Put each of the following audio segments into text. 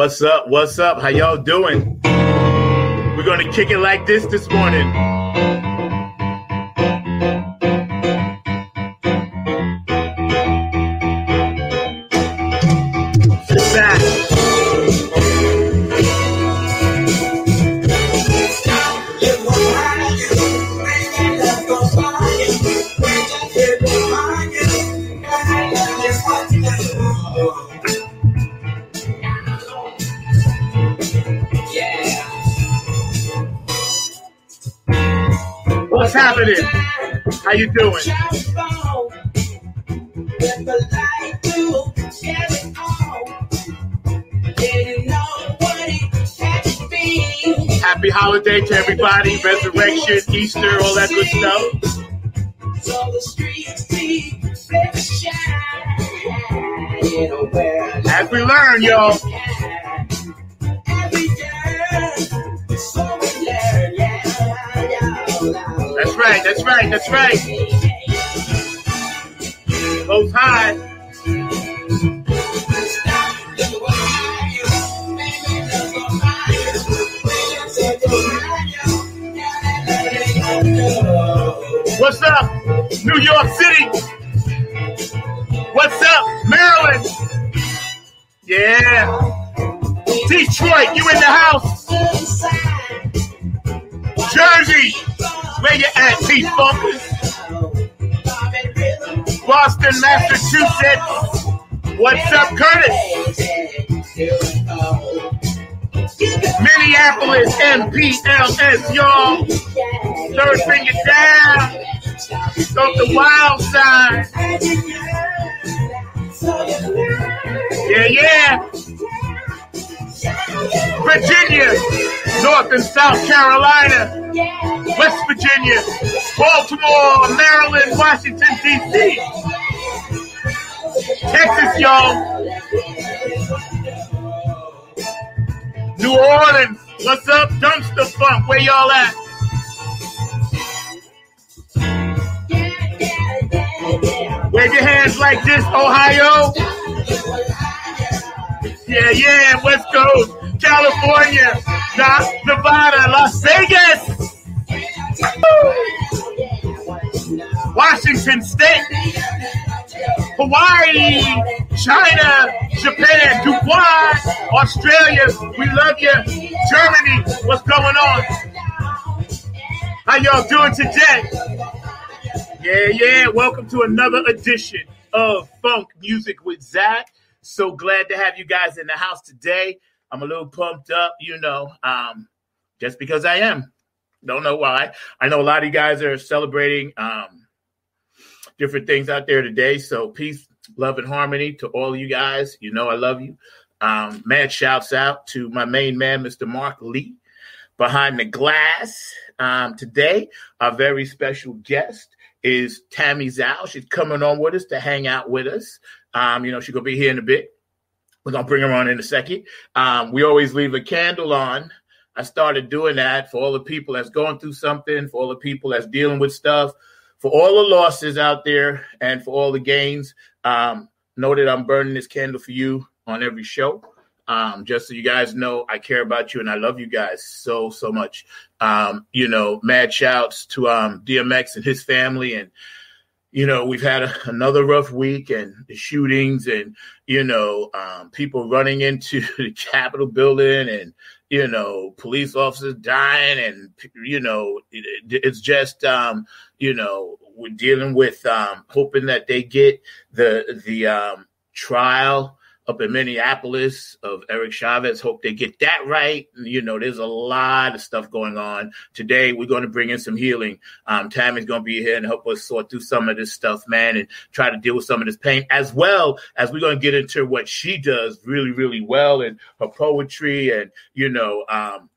What's up? What's up? How y'all doing? We're to kick it like this this morning. How you doing? Happy holiday to everybody. Resurrection, Easter, all that good stuff. As we learn, y'all. Right, that's right, that's right. Most high. What's up, New York City? What's up, Maryland? Yeah. Detroit, you in the house? Where you at, T Funkers? Boston, Massachusetts. What's up, Curtis? Minneapolis, MPLS, y'all. Third finger down. Go the wild side. Yeah, yeah. Virginia, North and South Carolina, West Virginia, Baltimore, Maryland, Washington, D.C., Texas, y'all. New Orleans, what's up? Dumpster Funk, where y'all at? Wave your hands like this, Ohio. Yeah, yeah, West Coast, California, Nevada, Las Vegas, Washington State, Hawaii, China, Japan, Dubai, Australia, we love you. Germany, what's going on? How y'all doing today? Yeah, yeah. Welcome to another edition of Funk Music with Zack. So glad to have you guys in the house today. I'm a little pumped up, you know, um, just because I am. Don't know why. I know a lot of you guys are celebrating um, different things out there today. So peace, love, and harmony to all you guys. You know I love you. Um, mad shouts out to my main man, Mr. Marc Lee, behind the glass. Um, today, our very special guest is Tammy Zhao. She's coming on with us to hang out with us. Um, you know, she's gonna be here in a bit. We're gonna bring her on in a second. Um, we always leave a candle on. I started doing that for all the people that's going through something, for all the people that's dealing with stuff, for all the losses out there, and for all the gains. Um, know that I'm burning this candle for you on every show. Um, just so you guys know, I care about you and I love you guys so, so much. Um, you know, mad shouts to um, DMX and his family. And, you know, we've had a, another rough week and the shootings and, you know, um, people running into the Capitol building and, you know, police officers dying. And, you know, it, it's just, um, you know, we're dealing with um, hoping that they get the, the um, trial up in Minneapolis of Derek Chauvin. Hope they get that right. You know, there's a lot of stuff going on. Today, we're going to bring in some healing. Um, Tammy's going to be here and help us sort through some of this stuff, man, and try to deal with some of this pain, as well as we're going to get into what she does really, really well and her poetry and, you know, um,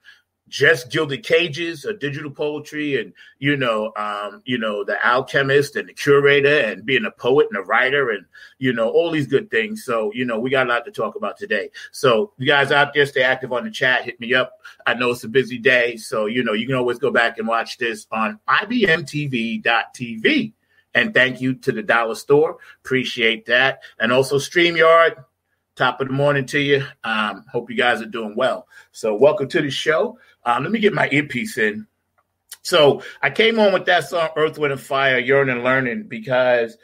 just gilded cages a digital poetry and you know um you know the alchemist and the curator and being a poet and a writer and you know all these good things. So you know we got a lot to talk about today. So you guys out there stay active on the chat. Hit me up. I know it's a busy day. So you know you can always go back and watch this on ibmtv.tv and thank you to the dollar store. Appreciate that. And also streamyard Top of the morning to you. Um, hope you guys are doing well. So, welcome to the show. Um, let me get my earpiece in. So, I came on with that song, Earth, Wind, and Fire, Yearn and Learning, because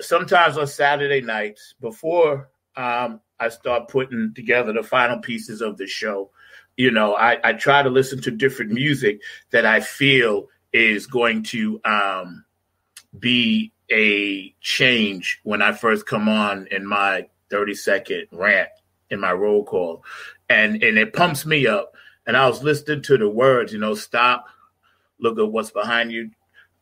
sometimes on Saturday nights, before um, I start putting together the final pieces of the show, you know, I, I try to listen to different music that I feel is going to um, be a change when I first come on in my 30 second rant in my roll call. And and it pumps me up. And I was listening to the words, you know, stop, look at what's behind you.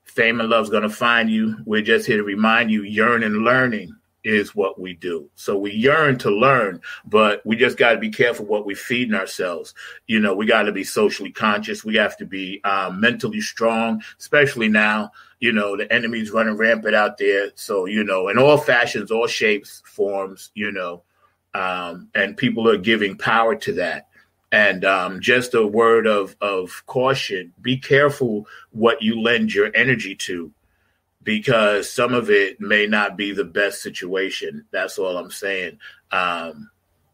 Fame and love's gonna find you. We're just here to remind you, yearn and learning is what we do. So we yearn to learn, but we just got to be careful what we're feeding ourselves. You know, we got to be socially conscious. We have to be um, mentally strong, especially now. You know, the enemy's running rampant out there. So, you know, in all fashions, all shapes, forms, you know, um, and people are giving power to that. And um, just a word of, of caution be careful what you lend your energy to because some of it may not be the best situation. That's all I'm saying. Um,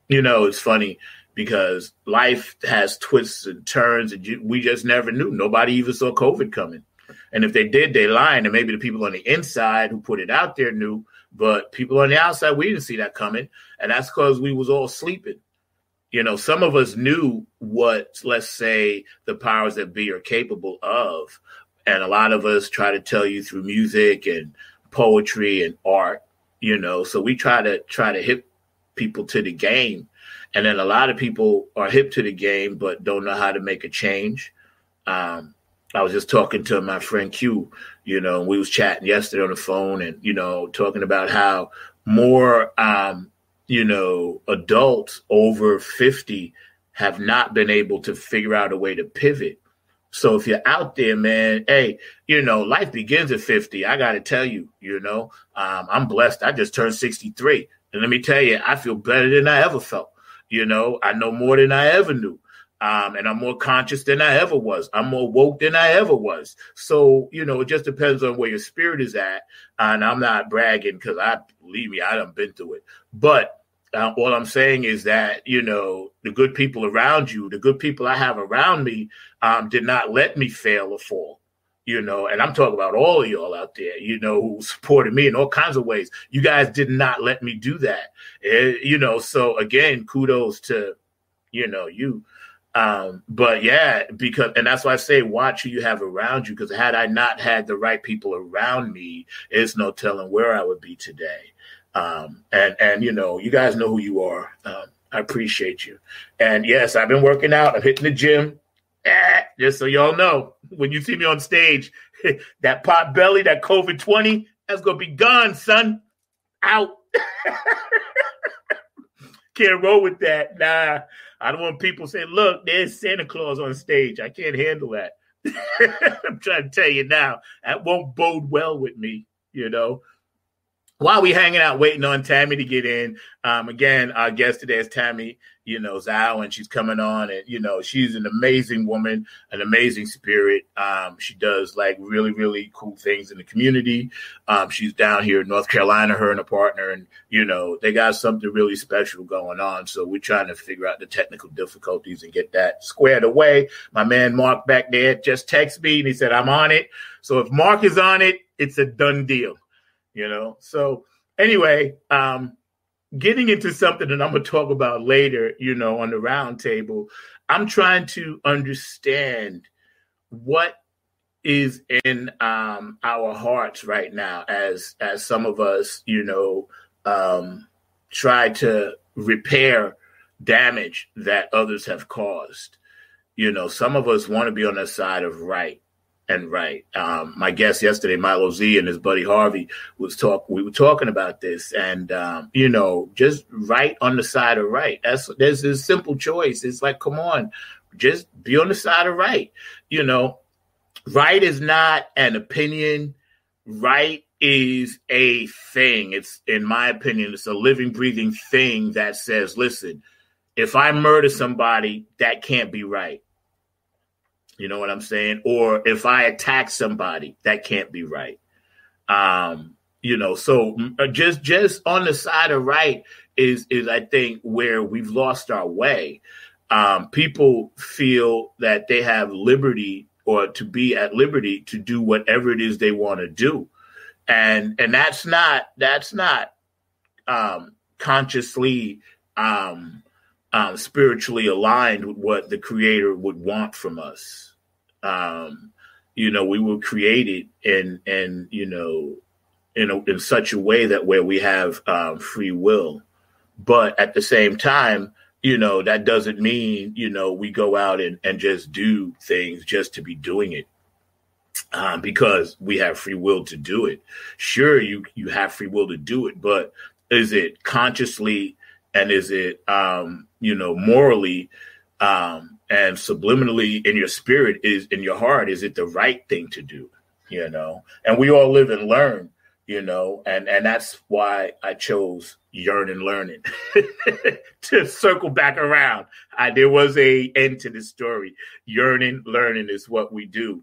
you know, it's funny because life has twists and turns, and you, we just never knew. Nobody even saw COVID coming. And if they did, they lied. And maybe the people on the inside who put it out there knew, but people on the outside, we didn't see that coming. And that's because we was all sleeping. You know, some of us knew what, let's say, the powers that be are capable of, and a lot of us try to tell you through music and poetry and art you know. So we try to try to hip people to the game. And then a lot of people are hip to the game but don't know how to make a change. Um, i was just talking to my friend q you know we was chatting yesterday on the phone and you know talking about how more um, you know adults over 50 have not been able to figure out a way to pivot so if you're out there, man, hey, you know, life begins at 50. I got to tell you, you know, um, I'm blessed. I just turned 63. And let me tell you, I feel better than I ever felt. You know, I know more than I ever knew. Um, and I'm more conscious than I ever was. I'm more woke than I ever was. So, you know, it just depends on where your spirit is at. And I'm not bragging because I believe me, I done been through it. But uh, all I'm saying is that you know the good people around you, the good people I have around me, um, did not let me fail or fall. You know, and I'm talking about all of y'all out there, you know, who supported me in all kinds of ways. You guys did not let me do that. Eh, you know, so again, kudos to, you know, you. Um, but yeah, because and that's why I say watch who you have around you. Because had I not had the right people around me, it's no telling where I would be today. Um, and and you know, you guys know who you are. Um, I appreciate you. And yes, I've been working out. I'm hitting the gym. Eh, just so y'all know, when you see me on stage, that pot belly, that COVID 20, that's gonna be gone, son. Out. Can't roll with that. Nah. I don't want people saying, look, there's Santa Claus on stage. I can't handle that. I'm trying to tell you now, that won't bode well with me, you know while we hanging out waiting on Tammy to get in, um, again, our guest today is Tammy, you know, Zhao, and she's coming on, and you know, she's an amazing woman, an amazing spirit. Um, she does like really, really cool things in the community. Um, she's down here in North Carolina, her and a partner, and you know, they got something really special going on. So we're trying to figure out the technical difficulties and get that squared away. My man Mark back there just texted me and he said, I'm on it. So if Mark is on it, it's a done deal you know. So anyway, um, getting into something that I'm gonna talk about later, you know, on the roundtable, I'm trying to understand what is in um, our hearts right now as as some of us, you know, um, try to repair damage that others have caused. You know, some of us want to be on the side of right and right. Um, my guest yesterday, Milo Z, and his buddy Harvey was talk. We were talking about this, and um, you know, just right on the side of right. That's there's a simple choice. It's like, come on, just be on the side of right. You know, right is not an opinion. Right is a thing. It's, in my opinion, it's a living, breathing thing that says, listen, if I murder somebody, that can't be right you know what I'm saying? Or if I attack somebody, that can't be right. Um, you know, so uh, just just on the side of right is is I think where we've lost our way. Um, people feel that they have liberty or to be at liberty to do whatever it is they want to do, and and that's not that's not um, consciously um, uh, spiritually aligned with what the Creator would want from us. Um, you know, we were created in and you know in a, in such a way that where we have um, free will, but at the same time, you know, that doesn't mean you know we go out and and just do things just to be doing it. Um, because we have free will to do it. Sure, you you have free will to do it, but is it consciously and is it um, you know morally um, and subliminally in your spirit is in your heart is it the right thing to do you know? And we all live and learn you know? And and that's why i chose yearn and learning to circle back around. I, there was a end to this story. Yearning learning is what we do.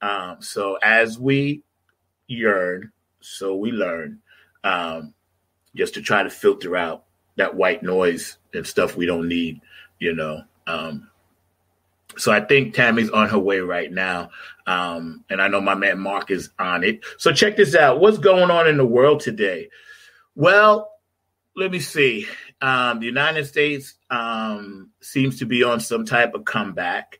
Um, so as we yearn so we learn um, just to try to filter out that white noise and stuff we don't need you know? Um, so I think Tammy's on her way right now. Um, and I know my man Mark is on it. So check this out. What's going on in the world today? Well, let me see. Um, the United States um, seems to be on some type of comeback.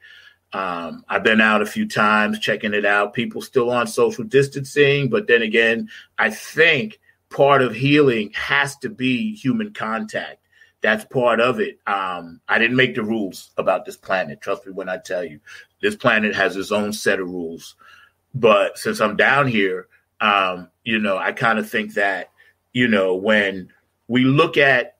Um, I've been out a few times checking it out. People still on social distancing, but then again, I think part of healing has to be human contact that's part of it. Um, I didn't make the rules about this planet. Trust me when I tell you, this planet has its own set of rules. But since I'm down here, um, you know, I kind of think that, you know, when we look at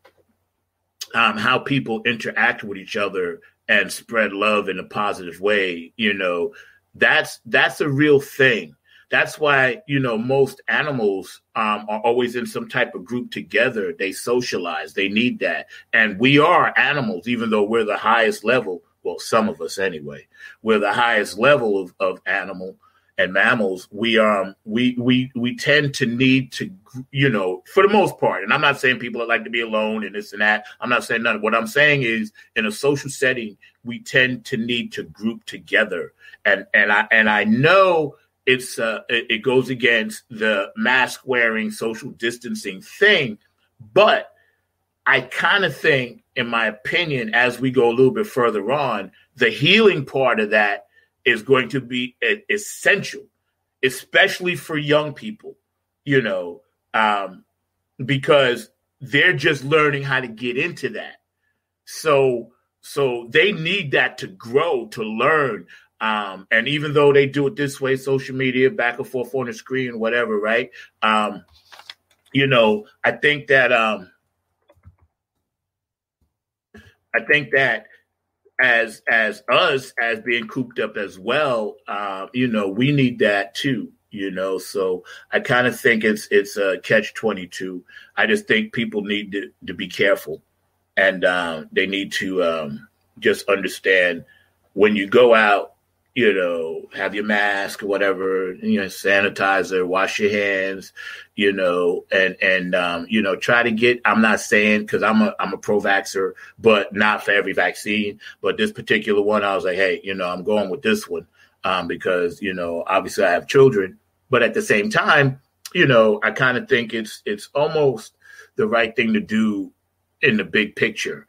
um, how people interact with each other and spread love in a positive way, you know, that's that's a real thing. That's why you know most animals um, are always in some type of group together. They socialize. They need that, and we are animals, even though we're the highest level. Well, some of us anyway. We're the highest level of, of animal and mammals. We um we we we tend to need to you know for the most part. And I'm not saying people like to be alone and this and that. I'm not saying none. What I'm saying is in a social setting, we tend to need to group together. And and I and I know it's uh, it goes against the mask wearing, social distancing thing. But I kind of think, in my opinion, as we go a little bit further on, the healing part of that is going to be essential, especially for young people. You know, um, because they're just learning how to get into that. So so they need that to grow, to learn. Um, and even though they do it this way, social media, back and forth on the screen, whatever, right? Um, you know, I think that um, I think that as as us as being cooped up as well, uh, you know, we need that too. You know, so I kind of think it's it's a catch twenty two. I just think people need to, to be careful, and um, they need to um, just understand when you go out you know, have your mask or whatever, you know, sanitizer, wash your hands, you know, and and um, you know, try to get. I'm not saying because I'm a I'm a pro-vaxer, but not for every vaccine. But this particular one, I was like, hey, you know, I'm going with this one um, because you know, obviously I have children, but at the same time, you know, I kind of think it's it's almost the right thing to do in the big picture.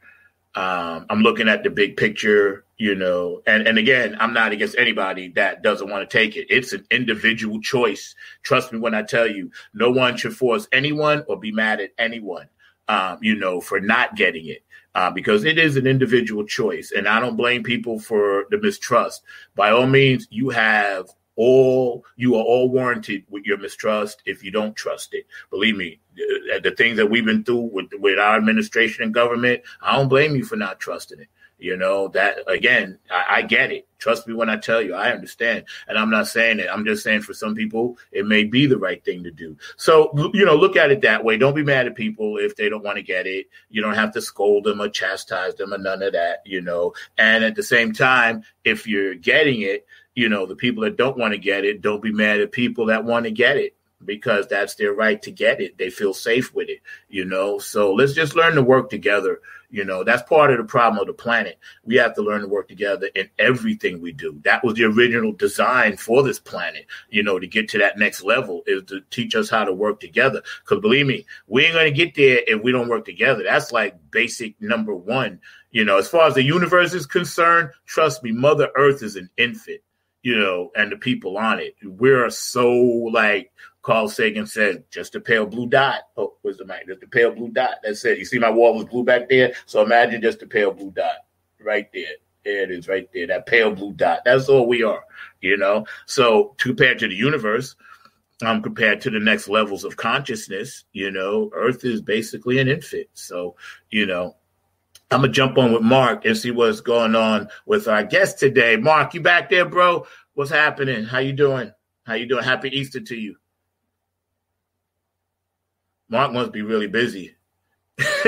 Um, I'm looking at the big picture you know and and again i'm not against anybody that doesn't want to take it. It's an individual choice. Trust me when i tell you no one should force anyone or be mad at anyone um, you know for not getting it uh, because it is an individual choice and i don't blame people for the mistrust. By all means you have all you are all warranted with your mistrust if you don't trust it. Believe me the, the things that we've been through with with our administration and government i don't blame you for not trusting it you know, that again, I, I, get it. Trust me when I tell you, I understand. And I'm not saying it. I'm just saying for some people, it may be the right thing to do. So, you know, look at it that way. Don't be mad at people if they don't want to get it. You don't have to scold them or chastise them or none of that, you know. And at the same time, if you're getting it, you know, the people that don't want to get it, don't be mad at people that want to get it because that's their right to get it. They feel safe with it, you know. So let's just learn to work together. You know, that's part of the problem of the planet. We have to learn to work together in everything we do. That was the original design for this planet, you know, to get to that next level is to teach us how to work together. Because believe me, we ain't going to get there if we don't work together. That's like basic number one. You know, as far as the universe is concerned, trust me, Mother Earth is an infant you know, and the people on it. We're so like Carl Sagan said, just a pale blue dot. Oh, where's the mic? Just a pale blue dot. That's it. You see my wall was blue back there? So imagine just a pale blue dot right there. There it is right there. That pale blue dot. That's all we are, you know? So compared to the universe, um, compared to the next levels of consciousness, you know, Earth is basically an infant. So, you know, I'm gonna jump on with Mark and see what's going on with our guest today. Mark, you back there, bro? What's happening? How you doing? How you doing? Happy Easter to you. Mark must be really busy.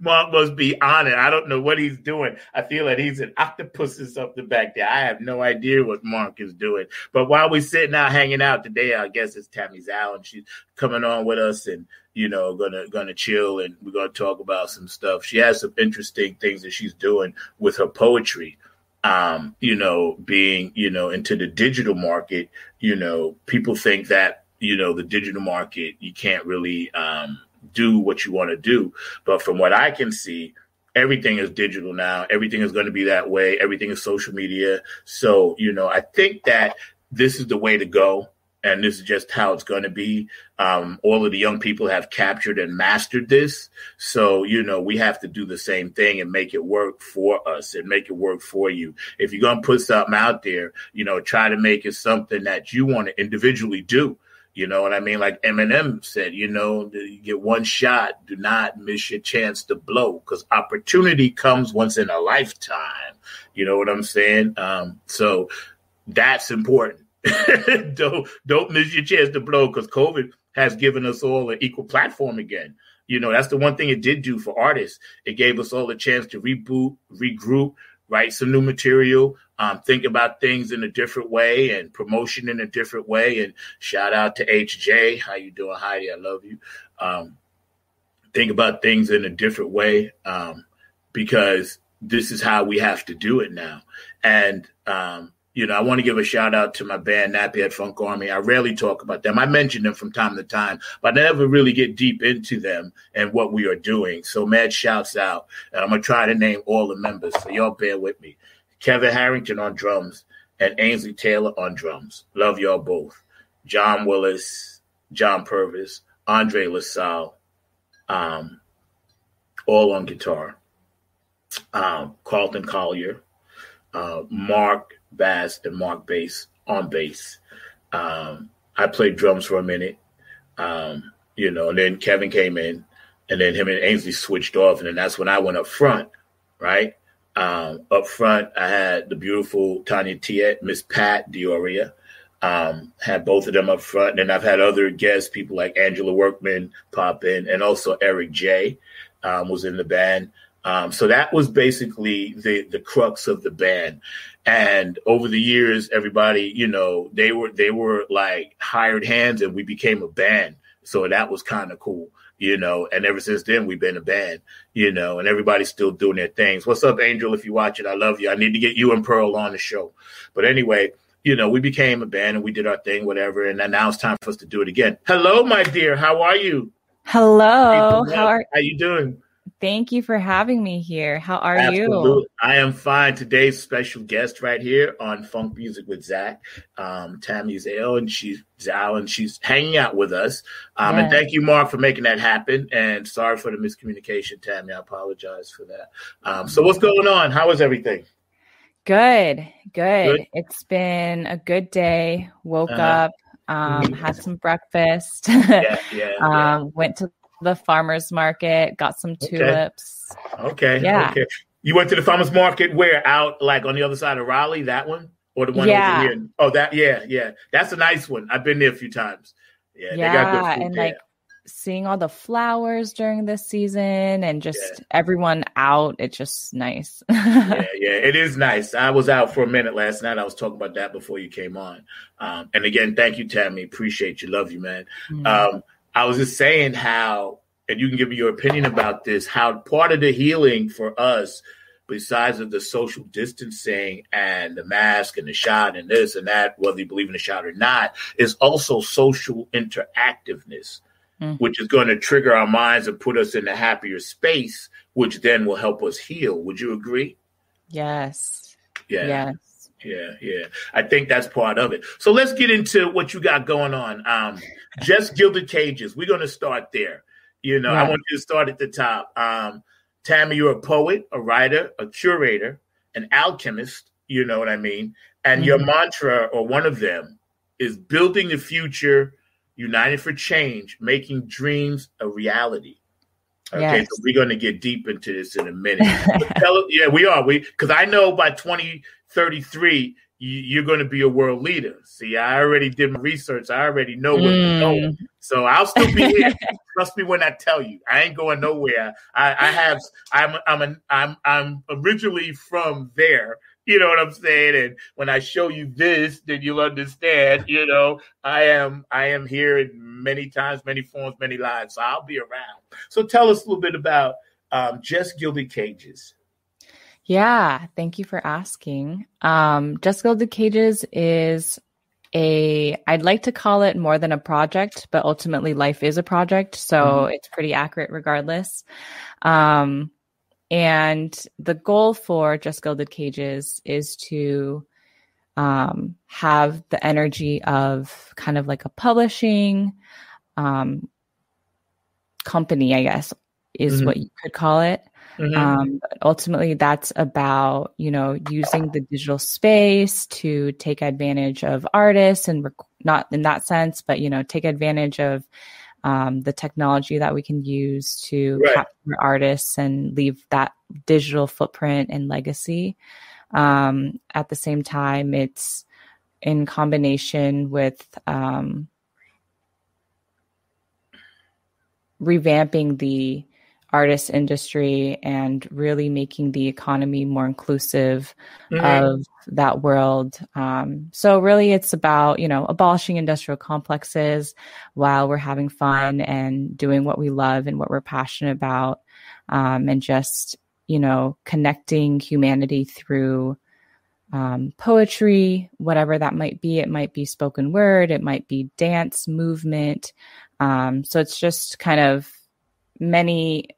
Mark must be on it. I don't know what he's doing. I feel like he's an octopus or something back there. I have no idea what Mark is doing. But while we're sitting out hanging out today, I guess it's Tammy Zal and she's coming on with us and you know gonna gonna chill and we're gonna talk about some stuff. She has some interesting things that she's doing with her poetry. Um, you know, being, you know, into the digital market, you know, people think that you know the digital market you can't really um, do what you want to do but from what i can see everything is digital now everything is going to be that way everything is social media so you know i think that this is the way to go and this is just how it's going to be. Um, all of the young people have captured and mastered this. So, you know, we have to do the same thing and make it work for us and make it work for you. If you're going to put something out there, you know, try to make it something that you want to individually do. You know what I mean? Like Eminem said, you know, you get one shot. Do not miss your chance to blow because opportunity comes once in a lifetime. You know what I'm saying? Um, so that's important. don't don't miss your chance to blow because COVID has given us all an equal platform again. You know, that's the one thing it did do for artists. It gave us all a chance to reboot, regroup, write some new material, um, think about things in a different way and promotion in a different way. And shout out to HJ. How you doing, Heidi? I love you. Um, think about things in a different way um, because this is how we have to do it now. And um, you know, I want to give a shout out to my band, Nappyhead Funk Army. I rarely talk about them. I mention them from time to time, but I never really get deep into them and what we are doing. So, mad shouts out. And I'm going to try to name all the members. So, y'all bear with me. Kevin Harrington on drums and Ainsley Taylor on drums. Love y'all both. John Willis, John Purvis, Andre LaSalle, um, all on guitar. Um, Carlton Collier, uh, Mark bass and Mark bass on bass. Um, I played drums for a minute, um, you know, and then Kevin came in, and then him and Ainsley switched off, and then that's when I went up front, right? Um, up front, I had the beautiful Tanya Tiet, Miss Pat Dioria. Um, had both of them up front, and I've had other guests, people like Angela Workman pop in, and also Eric J um, was in the band. Um, so that was basically the the crux of the band. And over the years, everybody, you know, they were they were like hired hands, and we became a band. So that was kind of cool, you know. And ever since then, we've been a band, you know. And everybody's still doing their things. What's up, Angel? If you watch it, I love you. I need to get you and Pearl on the show. But anyway, you know, we became a band and we did our thing, whatever. And now it's time for us to do it again. Hello, my dear. How are you? Hello. How are how you doing? Thank you for having me here. How are Absolutely. you? I am fine. Today's special guest right here on Funk Music with Zack, um, Tammy Zale, and she's Zal, and she's hanging out with us. Um, And thank you, Mark, for making that happen. And sorry for the miscommunication, Tammy. I apologize for that. Um, so, what's going on? How is everything? Good, good, good. It's been a good day. Woke uh-huh. up, um, had some breakfast. yeah, yeah, um, yeah. Went to the farmers market, got some tulips. Okay. Yeah. Okay. You went to the farmers market where out like on the other side of Raleigh, that one? Or the one yeah. over here? Oh, that yeah, yeah. That's a nice one. I've been there a few times. Yeah, yeah and there. like seeing all the flowers during this season and just yeah. everyone out. It's just nice. yeah, yeah, it is nice. I was out for a minute last night. I was talking about that before you came on. Um, and again, thank you, Tammy. Appreciate you. Love you, man. Mm-hmm. Um, I was just saying how, and you can give me your opinion about this, how part of the healing for us besides of the social distancing and the mask and the shot and this and that, whether you believe in the shot or not, is also social interactiveness mm. which is going to trigger our minds and put us in a happier space, which then will help us heal. Would you agree? Yes. Yeah. Yes yeah, yeah. I think that's part of it. So let's get into what you got going on. Um, just Gilded Cages. We're going to start there. You know, right. I want you to start at the top. Um, Tammy, you're a poet, a writer, a curator, an alchemist. You know what I mean? And mm-hmm. your mantra, or one of them, is building the future, united for change, making dreams a reality. Okay, yes. so we're going to get deep into this in a minute. tell, yeah, we are. We because I know by twenty 33, you're going to be a world leader. See, I already did my research. I already know what mm. going. So I'll still be here. Trust me when I tell you, I ain't going nowhere. I, I have. I'm. I'm. An, I'm. I'm originally from there. You know what I'm saying? And when I show you this, then you'll understand. You know, I am. I am here in many times, many forms, many lives. So I'll be around. So tell us a little bit about um, Just Gilded Cages. Yeah, thank you for asking. Um, Just Gilded Cages is a I'd like to call it more than a project, but ultimately life is a project, so mm-hmm. it's pretty accurate regardless. Um, and the goal for Just Gilded Cages is to um, have the energy of kind of like a publishing um, company, I guess, is mm-hmm. what you could call it. Mm-hmm. Um, ultimately, that's about you know using the digital space to take advantage of artists and rec- not in that sense, but you know take advantage of um, the technology that we can use to right. capture artists and leave that digital footprint and legacy. Um, at the same time, it's in combination with um, revamping the artist industry and really making the economy more inclusive mm-hmm. of that world. Um, so really it's about, you know, abolishing industrial complexes while we're having fun and doing what we love and what we're passionate about. Um, and just, you know, connecting humanity through um, poetry, whatever that might be. It might be spoken word, it might be dance, movement. Um, so it's just kind of many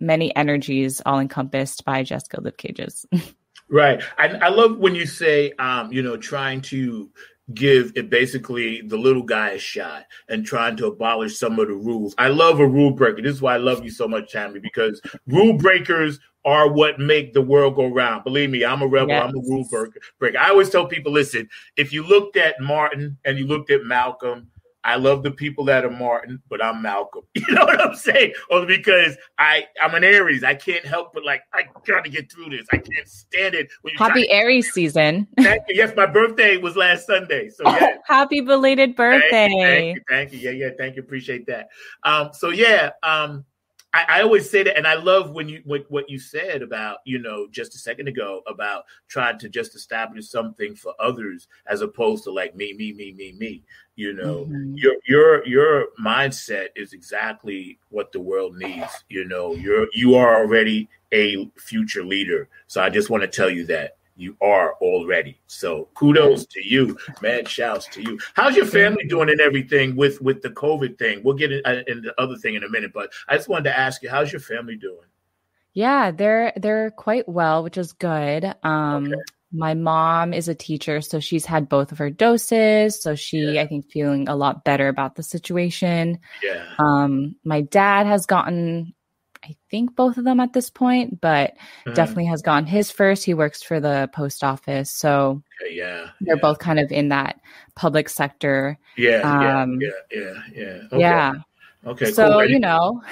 many energies all encompassed by Jessica Gilded Cages. right. I, I love when you say, um, you know, trying to give it basically the little guy a shot and trying to abolish some of the rules. I love a rule breaker. This is why I love you so much, Tammy, because rule breakers are what make the world go round. Believe me, I'm a rebel. Yes. I'm a rule breaker. I always tell people, listen, if you looked at Martin and you looked at Malcolm I love the people that are Martin, but I'm Malcolm. You know what I'm saying? Only because I I'm an Aries. I can't help but like I got to get through this. I can't stand it. happy Aries season. Thank you. Yes, my birthday was last Sunday. So yeah. happy belated birthday. Thank you, thank you, thank you. Yeah, yeah. Thank you. Appreciate that. Um. So yeah. Um. I, I, always say that, and I love when you what, what you said about you know just a second ago about trying to just establish something for others as opposed to like me, me, me, me, me. You know, mm-hmm. your your your mindset is exactly what the world needs. You know, you're you are already a future leader. So I just want to tell you that you are already. So kudos to you, man. Shouts to you. How's your family doing and everything with with the COVID thing? We'll get in, uh, in the other thing in a minute, but I just wanted to ask you, how's your family doing? Yeah, they're they're quite well, which is good. Um, okay. My mom is a teacher, so she's had both of her doses. So she, yeah. I think, feeling a lot better about the situation. Yeah. Um, my dad has gotten I think both of them at this point, but mm-hmm. definitely has gone his first. He works for the post office. So yeah, they're yeah. both kind of in that public sector. Yeah, um, yeah, yeah, yeah, yeah. Okay. Yeah. Okay. So, cool. you know,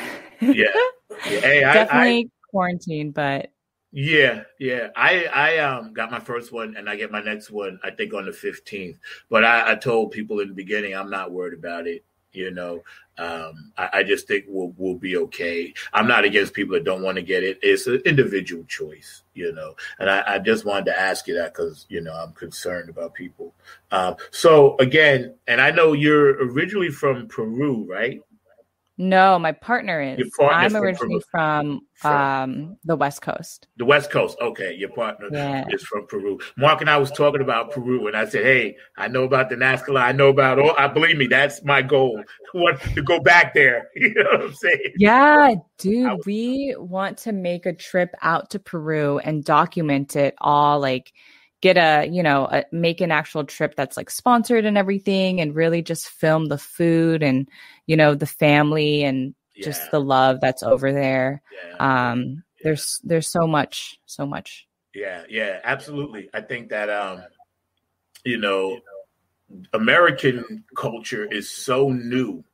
yeah. yeah. Hey, definitely I, quarantine, but yeah, yeah. I I um got my first one and I get my next one I think on the 15th. But I, I told people in the beginning I'm not worried about it You know, um, I, I, just think we'll we'll be okay. I'm not against people that don't want to get it. It's an individual choice, you know. And I, I just wanted to ask you that because you know I'm concerned about people. Um, so again, and I know you're originally from Peru, right? No, my partner is. I'm originally from, from, um, the West Coast. The West Coast. Okay. Your partner yeah. is from Peru. Mark and I was talking about Peru, and I said, Hey, I know about the Nazca. I know about all. I believe me, that's my goal. want to go back there. You know what I'm saying? Yeah, dude. Was- we want to make a trip out to Peru and document it all like get a you know a, make an actual trip that's like sponsored and everything and really just film the food and you know the family and yeah. just the love that's over there yeah. um yeah. there's there's so much so much yeah yeah absolutely i think that um you know american culture is so new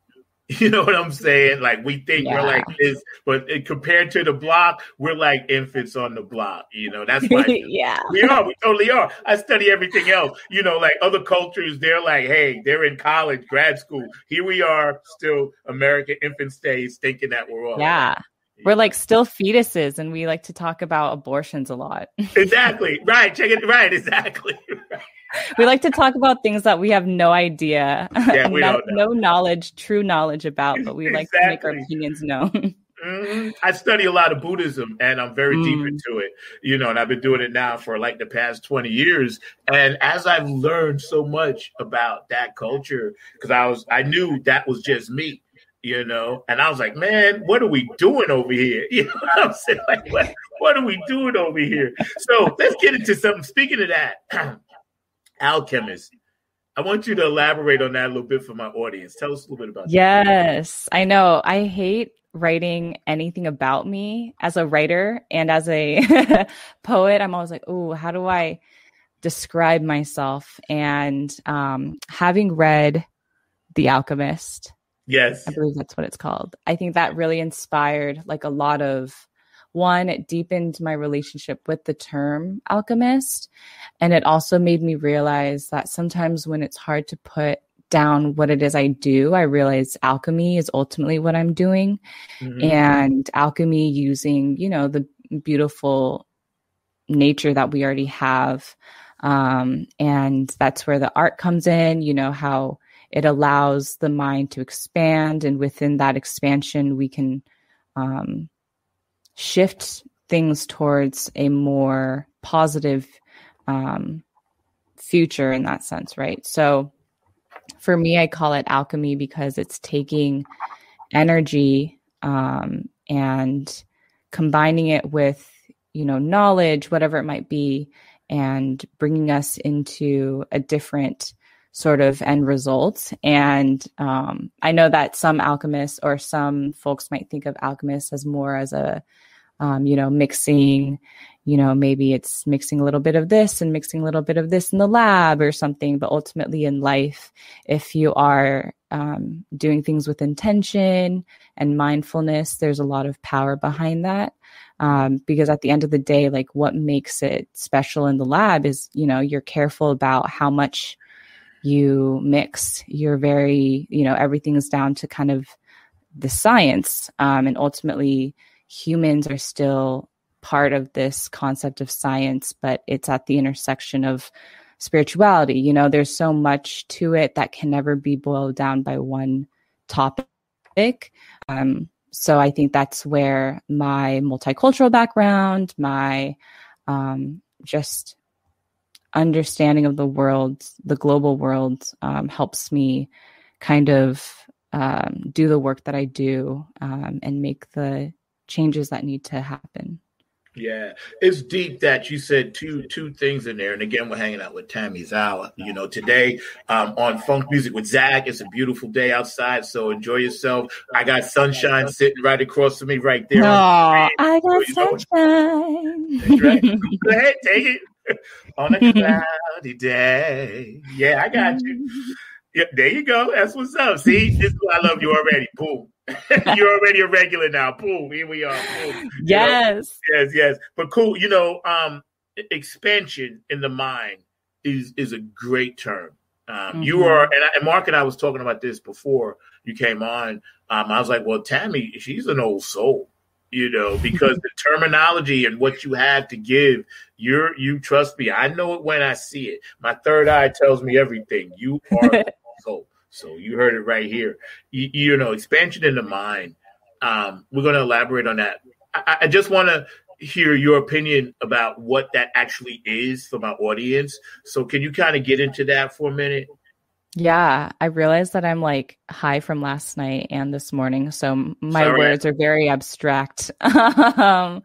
You know what I'm saying? Like we think yeah. we're like this, but compared to the block, we're like infants on the block. You know, that's why yeah, we are. We totally are. I study everything else. You know, like other cultures, they're like, hey, they're in college, grad school. Here we are, still American infant stage, thinking that we're all yeah. We're like still fetuses, and we like to talk about abortions a lot. exactly. Right. Check it. Right. Exactly. Right we like to talk about things that we have no idea, yeah, we no, no knowledge, true knowledge about, but we like exactly. to make our opinions known. Mm-hmm. I study a lot of Buddhism and I'm very mm. deep into it, you know, and I've been doing it now for like the past 20 years. And as I've learned so much about that culture, because I was, I knew that was just me, you know, and I was like, man, what are we doing over here? You know I'm saying? Like, what, what are we doing over here? So let's get into something. Speaking of that, alchemist. I want you to elaborate on that a little bit for my audience. Tell us a little bit about yes, that. Yes, I know. I hate writing anything about me as a writer and as a poet. I'm always like, oh, how do I describe myself? And um, having read The Alchemist, yes, I believe that's what it's called. I think that really inspired like a lot of one, it deepened my relationship with the term alchemist. And it also made me realize that sometimes when it's hard to put down what it is I do, I realize alchemy is ultimately what I'm doing. Mm-hmm. And alchemy using, you know, the beautiful nature that we already have. Um, and that's where the art comes in, you know, how it allows the mind to expand. And within that expansion, we can um, shift things towards a more positive um, future in that sense, right? So for me, I call it alchemy because it's taking energy um, and combining it with, you know, knowledge, whatever it might be, and bringing us into a different sort of end result. And um, I know that some alchemists or some folks might think of alchemists as more as a um, you know, mixing, you know, maybe it's mixing a little bit of this and mixing a little bit of this in the lab or something. But ultimately in life, if you are um, doing things with intention and mindfulness, there's a lot of power behind that. Um, because at the end of the day, like what makes it special in the lab is, you know, you're careful about how much you mix. You're very, you know, everything is down to kind of the science. Um, and ultimately, humans are still part of this concept of science, but it's at the intersection of spirituality. You know, there's so much to it that can never be boiled down by one topic. Um, so I think that's where my multicultural background, my um, just understanding of the world, the global world, um, helps me kind of um, do the work that I do um, and make the changes that need to happen. Yeah, it's deep that you said two two things in there. And again, we're hanging out with Tammy Zhao. You know, today um, on Funk Music with Zack. It's a beautiful day outside, so enjoy yourself. I got sunshine sitting right across from me, right there. Oh, I got sunshine. Right. Go ahead, take it on a cloudy day. Yeah, I got you. Yeah, there you go. That's what's up. See, this is why I love you already. Boom. You're already a regular now. Boom. Here we are. Boom. Yes. You know? Yes, yes. But cool. You know, um, expansion in the mind is is a great term. Um, mm-hmm. You are, and, I, and, Mark and I was talking about this before you came on. Um, I was like, well, Tammy, she's an old soul, you know, because the terminology and what you have to give, you're, you trust me. I know it when I see it. My third eye tells me everything. You are soul. So you heard it right here. You, you know, expansion in the mind. Um, we're going to elaborate on that. I, I just want to hear your opinion about what that actually is for my audience. So can you kind of get into that for a minute? Yeah, I realized that I'm like high from last night and this morning, so my Sorry. words are very abstract. um,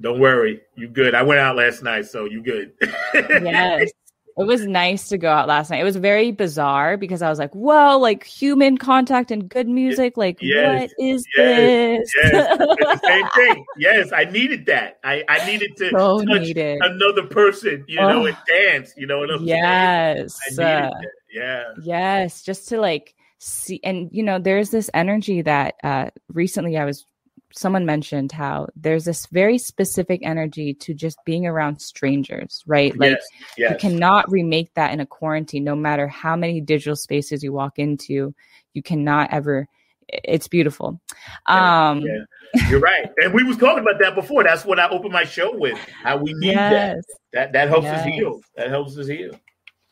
Don't worry, you good. I went out last night, so you good. yes, it was nice to go out last night. It was very bizarre because I was like, "Whoa, like human contact and good music. Like, yes, what is yes, this?" Yes, the same thing. Yes, I needed that. I I needed to so touch needed. another person, you know, and dance. You know, what I'm yes, uh, yeah, yes, just to like see, and you know, there's this energy that uh recently I was someone mentioned how there's this very specific energy to just being around strangers, right? Like yes, yes. you cannot remake that in a quarantine, no matter how many digital spaces you walk into. You cannot ever. It's beautiful. Um, yeah. You're right, and we was talking about that before. That's what I opened my show with. How we need yes. that. That that helps us heal. That helps us heal.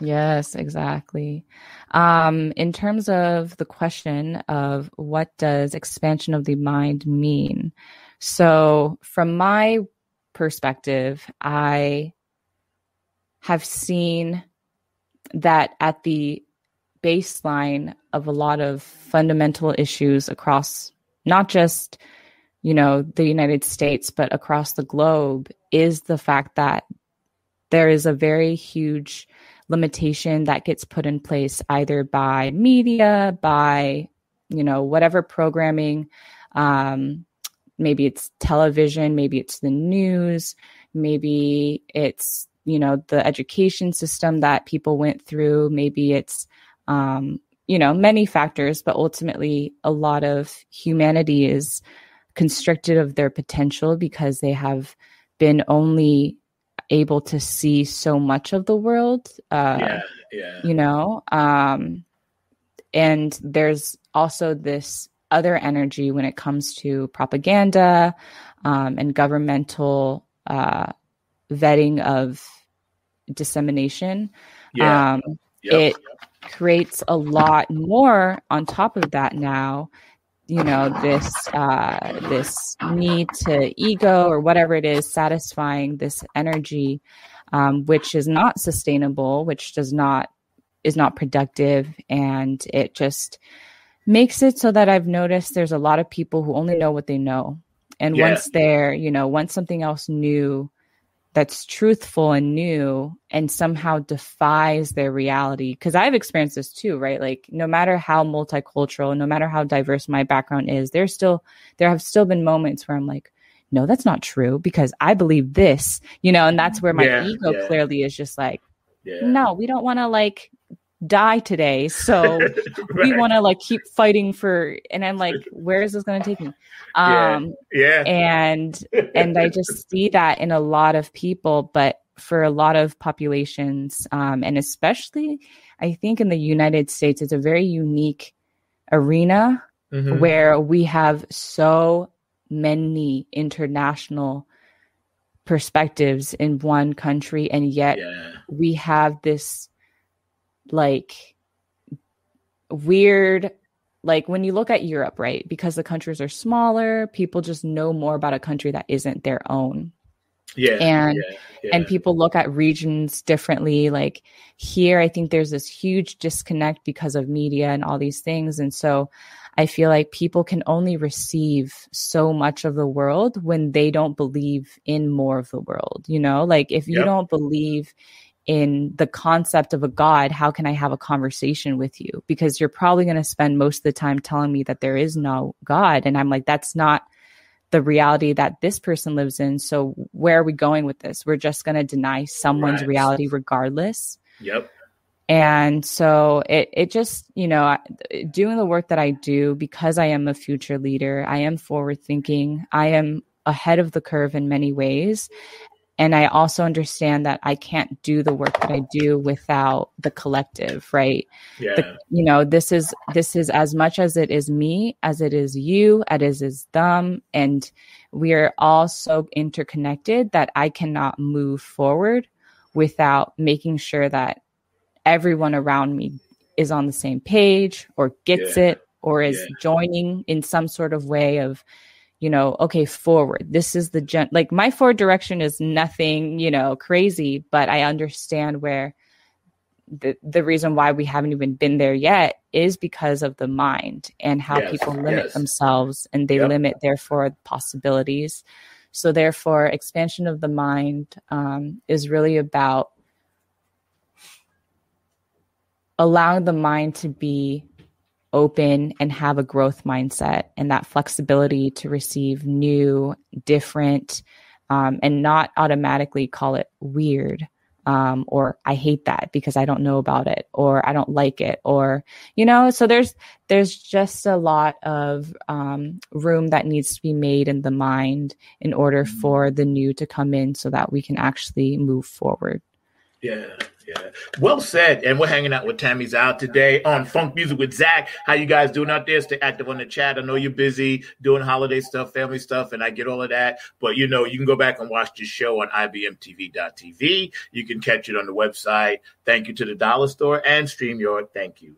Yes, exactly. Um, in terms of the question of what does expansion of the mind mean? So, from my perspective, I have seen that at the baseline of a lot of fundamental issues across not just you know the United States but across the globe is the fact that there is a very huge limitation that gets put in place either by media, by, you know, whatever programming. Um, maybe it's television, maybe it's the news, maybe it's, you know, the education system that people went through, maybe it's, um, you know, many factors, but ultimately a lot of humanity is constricted of their potential because they have been only able to see so much of the world. Uh, yeah, yeah. You know, um, and there's also this other energy when it comes to propaganda um, and governmental uh, vetting of dissemination. Yeah. Um, yep. It creates a lot more on top of that now you know this uh, this need to ego or whatever it is satisfying this energy um, which is not sustainable which does not is not productive and it just makes it so that i've noticed there's a lot of people who only know what they know and yeah. once they're you know once something else new that's truthful and new and somehow defies their reality because i've experienced this too right like no matter how multicultural no matter how diverse my background is there's still there have still been moments where i'm like no that's not true because i believe this you know and that's where my yeah, ego yeah. clearly is just like yeah. no we don't want to like die today so right. we want to like keep fighting for and i'm like where is this going to take me um yeah, yeah. and and i just see that in a lot of people but for a lot of populations um and especially i think in the united states it's a very unique arena mm-hmm. where we have so many international perspectives in one country and yet yeah. we have this like weird like when you look at Europe, right? Because the countries are smaller, people just know more about a country that isn't their own. Yeah. And yeah, yeah. and people look at regions differently. Like here, I think there's this huge disconnect because of media and all these things. And so I feel like people can only receive so much of the world when they don't believe in more of the world. You know, like if you yep. don't believe in the concept of a God, how can I have a conversation with you? Because you're probably going to spend most of the time telling me that there is no God. And I'm like, that's not the reality that this person lives in. So where are we going with this? We're just going to deny someone's right. reality regardless. Yep. And so it it just, you know, doing the work that I do because I am a future leader, I am forward thinking, I am ahead of the curve in many ways and I also understand that I can't do the work that I do without the collective, right? Yeah. The, you know, this is this is as much as it is me, as it is you, as it is them, and we are all so interconnected that I cannot move forward without making sure that everyone around me is on the same page or gets yeah. it or is yeah. joining in some sort of way of you know, okay, forward. This is the gen like my forward direction is nothing, you know, crazy, but I understand where the the reason why we haven't even been there yet is because of the mind and how yes, people limit yes. themselves and they yep. limit therefore possibilities. So therefore, expansion of the mind um, is really about allowing the mind to be open and have a growth mindset and that flexibility to receive new, different, um, and not automatically call it weird um, or I hate that because I don't know about it or I don't like it or you know. So there's there's just a lot of um, room that needs to be made in the mind in order for the new to come in so that we can actually move forward. Yeah, yeah. Well said. And we're hanging out with Tammy Zhao today on Funk Music with Zack. How you guys doing out there? Stay active on the chat. I know you're busy doing holiday stuff, family stuff, and I get all of that. But you know, you can go back and watch the show on IBMTV.tv. You can catch it on the website. Thank you to the Dollar Store and StreamYard. Thank you.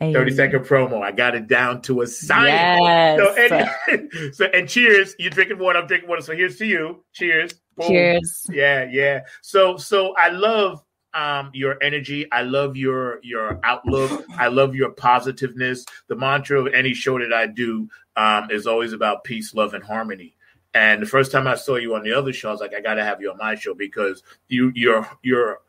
Hey. 30 second promo. I got it down to a science. Yes. So, and, so, and cheers. You're drinking water. I'm drinking water. So here's to you. Cheers. Boom. Cheers. Yeah, yeah. So, so I love um, your energy. I love your your outlook. I love your positiveness. The mantra of any show that I do um, is always about peace, love, and harmony. And the first time I saw you on the other show, I was like, I got to have you on my show because you you're you're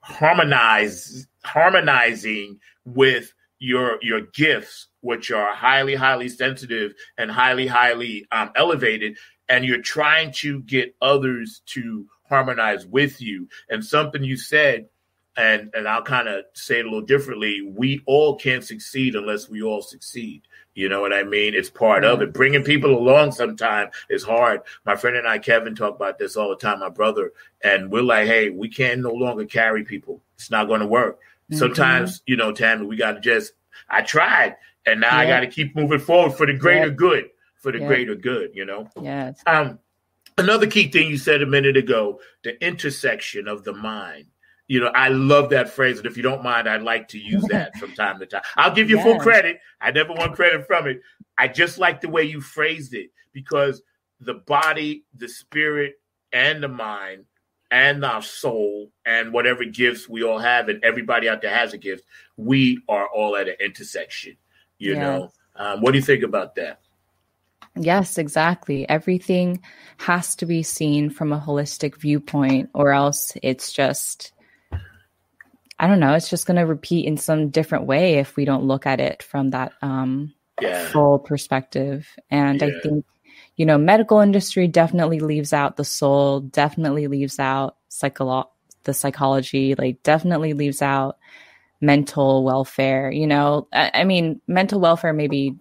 harmonize harmonizing with your your gifts, which are highly highly sensitive and highly highly um, elevated, and you're trying to get others to harmonize with you. And something you said, and and I'll kind of say it a little differently. We all can't succeed unless we all succeed. You know what I mean? It's part of it. Bringing people along sometimes is hard. My friend and I, Kevin, talk about this all the time. My brother, and we're like, hey, we can no longer carry people. It's not going to work. Mm-hmm. Sometimes, you know, Tammy, we got to just. I tried, and now yeah. I got to keep moving forward for the greater yeah. good. For the yeah. greater good, you know. Yes. Um, Another key thing you said a minute ago, the intersection of the mind. You know, I love that phrase. And if you don't mind, I'd like to use that from time to time. I'll give you yes. full credit. I never want credit from it. I just like the way you phrased it because the body, the spirit, and the mind, and our soul, and whatever gifts we all have, and everybody out there has a gift, we are all at an intersection. You yes. know, um, what do you think about that? Yes, exactly. Everything has to be seen from a holistic viewpoint, or else it's just, I don't know, it's just going to repeat in some different way if we don't look at it from that um, yeah. full perspective. And yeah. I think, you know, medical industry definitely leaves out the soul, definitely leaves out psycholo- the psychology, like definitely leaves out mental welfare. You know, I, I mean, mental welfare maybe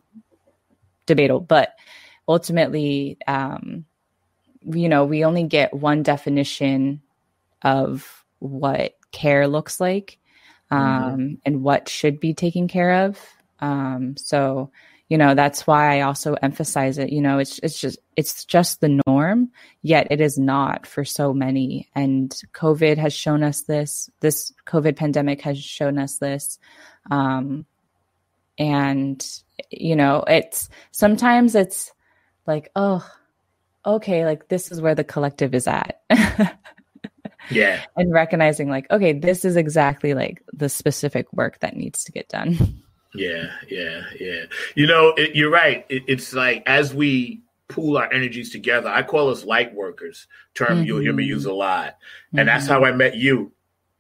debatable, but ultimately, um, you know, we only get one definition of what care looks like mm-hmm. um, mm-hmm. and what should be taken care of. Um, so, you know, that's why I also emphasize it. You know, it's it's just it's just the norm, yet it is not for so many. And COVID has shown us this. This COVID pandemic has shown us this. Um, and you know, it's sometimes it's like, oh, okay, like this is where the collective is at. yeah. And recognizing, like, okay, this is exactly like the specific work that needs to get done. Yeah, yeah, yeah. You know, it, you're right. It, it's like as we pool our energies together, I call us light workers, term mm-hmm. you'll hear me use a lot. And mm-hmm. that's how I met you.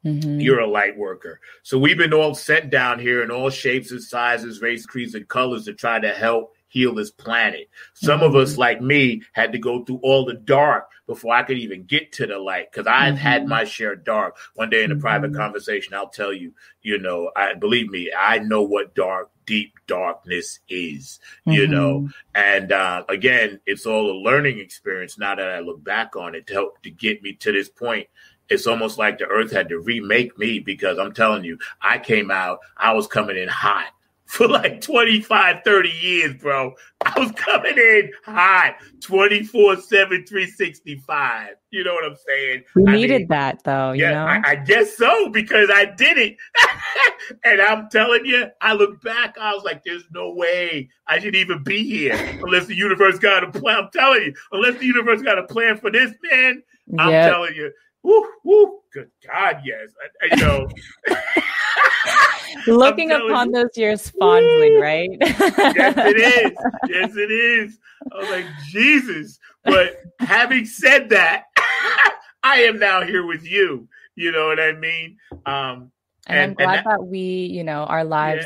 Mm-hmm. You're a light worker. So we've been all sent down here in all shapes and sizes, race, creeds, and colors to try to help heal this planet. Some mm-hmm. of us, mm-hmm. like me, had to go through all the dark before I could even get to the light because I've mm-hmm. had my share of dark. One day in a mm-hmm. private conversation, I'll tell you, you know, I believe me, I know what dark, deep darkness is, you know. Mm-hmm. And uh, again, it's all a learning experience now that I look back on it to help to get me to this point it's almost like the earth had to remake me because I'm telling you, I came out, I was coming in hot for like 25, 30 years, bro. I was coming in hot 24 7, 365. You know what I'm saying? We I needed mean, that though, yeah, you know? I, I, guess so because I did it. and I'm telling you, I look back, I was like, there's no way I should even be here unless the universe got a plan. I'm telling you, unless the universe got a plan for this, man, I'm yep. telling you. Woo, woo, good God, yes. I, you know. Looking upon you. those years fondly, right? yes, it is. Yes, it is. I was like, Jesus. But having said that, I am now here with you. You know what I mean? Um, and, and I'm glad and that, that, we, you know, our lives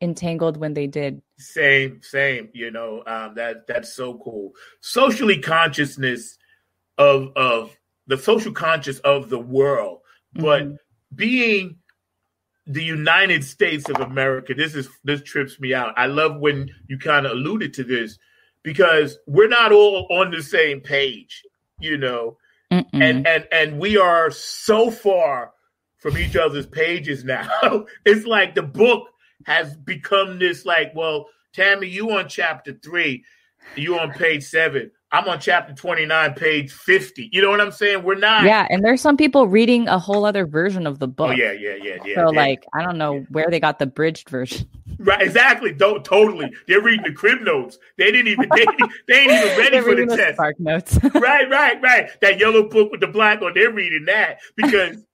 yeah. entangled when they did. Same, same. You know, um, that that's so cool. Socially consciousness of of the social conscious of the world, but mm-hmm. being the United States of America. This is this trips me out. I love when you kind of alluded to this because we're not all on the same page, you know. Mm-mm. And and and we are so far from each other's pages now. it's like the book has become this like, well, Tammy, you on chapter 3, you on page 7. I'm on chapter 29, page 50. You know what I'm saying? We're not. Yeah. And there's some people reading a whole other version of the oh, book. Oh, yeah, yeah, yeah, yeah. So, like, I don't know where they got the bridged version. Right, exactly. Don't totally. They're reading the crib notes. They didn't even they, they ain't even ready for the, the test. Spark notes. right, right, right. That yellow book with the black on, they're reading that because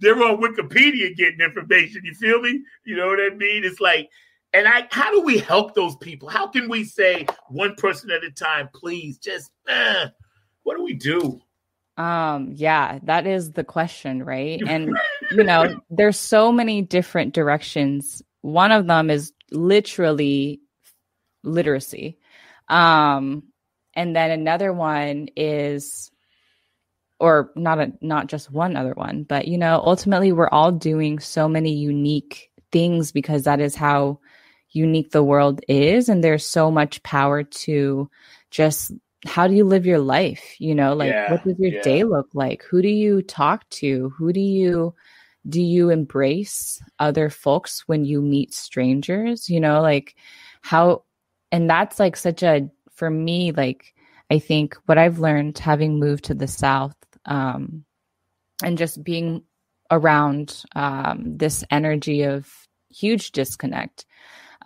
they're on Wikipedia getting information. You feel me? You know what I mean? It's like and I, how do we help those people? How can we say one person at a time, please? Just eh, what do we do? Um, yeah, that is the question, right? And you know, there's so many different directions. One of them is literally literacy. Um, and then another one is or not a not just one other one, but you know, ultimately we're all doing so many unique things because that is how unique the world is and there's so much power to just how do you live your life? You know like yeah, what does your yeah. day look like? Who do you talk to? Who do you do you embrace other folks when you meet strangers? You know like how and that's like such a for me like i think what i've learned having moved to the south um and just being around um this energy of huge disconnect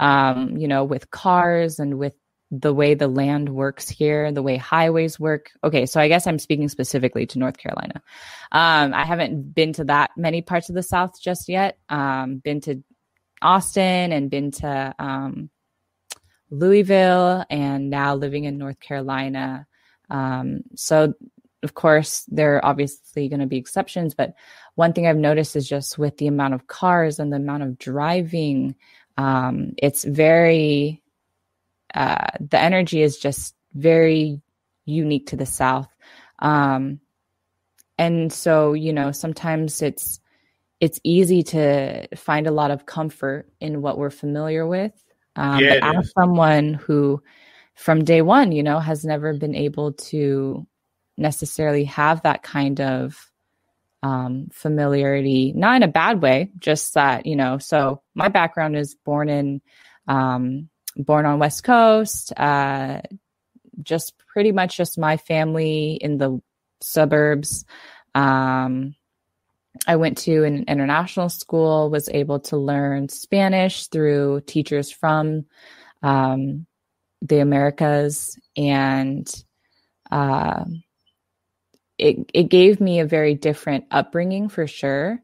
um, you know, with cars and with the way the land works here, the way highways work. Okay, so I guess I'm speaking specifically to North Carolina. Um, I haven't been to that many parts of the South just yet. Um, been to Austin and been to um, Louisville, and now living in North Carolina. Um, so, of course, there are obviously going to be exceptions, but one thing I've noticed is just with the amount of cars and the amount of driving um, it's very uh, the energy is just very unique to the south. Um, and so you know sometimes it's it's easy to find a lot of comfort in what we're familiar with. Um, yeah, but as someone who from day one you know has never been able to necessarily have that kind of um, familiarity, not in a bad way, just that, you know, so my background is born in, um, born on West Coast, uh, just pretty much just my family in the suburbs. Um, I went to an international school, was able to learn Spanish through teachers from um, the Americas, and uh, it it gave me a very different upbringing for sure.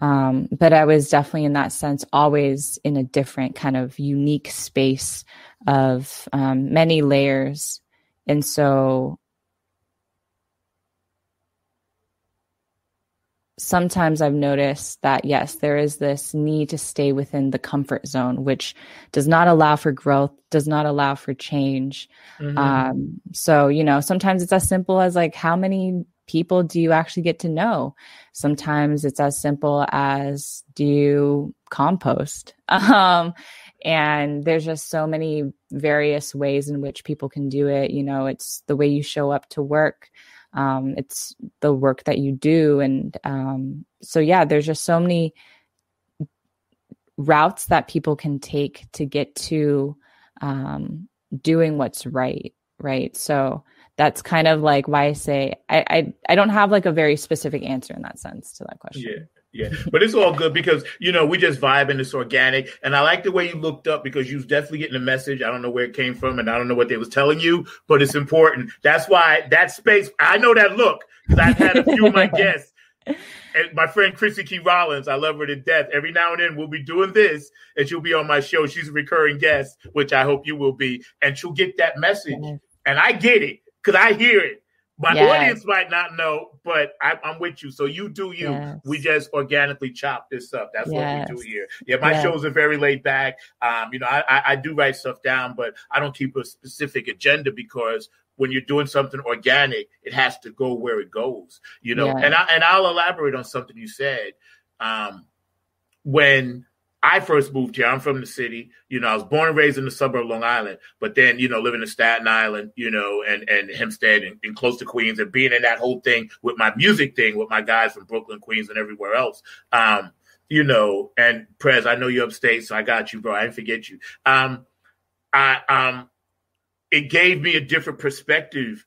Um, but I was definitely in that sense always in a different kind of unique space of um, many layers, and so sometimes I've noticed that yes, there is this need to stay within the comfort zone, which does not allow for growth, does not allow for change. Mm-hmm. Um, so, you know, sometimes it's as simple as like, how many people do you actually get to know? Sometimes it's as simple as do you compost? Um, and there's just so many various ways in which people can do it. You know, it's the way you show up to work um, it's the work that you do and um, so yeah there's just so many routes that people can take to get to um, doing what's right right so that's kind of like why i say I, I i don't have like a very specific answer in that sense to that question yeah yeah, but it's all good because you know we just vibe and it's organic. And I like the way you looked up because you was definitely getting a message. I don't know where it came from, and I don't know what they was telling you, but it's important. That's why that space. I know that look because I've had a few of my guests. And my friend Chrissy Key Rollins, I love her to death. Every now and then we'll be doing this, and she'll be on my show. She's a recurring guest, which I hope you will be, and she'll get that message. And I get it because I hear it. My yes. audience might not know, but I, am with you. So you do you. Yes. We just organically chop this up. That's yes. what we do here. Yeah, my shows are very laid back. Um, you know, I, I, I do write stuff down, but I don't keep a specific agenda because when you're doing something organic, it has to go where it goes. You know, and I and I'll elaborate on something you said. Um, when I first moved here. I'm from the city. You know, I was born and raised in the suburb of Long Island, but then, you know, living in Staten Island, you know, and, and Hempstead and, and, close to Queens and being in that whole thing with my music thing with my guys from Brooklyn, Queens, and everywhere else. Um, you know, and Prez, I know you're upstate, so I got you, bro. I didn't forget you. Um, I um it gave me a different perspective.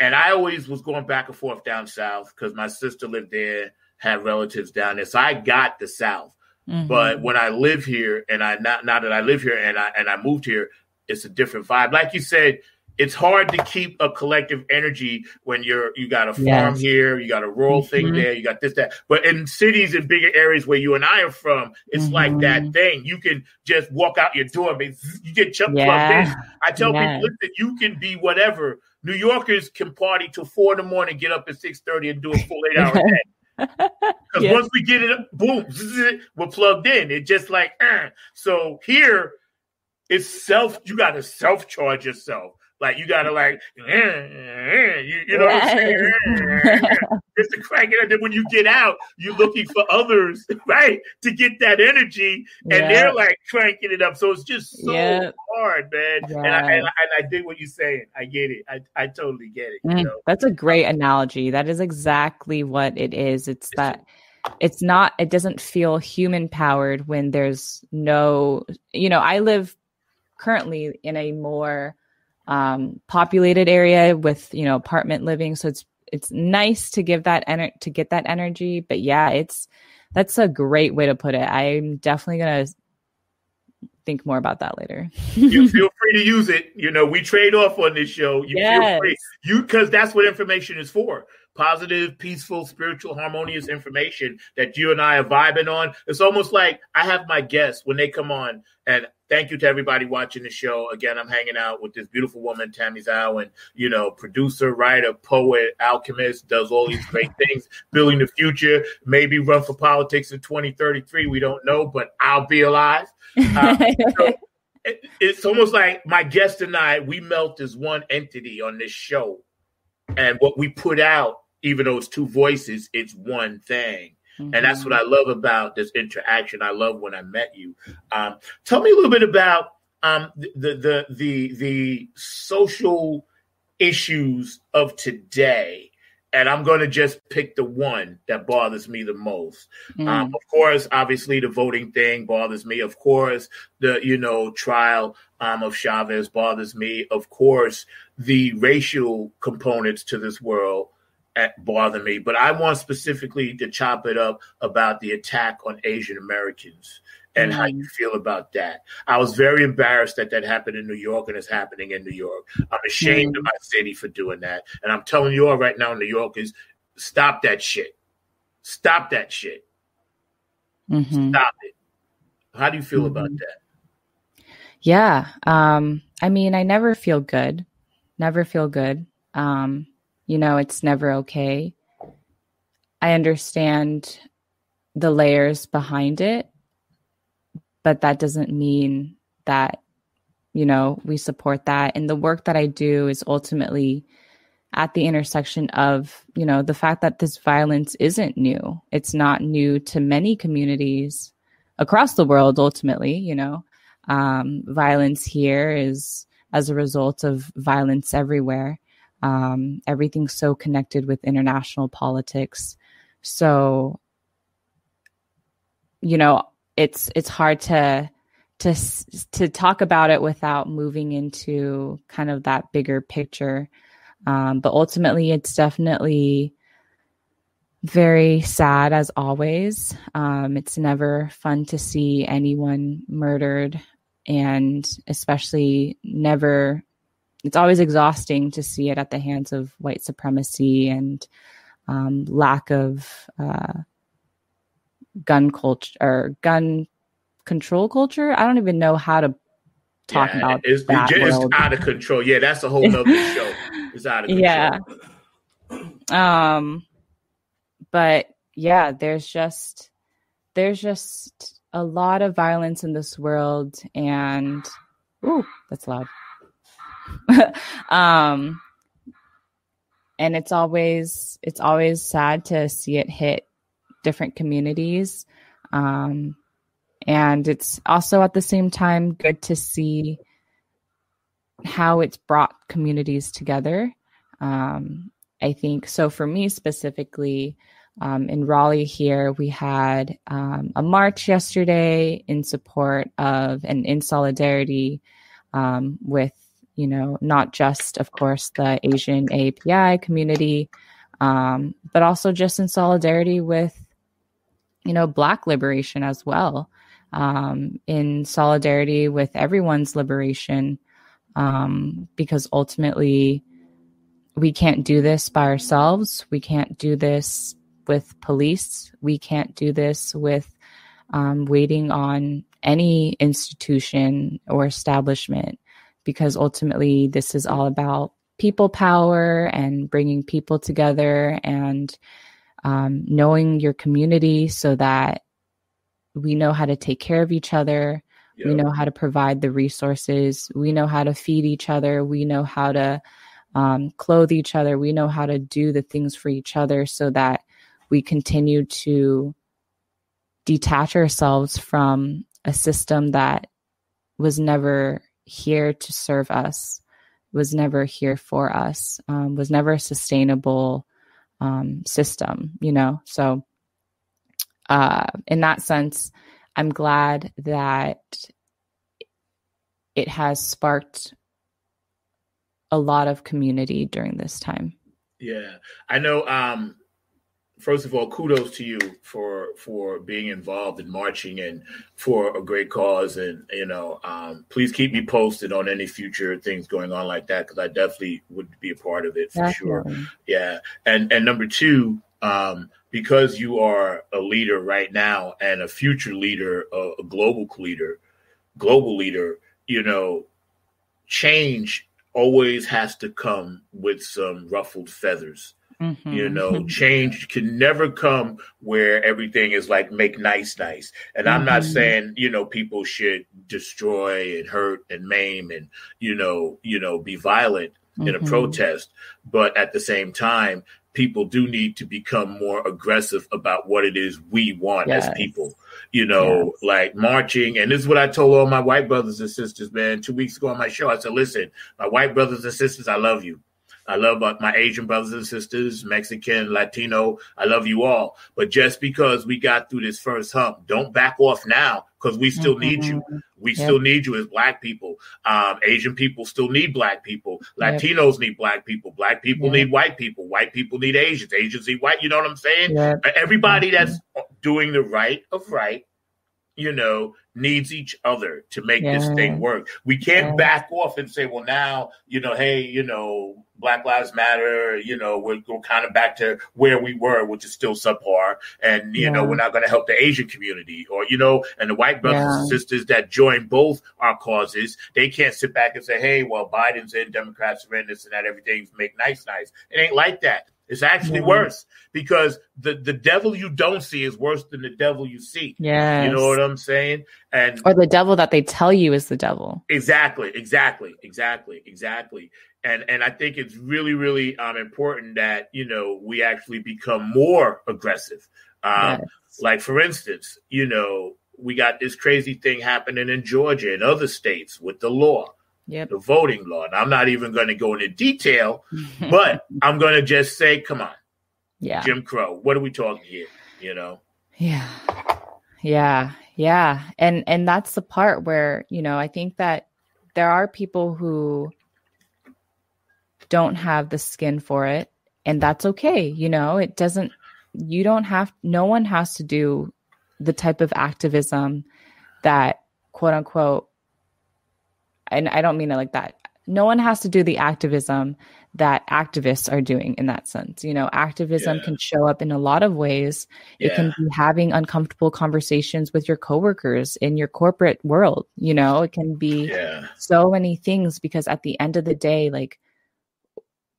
And I always was going back and forth down south because my sister lived there, had relatives down there. So I got the South. Mm-hmm. But when I live here and I not now that I live here and I and I moved here, it's a different vibe. Like you said, it's hard to keep a collective energy when you're you got a farm yes. here, you got a rural mm-hmm. thing there, you got this that. But in cities and bigger areas where you and I are from, it's mm-hmm. like that mm-hmm. thing. You can just walk out your door, mean, you get chucked yeah. in. I tell yeah. people, listen, you can be whatever. New Yorkers can party till four in the morning, get up at six thirty, and do a full eight hour day. Because yes. once we get it, boom, we're plugged in. It's just like, eh. so here, it's self. You got to self charge yourself. Like you gotta like, eh, eh, you, you, know what I'm saying? Just to crank it. And then when you get out, you're looking for others, right, to get that energy, and yeah. they're like cranking it up. So it's just so yeah. hard, man. Yeah. And, I, and, I, and I did what you're saying. I get it. I, I totally get it. Mm, know? That's a great analogy. That is exactly what it is. It's that it's not it doesn't feel human powered when there's no you know i live currently in a more um, populated area with you know apartment living so it's it's nice to give that ener- to get that energy but yeah it's that's a great way to put it. I'm definitely gonna think more about that later. You feel free to use it. You know we trade off on this show. You yes. feel free. You because that's what information is for positive, peaceful, spiritual, harmonious information that you and I are vibing on. It's almost like I have my guests when they come on, and thank you to everybody watching the show. Again, I'm hanging out with this beautiful woman, Tammy Zhao, and you know, producer, writer, poet, alchemist, does all these great things, building the future. Maybe run for politics in 2033. We don't know, but I'll be alive. Uh, so, it's almost like my guest and I, we melt as one entity on this show. And what we put out even though it's two voices, it's one thing. Mm-hmm. And that's what I love about this interaction. I love when I met you. Um, tell me a little bit about um, the, the the the social issues of today. And I'm going to just pick the one that bothers me the most. Mm. Um, of course, obviously, the voting thing bothers me. Of course, the you know trial um, of Chauvin bothers me. Of course, the racial components to this world bother me. But I want specifically to chop it up about the attack on Asian Americans and mm-hmm. how you feel about that. I was very embarrassed that that happened in New York and it's happening in New York. I'm ashamed mm-hmm. of my city for doing that. And I'm telling you all right now, New Yorkers, stop that shit. Stop that shit. Mm-hmm. Stop it. How do you feel about mm-hmm. that? Yeah. Um, I mean, I never feel good. Never feel good. Um, you know, it's never okay. I understand the layers behind it, but that doesn't mean that, you know, we support that. And the work that I do is ultimately at the intersection of, you know, the fact that this violence isn't new. It's not new to many communities across the world, ultimately, you know. Um, violence here is as a result of violence everywhere. Um, everything's so connected with international politics. So, you know, it's it's hard to to to talk about it without moving into kind of that bigger picture. Um, but ultimately, it's definitely very sad as always. Um, it's never fun to see anyone murdered, and especially never. It's always exhausting to see it at the hands of white supremacy and um, lack of uh, gun culture or gun control culture. I don't even know how to talk yeah, about it's, that it's out of control. Yeah, that's a whole nother show. It's out of control. Yeah. Um, but yeah, there's just there's just a lot of violence in this world, and ooh, that's loud. um, and it's always it's always sad to see it hit different communities. Um, and it's also at the same time good to see how it's brought communities together. Um, i think so for me specifically um, in raleigh here we had um, a march yesterday in support of and in solidarity um, with you know, not just, of course, the Asian API community, um, but also just in solidarity with, you know, Black liberation as well, um, in solidarity with everyone's liberation, um, because ultimately we can't do this by ourselves. We can't do this with police. We can't do this with um, waiting on any institution or establishment because ultimately this is all about people power and bringing people together and um, knowing your community so that we know how to take care of each other. Yep. We know how to provide the resources. We know how to feed each other. We know how to um, clothe each other. We know how to do the things for each other so that we continue to detach ourselves from a system that was never here to serve us, was never here for us, um, was never sustainable um, system, you know? So, uh, in that sense, I'm glad that it has sparked a lot of community during this time. Yeah. I know um first of all, kudos to you for for being involved in marching and for a great cause. And you know, um, please keep me posted on any future things going on like that because I definitely would be a part of it for definitely. sure. Yeah, and and number two, um, because you are a leader right now and a future leader, a, a global leader, global leader, you know, change always has to come with some ruffled feathers Mm-hmm. You know, change can never come where everything is like make nice, nice. And mm-hmm. I'm not mm-hmm. saying, you know, people should destroy and hurt and maim and, you know, you know, be violent mm-hmm. in a mm-hmm. protest. But at the same time, people do need to become more aggressive about what it is we want yes. as people. You know, yes. like marching. And this is what I told all my white brothers and sisters, man, two weeks ago on my show. I said, listen, my white brothers and sisters, I love you. I love my Asian brothers and sisters, Mexican, Latino. I love you all. But just because we got through this first hump, don't back off now because we still mm-hmm. need you. Mm-hmm. We yep. still need you as black people. Um, Asian people still need black people. Latinos yep. need black people. Black people yep. need white people. White people need Asians. Asians need white. You know what I'm saying? Everybody mm-hmm. that's doing the right of right you know, needs each other to make this thing work. We can't back off and say, well, now, you know, hey, you know, Black Lives Matter, you know, we're, we're kind of back to where we were, which is still subpar. And, you yeah. know, we're not going to help the Asian community or, you know, and the white brothers and sisters that join both our causes, they can't sit back and say, hey, well, Biden's in, Democrats are in, this and that, everything's make nice, nice. It ain't like that. It's actually worse because the the devil you don't see is worse than the devil you see. Yeah, you know what I'm saying? And or the devil that they tell you is the devil. Exactly, exactly, exactly, exactly. And and I think it's really really um, important that you know we actually become more aggressive. Um, yes. Like for instance, you know we got this crazy thing happening in Georgia and other states with the law yep. the voting law. And I'm not even going to go into detail, but I'm going to just say, come on, yeah, Jim Crow. What are we talking here? You know? Yeah, yeah, yeah. And and that's the part where you know I think that there are people who don't have the skin for it, and that's okay. You know, it doesn't. You don't have. No one has to do the type of activism that quote unquote and I don't mean it like that. No one has to do the activism that activists are doing in that sense. You know, activism yeah. can show up in a lot of ways. Yeah. It can be having uncomfortable conversations with your coworkers in your corporate world. You know, it can be yeah. so many things because at the end of the day, like,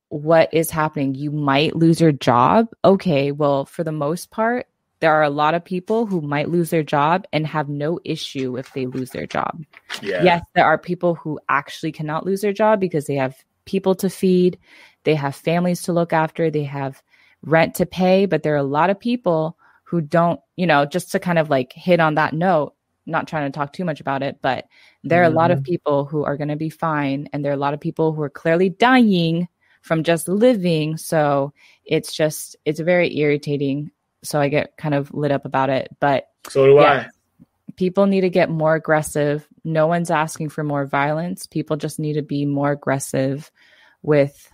what is happening? You might lose your job. Okay, well, for the most part, there are a lot of people who might lose their job and have no issue if they lose their job. Yeah. Yes, there are people who actually cannot lose their job because they have people to feed, they have families to look after, they have rent to pay, but there are a lot of people who don't, you know, just to kind of like hit on that note, not trying to talk too much about it, but there are mm-hmm. a lot of mm-hmm. people who are going to be fine and there are a lot of people who are clearly dying from just living. So it's just, it's very irritating so I get kind of lit up about it. But so do yeah, I. People need to get more aggressive. No one's asking for more violence. People just need to be more aggressive with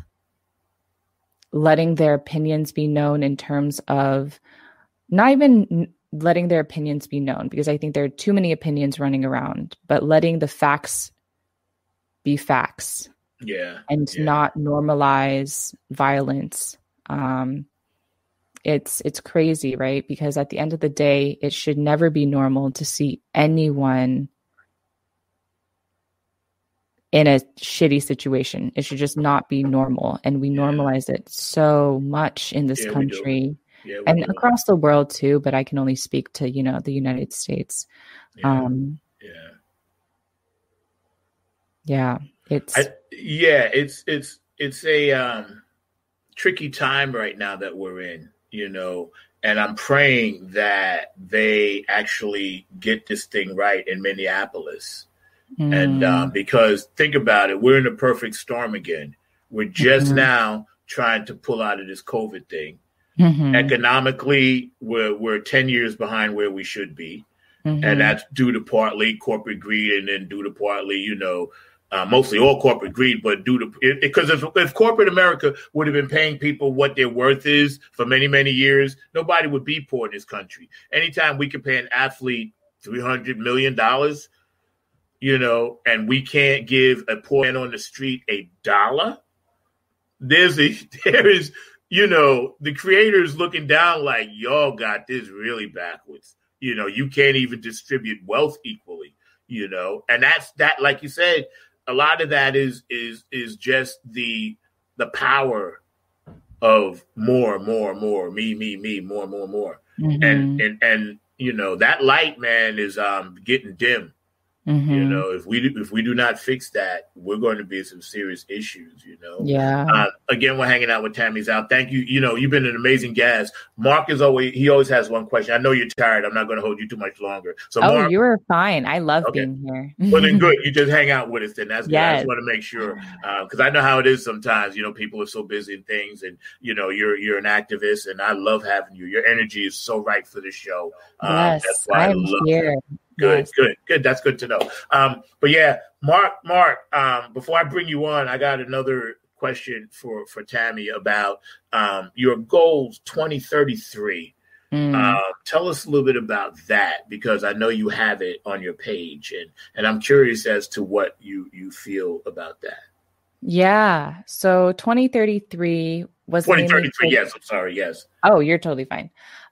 letting their opinions be known in terms of not even letting their opinions be known because I think there are too many opinions running around, but letting the facts be facts. Yeah. And yeah. not normalize violence. Um, it's it's crazy right? Because at the end of the day it should never be normal to see anyone in a shitty situation. It should just not be normal and we yeah. normalize it so much in this yeah, country yeah, and do. across the world too but i can only speak to you know the united states. Um yeah. Yeah it's I, yeah it's it's it's a um tricky time right now that we're in you know, and I'm praying that they actually get this thing right in Minneapolis. Mm. And um, because think about it, we're in a perfect storm again. We're just mm-hmm. now trying to pull out of this COVID thing. Mm-hmm. Economically, we're we're ten years behind where we should be, mm-hmm. and that's due to partly corporate greed, and then due to partly, you know, uh, mostly all corporate greed, but due to because if, if corporate America would have been paying people what their worth is for many many years, nobody would be poor in this country. Anytime we can pay an athlete three hundred million dollars, you know, and we can't give a poor man on the street a dollar, there's a there is you know the creators looking down like y'all got this really backwards. You know, you can't even distribute wealth equally. You know, and that's that. Like you said, a lot of that is is is just the the power of more, more, more, me, me, me, more, more, more, mm-hmm. and and and you know that light, man, is um getting dim. Mm-hmm. You know, if we do, if we do not fix that, we're going to be in some serious issues. You know. Yeah. Uh, again, we're hanging out with Tammy Zhao. Thank you. You know, you've been an amazing guest. Mark is always he always has one question. I know you're tired. I'm not going to hold you too much longer. So, oh, Mark, you were fine. I love okay. being here. well, then good. You just hang out with us. Then that's good. Yes. I just want to make sure because uh, I know how it is sometimes. You know, people are so busy in things, and you know, you're you're an activist, and I love having you. Your energy is so right for the show. Um, yes, I'm here. Good, good, good. That's good to know. Um, but yeah, Mark, Mark. Um, before I bring you on, I got another question for for Tammy about um, your goals 2033. Mm. Uh, tell us a little bit about that because I know you have it on your page, and and I'm curious as to what you you feel about that. Yeah. So 2033 was 2033. Yes. I'm sorry. Yes. Oh, you're totally fine.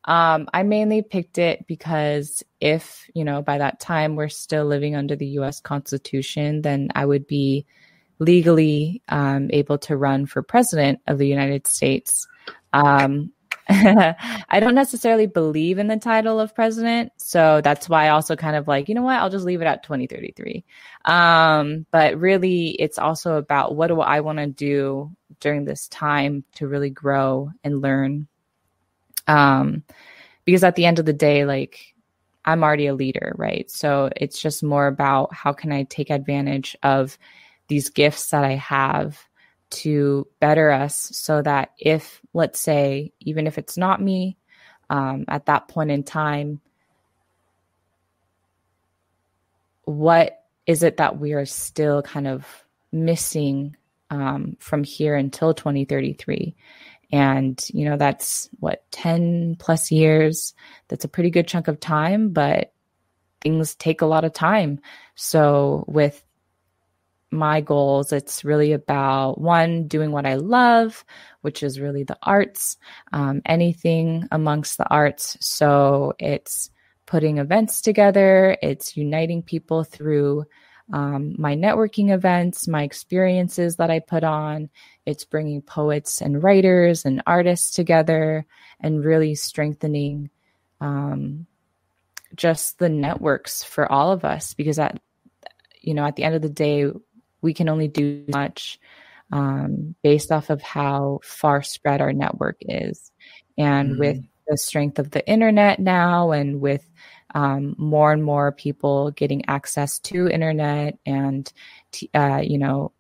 Um, I mainly picked it because if, you know, by that time we're still living under the US Constitution, then I would be legally um, able to run for president of the United States. Um, I don't necessarily believe in the title of president. So that's why I also kind of like, you know what, I'll just leave it at 2033. Um, but really, it's also about what do I want to do during this time to really grow and learn. Um, because at the end of the day, like, I'm already a leader, right? So it's just more about how can I take advantage of these gifts that I have to better us so that if, let's say, even if it's not me um, at that point in time, what is it that we are still kind of missing um, from here until 2033? And, you know, that's what, 10 plus years. That's a pretty good chunk of time, but things take a lot of time. So, with my goals, it's really about one, doing what I love, which is really the arts, um, anything amongst the arts. So it's putting events together, it's uniting people through um, my networking events, my experiences that I put on. It's bringing poets and writers and artists together and really strengthening um, just the networks for all of us because at you know at the end of the day we can only do much um, based off of how far spread our network is. And mm-hmm. with the strength of the internet now, and with um, more and more people getting access to internet and, uh, you know,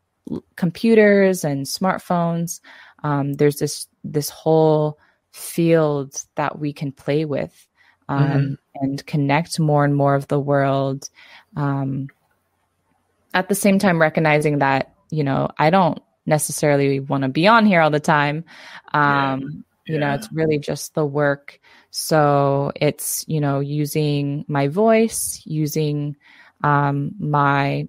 computers and smartphones, um, there's this this whole field that we can play with um, mm-hmm. and connect more and more of the world. Um, at the same time recognizing that you know i don't necessarily want to be on here all the time um yeah. Yeah. you know it's really just the work so it's you know using my voice using um my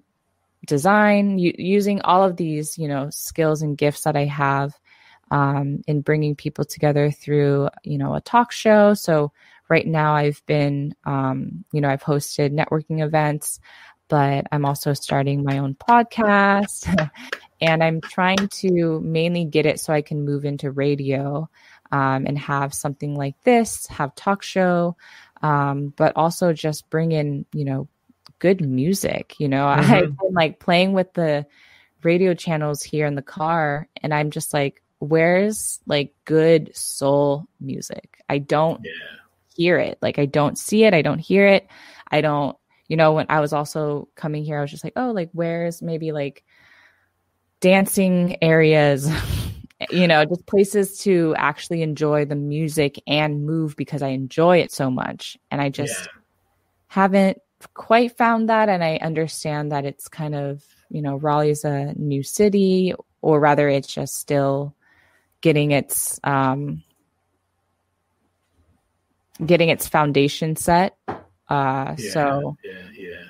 design u- using all of these you know skills and gifts that i have um, in bringing people together through you know a talk show so right now i've been um, you know i've hosted networking events but I'm also starting my own podcast and I'm trying to mainly get it so I can move into radio um, and have something like this, have talk show, um, but also just bring in, you know, good music. You know, mm-hmm. I've been like playing with the radio channels here in the car and I'm just like, where's like good soul music? I don't yeah. hear it. Like I don't see it. I don't hear it. I don't you know, when I was also coming here, I was just like, oh, like where's maybe like dancing areas, you know, just places to actually enjoy the music and move because I enjoy it so much. And I just yeah. haven't quite found that. And I understand that it's kind of, you know, Raleigh's a new city, or rather, it's just still getting its, um, getting its foundation set uh, yeah, so yeah, yeah,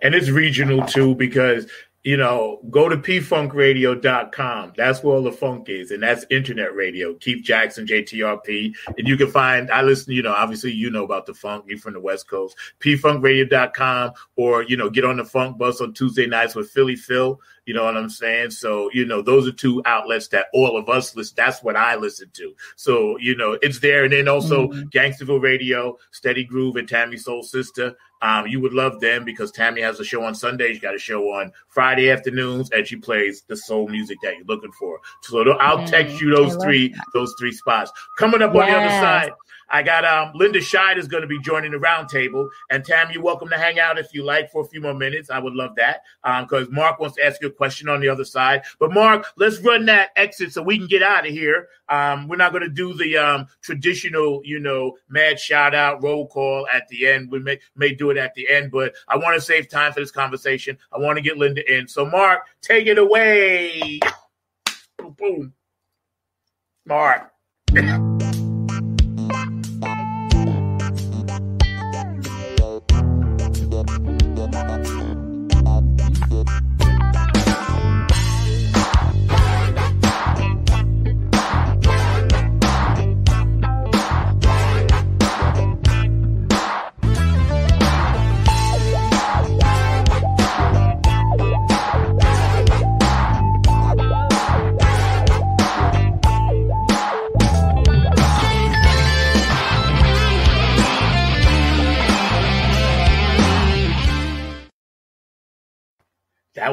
and it's regional too because you know, go to pfunkradio.com. That's where all the funk is, and that's internet radio. Keith Jackson, JTRP, and you can find. I listen. You know, obviously, you know about the funk. You're from the West Coast. pfunkradio.com, or you know, get on the funk bus on Tuesday nights with Philly Phil. You know what I'm saying? So, you know, those are two outlets that all of us listen. That's what I listen to. So, you know, it's there. And then also mm-hmm. Gangsterville Radio, Steady Groove, and Tammy Soul Sister. Um, you would love them because Tammy has a show on Sundays. She got a show on Friday afternoons, and she plays the soul music that you're looking for. So I'll text mm, you those three, that. those three spots. Coming up yes. on the other side, I got um, Linda Scheid is going to be joining the roundtable, and Tam, you're welcome to hang out if you like for a few more minutes. I would love that because um, Mark wants to ask you a question on the other side. But Mark, let's run that exit so we can get out of here. Um, we're not going to do the um, traditional, you know, mad shout out roll call at the end. We may may do it at the end, but I want to save time for this conversation. I want to get Linda in. So, Mark, take it away. Boom, boom. Mark.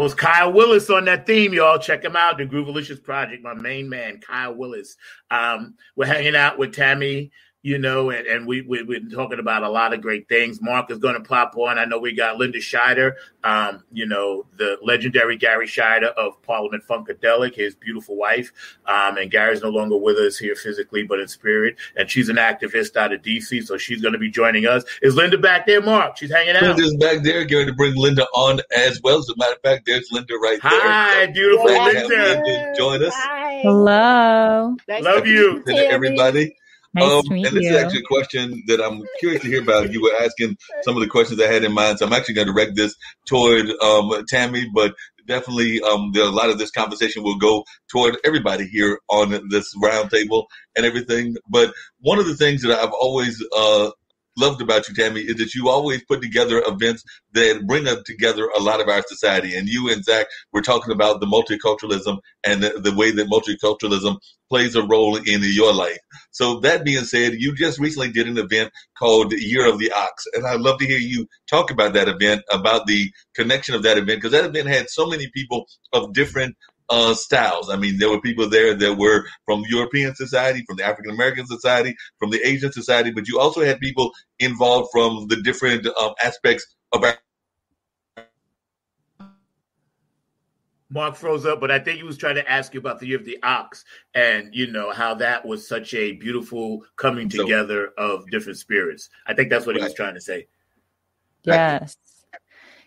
was Kyle Willis on that theme, y'all. Check him out, the Groovalicious Project, my main man, Kyle Willis. Um, we're hanging out with Tammy you know, and, and we, we, have been talking about a lot of great things. Mark is going to pop on. I know we got Linda Shider, um, you know, the legendary Gary Shider of Parliament Funkadelic, his beautiful wife. Um, and Gary's no longer with us here physically, but in spirit. And she's an activist out of DC, so she's going to be joining us. Is Linda back there, Mark? She's hanging out. Linda's back there, going to bring Linda on as well. As a matter of fact, there's Linda right there. Hi, beautiful Linda. Linda. Join us. Hi. Hello. Nice Love you. Everybody. Nice um, to meet and this you. is actually a question that I'm curious to hear about. You were asking some of the questions I had in mind, so I'm actually going to direct this toward um, Tammy, but definitely um, a lot of this conversation will go toward everybody here on this roundtable and everything. But one of the things that I've always uh, loved about you, Tammy, is that you always put together events that bring up together a lot of our society. And you and Zack were talking about the multiculturalism and the, the way that multiculturalism plays a role in your life. So that being said, you just recently did an event called Year of the Ox. And I'd love to hear you talk about that event, about the connection of that event, because that event had so many people of different uh, styles. I mean, there were people there that were from European society, from the African American society, from the Asian society, but you also had people involved from the different um, aspects of our. Mark froze up, but I think he was trying to ask you about the year of the ox and you know how that was such a beautiful coming together so, of different spirits. I think that's what right. he was trying to say. Yes.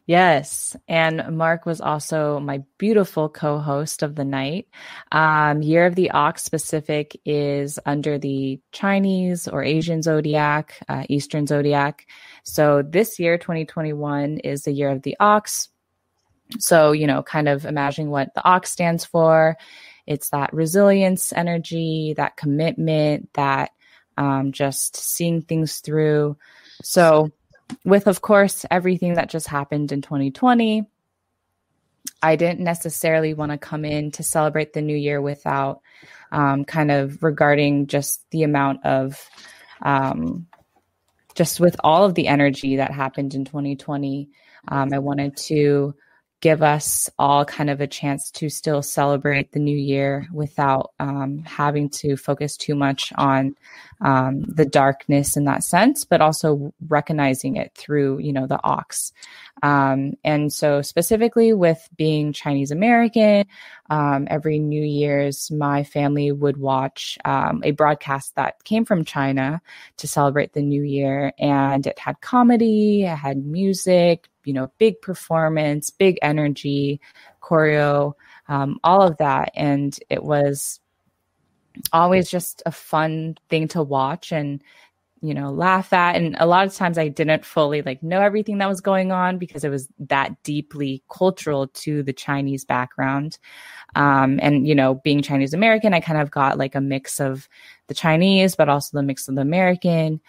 Yes. And Mark was also my beautiful co host of the night. Um, Year of the Ox specific is under the Chinese or Asian zodiac, uh, Eastern zodiac. So this year, 2021, is the Year of the Ox. So, you know, kind of imagining what the ox stands for. It's that resilience energy, that commitment, that um, just seeing things through. So, with, of course, everything that just happened in 2020, I didn't necessarily want to come in to celebrate the new year without um, kind of regarding just the amount of, um, just with all of the energy that happened in 2020. Um, I wanted to give us all kind of a chance to still celebrate the new year without um, having to focus too much on um, the darkness in that sense, but also recognizing it through, you know, the ox. Um, and so, specifically with being Chinese American, um, every New Year's, my family would watch um, a broadcast that came from China to celebrate the new year. And it had comedy, it had music, you know, big performance, big energy, choreo, um, all of that. And it was always just a fun thing to watch and, you know, laugh at. And a lot of times I didn't fully like know everything that was going on because it was that deeply cultural to the Chinese background. Um, and, you know, being Chinese American, I kind of got like a mix of the Chinese, but also the mix of the American.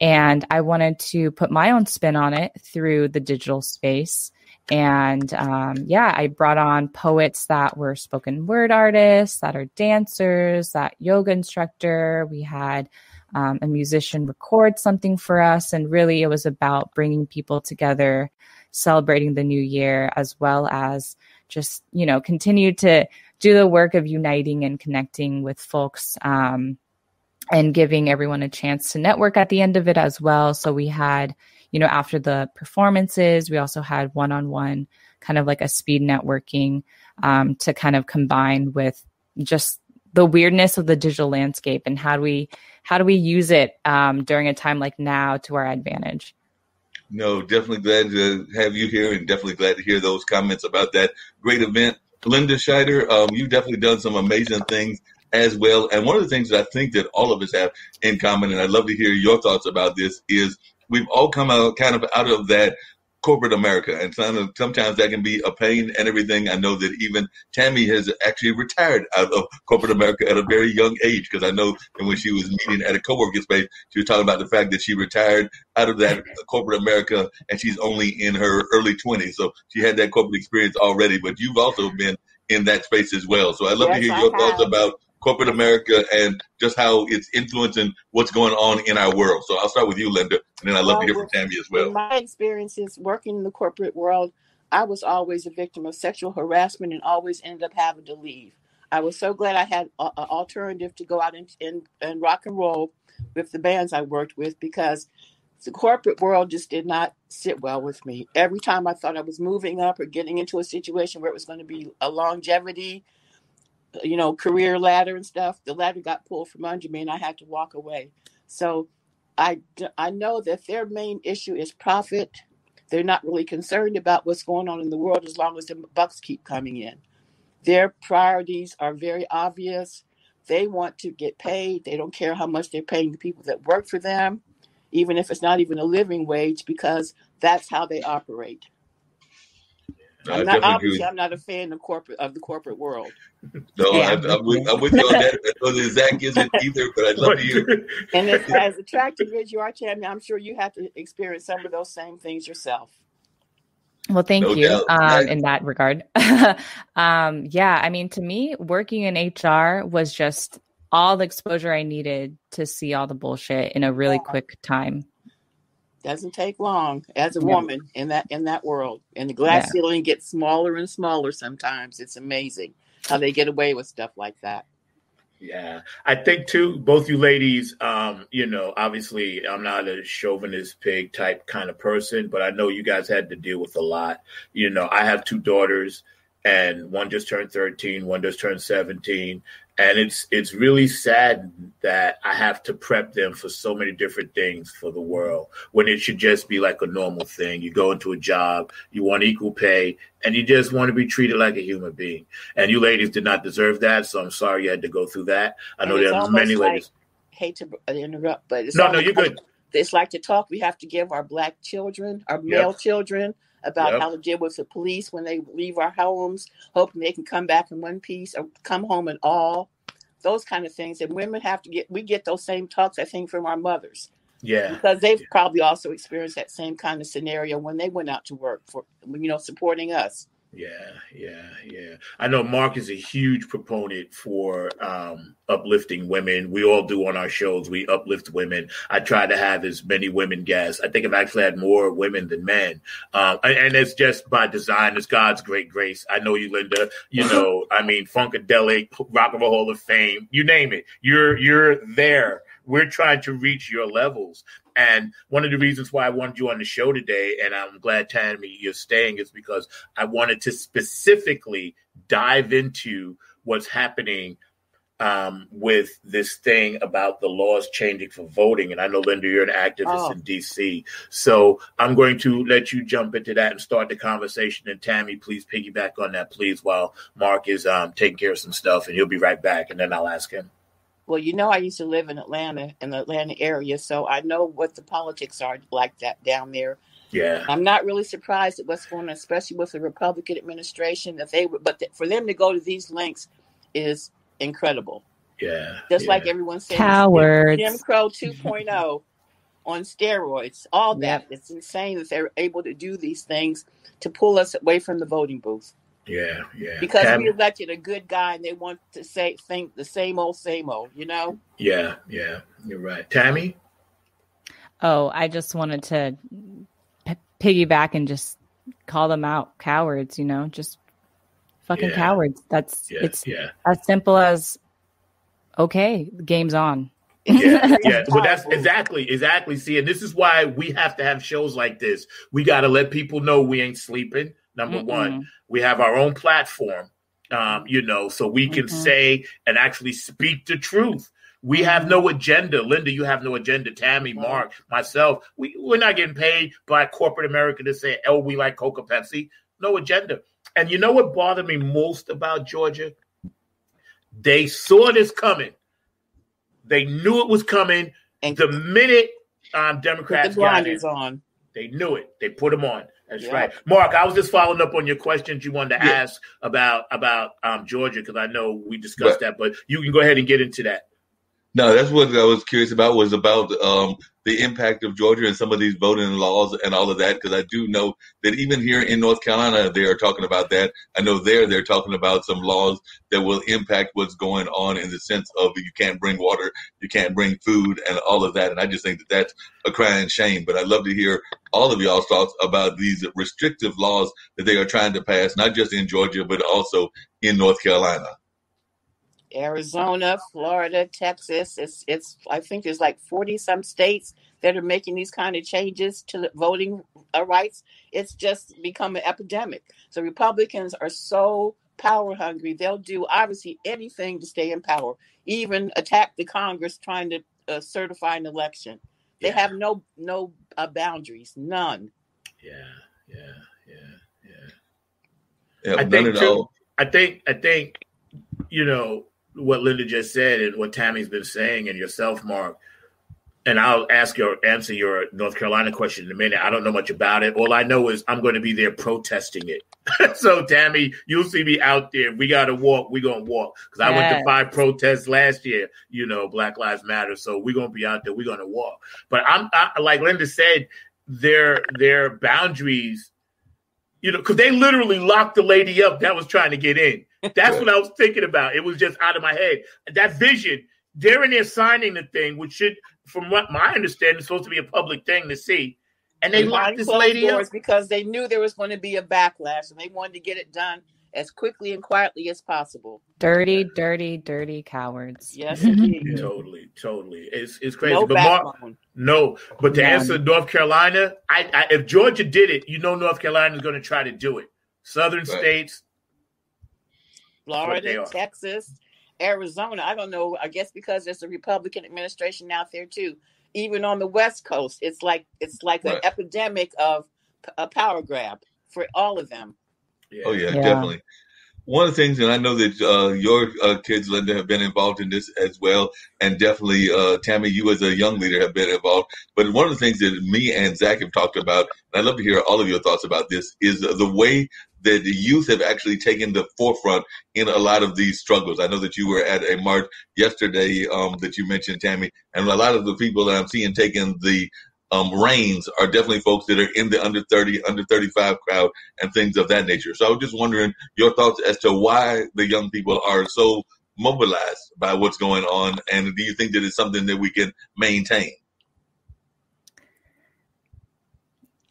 And I wanted to put my own spin on it through the digital space. And um, yeah, I brought on poets that were spoken word artists, that are dancers, that yoga instructor. We had um, a musician record something for us. And really, it was about bringing people together, celebrating the new year, as well as just, you know, continue to do the work of uniting and connecting with folks. Um, and giving everyone a chance to network at the end of it as well. So we had, you know, after the performances, we also had one on one kind of like a speed networking um, to kind of combine with just the weirdness of the digital landscape and how do we how do we use it um, during a time like now to our advantage no definitely glad to have you here and definitely glad to hear those comments about that great event linda shider um, you've definitely done some amazing things as well. And one of the things that I think that all of us have in common, and I'd love to hear your thoughts about this, is we've all come out kind of out of that corporate America, and sometimes that can be a pain and everything. I know that even Tammy has actually retired out of corporate America at a very young age because I know when she was meeting at a co-working space, she was talking about the fact that she retired out of that corporate America and she's only in her early 20s, so she had that corporate experience already. But you've also been in that space as well, so I'd love yes, to hear your thoughts about corporate America and just how it's influencing what's going on in our world. So I'll start with you, Linda, and then I'd love well, to hear from Tammy as well. My experiences working in the corporate world, I was always a victim of sexual harassment and always ended up having to leave. I was so glad I had an alternative to go out and, and, and rock and roll with the bands I worked with because the corporate world just did not sit well with me. Every time I thought I was moving up or getting into a situation where it was going to be a longevity, you know, career ladder and stuff, the ladder got pulled from under me and I had to walk away. So I, I know that their main issue is profit. They're not really concerned about what's going on in the world as long as the bucks keep coming in. Their priorities are very obvious. They want to get paid. They don't care how much they're paying the people that work for them, even if it's not even a living wage, because that's how they operate. I'm not obviously I'm not a fan of corporate of the corporate world. No, yeah. I, am with, I'm with you on that. I know that Zack isn't either, but I'd love to hear. And as, as attractive as you are, Tammy, I'm sure you have to experience some of those same things yourself. Well, thank no you um, right. in that regard. um, yeah, I mean, to me, working in HR was just all the exposure I needed to see all the bullshit in a really yeah. quick time. Doesn't take long as a woman in that in that world, and the glass yeah. ceiling gets smaller and smaller. Sometimes it's amazing how they get away with stuff like that. Yeah, I think too. Both you ladies, um, you know, obviously, I'm not a chauvinist pig type kind of person, but I know you guys had to deal with a lot. You know, I have two daughters, and one just turned 13, one just turned 17, and it's it's really sad that I have to prep them for so many different things for the world when it should just be like a normal thing. You go into a job, you want equal pay, and you just want to be treated like a human being. And you ladies did not deserve that, so I'm sorry you had to go through that. I know there are many like, ladies. Hate to uh, interrupt, but no, no, you're good. It's like to talk. We have to give our black children, our male yep. children, about yep. how to deal with the police when they leave our homes, hoping they can come back in one piece or come home in all. Those kind of things. And women have to get, we get those same talks, I think, from our mothers. Yeah. Because they've yeah. probably also experienced that same kind of scenario when they went out to work for, you know, supporting us. Yeah, yeah, yeah. I know Mark is a huge proponent for um, uplifting women. We all do on our shows. We uplift women. I try to have as many women guests. I think I've actually had more women than men, um, and, and, it's just by design. It's God's great grace. I know you, Linda. You know, I mean, Funkadelic, Rock and Roll Hall of Fame. You name it. You're you're there we're trying to reach your levels. And one of the reasons why I wanted you on the show today, and I'm glad Tammy you're staying, is because I wanted to specifically dive into what's happening um, with this thing about the laws changing for voting. And I know, Linda, you're an activist oh. in DC. So I'm going to let you jump into that and start the conversation. And Tammy, please piggyback on that, please, while Mark is um, taking care of some stuff. And he'll be right back. And then I'll ask him. Well, you know, I used to live in Atlanta, in the Atlanta area, so I know what the politics are like that down there. Yeah, I'm not really surprised at what's going on, especially with the Republican administration. That they, but for them to go to these lengths is incredible. Yeah, just yeah. like everyone says, cowards. Jim Crow 2.0 on steroids. All that. Yep. It's insane that they're able to do these things to pull us away from the voting booth. Yeah, yeah. Because Tam- we elected a good guy and they want to say think the same old, same old, you know? Yeah, yeah. You're right. Tammy? Oh, I just wanted to p- piggyback and just call them out cowards, you know, just fucking yeah. cowards. That's yeah, it's yeah. as simple as okay, game's on. yeah, yeah. Well, that's exactly, exactly. See, and this is why we have to have shows like this. We got to let people know we ain't sleeping. Number Mm-mm. one, we have our own platform, um, you know, so we can mm-hmm. say and actually speak the truth. We have no agenda. Linda, you have no agenda. Tammy, Mark, myself, we, we're not getting paid by corporate America to say, oh, we like Coca Pepsi. No agenda. And you know what bothered me most about Georgia? They saw this coming. They knew it was coming. And the minute um, Democrats got it, on. they knew it. They put them on. That's yeah. right, Mark. I was just following up on your questions you wanted to yeah. ask about about um, Georgia because I know we discussed but, that, but you can go ahead and get into that. No, that's what I was curious about. Was about um, the impact of Georgia and some of these voting laws and all of that. Because I do know that even here in North Carolina, they are talking about that. I know there they're talking about some laws that will impact what's going on in the sense of you can't bring water, you can't bring food, and all of that. And I just think that that's a crying shame. But I'd love to hear all of y'all's thoughts about these restrictive laws that they are trying to pass, not just in Georgia but also in North Carolina. Arizona, Florida, Texas. It's it's I think there's like 40 some states that are making these kind of changes to the voting uh, rights. It's just become an epidemic. So Republicans are so power hungry. They'll do obviously anything to stay in power, even attack the Congress trying to uh, certify an election. They yeah. have no no uh, boundaries, none. Yeah, yeah, yeah, yeah. yeah I think too, I think I think you know what Linda just said and what Tammy's been saying and yourself, Mark. And I'll ask your answer your North Carolina question in a minute. I don't know much about it. All I know is I'm going to be there protesting it. so Tammy, you'll see me out there. we got to walk. We're gonna walk because I went to five protests last year. You know, Black Lives Matter. So we're gonna be out there. We're gonna walk. But I'm I, like Linda said, their their boundaries. You know, because they literally locked the lady up that was trying to get in. That's what I was thinking about. It was just out of my head. That vision, they're in there signing the thing, which should, from what my understanding, is supposed to be a public thing to see. And they locked this lady up because they knew there was going to be a backlash, and they wanted to get it done as quickly and quietly as possible. Dirty, dirty, dirty cowards. Yes, indeed. totally, totally. It's it's crazy. No but Mark, no. But to answer North Carolina, I, I, if Georgia did it, you know North Carolina is going to try to do it. Southern right. states, Florida, Texas, Arizona. I don't know. I guess because there's a Republican administration out there too. Even on the West Coast, it's like it's like right. an epidemic of a power grab for all of them. Yeah. Oh yeah, yeah, definitely. One of the things, and I know that uh, your uh, kids, Linda, have been involved in this as well, and definitely uh, Tammy, you as a young leader have been involved. But one of the things that me and Zack have talked about, and I'd love to hear all of your thoughts about this, is the way that the youth have actually taken the forefront in a lot of these struggles. I know that you were at a march yesterday um, that you mentioned, Tammy, and a lot of the people that I'm seeing taking the um, reins are definitely folks that are in the under 30, under 35 crowd and things of that nature. So I was just wondering your thoughts as to why the young people are so mobilized by what's going on, and do you think that it's something that we can maintain?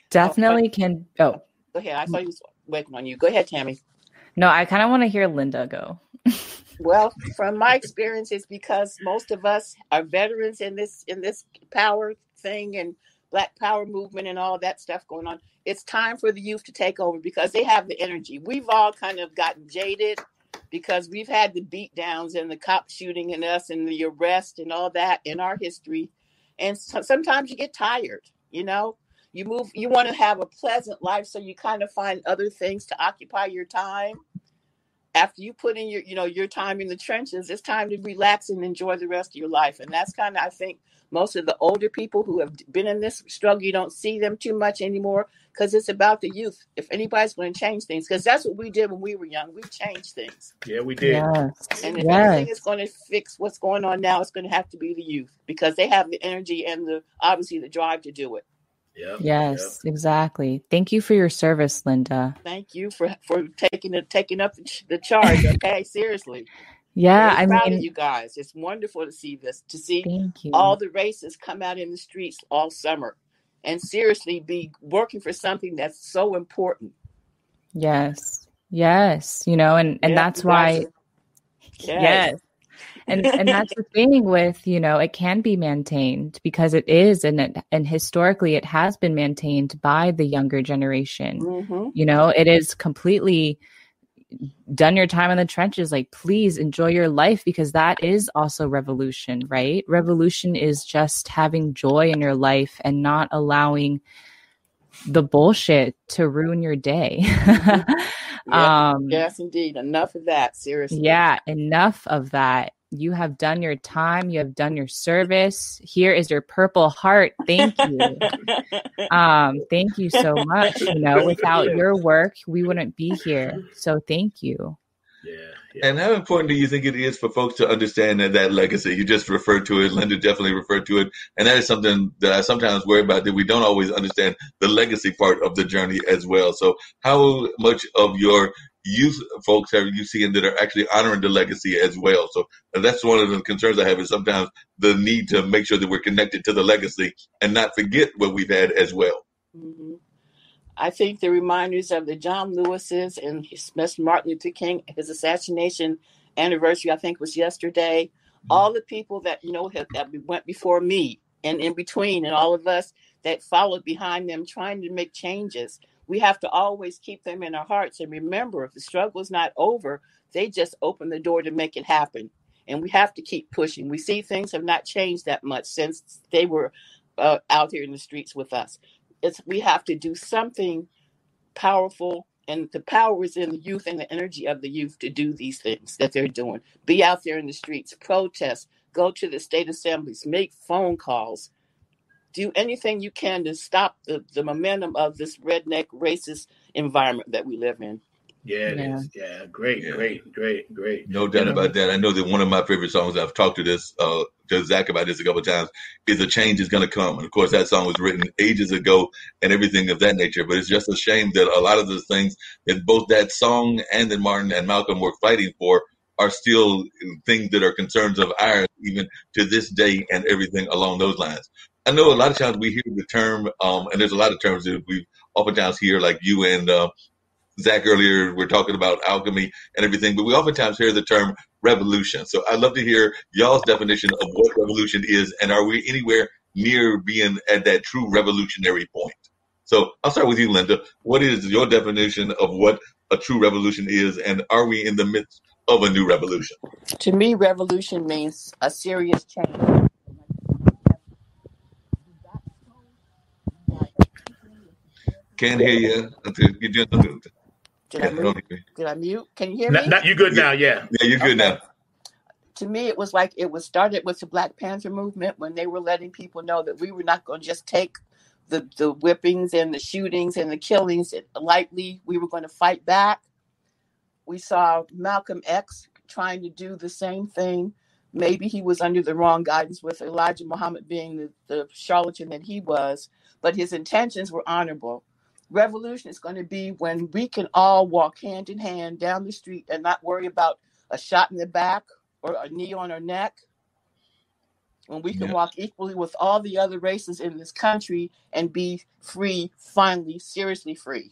Definitely can. Oh, go ahead. I saw you waiting on you. Go ahead, Tammy. No, I kind of want to hear Linda go. well, from my experience, it's because most of us are veterans in this in this power thing and Black Power movement and all that stuff going on. It's time for the youth to take over because they have the energy. We've all kind of gotten jaded because we've had the beat downs and the cop shooting and us and the arrest and all that in our history. And so, sometimes you get tired, you know you move you want to have a pleasant life so you kind of find other things to occupy your time after you put in your you know your time in the trenches it's time to relax and enjoy the rest of your life and that's kind of i think most of the older people who have been in this struggle you don't see them too much anymore because it's about the youth if anybody's going to change things because that's what we did when we were young we changed things yeah we did yes. and if yes. anything is going to fix what's going on now it's going to have to be the youth because they have the energy and the obviously the drive to do it Yep, yes, yep. exactly. Thank you for your service, Linda. Thank you for for taking it taking up the, charge. Okay, seriously. Yeah, I'm mean, of you guys, it's wonderful to see this. To see all the races come out in the streets all summer, and seriously be working for something that's so important. Yes, yes, you know, and and that's why. Yes. yes and and that's the thing with you know it can be maintained because it is and it, and historically it has been maintained by the younger generation. Mm-hmm. you know it is completely done your time in the trenches like please enjoy your life because that is also revolution right? Revolution is just having joy in your life and not allowing the bullshit to ruin your day. Mm-hmm. um yes indeed. Enough of that seriously. Yeah enough of that you have done your time. You have done your service. Here is your purple heart. Thank you. um, thank you so much. You know, without your work, we wouldn't be here. So thank you. Yeah, Yeah. And how important do you think it is for folks to understand that, that legacy? You just referred to it. Linda definitely referred to it. And that is something that I sometimes worry about that we don't always understand the legacy part of the journey as well. So how much of your youth folks are you seeing that are actually honoring the legacy as well? So that's one of the concerns I have is sometimes the need to make sure that we're connected to the legacy and not forget what we've had as well. Mm-hmm. I think the reminders of the John Lewis's and Martin Luther King, his assassination anniversary, I think was yesterday. Mm-hmm. All the people that you know have, that went before me and in between, and all of us that followed behind them, trying to make changes. We have to always keep them in our hearts and remember if the struggle is not over, they just open the door to make it happen. And we have to keep pushing. We see things have not changed that much since they were uh, out here in the streets with us it's we have to do something powerful and the power is in the youth and the energy of the youth to do these things that they're doing be out there in the streets protest go to the state assemblies make phone calls do anything you can to stop the, the momentum of this redneck racist environment that we live in yeah, it yeah. Is. yeah. Great, yeah. great, great, great. No doubt about that. I know that one of my favorite songs, I've talked to this, uh, to Zack about this a couple times, is A Change is Gonna Come. And of course, that song was written ages ago and everything of that nature. But it's just a shame that a lot of the things that both that song and that Martin and Malcolm were fighting for are still things that are concerns of ours, even to this day and everything along those lines. I know a lot of times we hear the term, um, and there's a lot of terms that we oftentimes hear, like you and uh, Zack earlier, we're talking about alchemy and everything, but we oftentimes hear the term revolution. So I'd love to hear y'all's definition of what revolution is, and are we anywhere near being at that true revolutionary point? So I'll start with you, Linda. What is your definition of what a true revolution is, and are we in the midst of a new revolution? To me, revolution means a serious change. Can't hear you. Did I mute? Did I mute? Can you hear me? Not, you good now? Yeah. Yeah, you're good okay. now. To me, it was like it was started with the Black Panther movement when they were letting people know that we were not going to just take the the whippings and the shootings and the killings lightly. We were going to fight back. We saw Malcolm X trying to do the same thing. Maybe he was under the wrong guidance with Elijah Muhammad being the, the charlatan that he was, but his intentions were honorable revolution is going to be when we can all walk hand in hand down the street and not worry about a shot in the back or a knee on our neck. When we can yeah. walk equally with all the other races in this country and be free, finally, seriously free.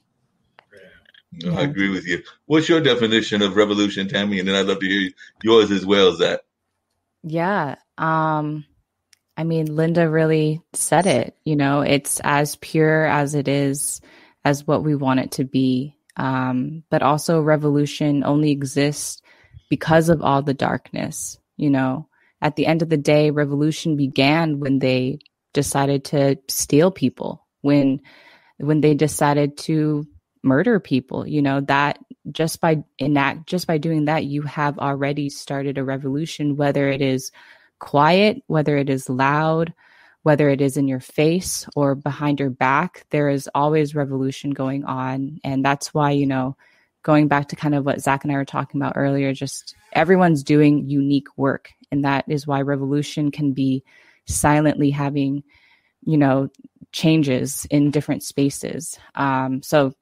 Yeah. I agree with you. What's your definition of revolution, Tammy? And then I'd love to hear yours as well, Zack. Yeah. Um, I mean, Linda really said it. You know, it's as pure as it is as what we want it to be. Um, but also, revolution only exists because of all the darkness. You know, at the end of the day, revolution began when they decided to steal people, when when they decided to murder people. You know that just by enact just by doing that, you have already started a revolution. Whether it is quiet, whether it is loud, whether it is in your face or behind your back, there is always revolution going on. And that's why, you know, going back to kind of what Zack and I were talking about earlier, just everyone's doing unique work. And that is why revolution can be silently having, you know, changes in different spaces. Um, so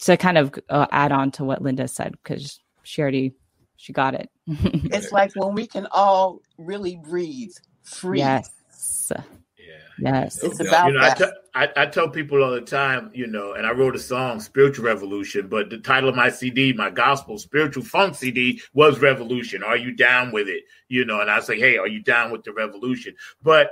to kind of uh, add on to what Linda said, because she already she got it. it's like when we can all really breathe free. Yes. Yes, oh, it's about you know, that. I, t- I, I tell people all the time, you know, and I wrote a song, Spiritual Revolution, but the title of my CD, my gospel spiritual funk CD, was Revolution. Are you down with it? You know, and I say, hey, are you down with the revolution? But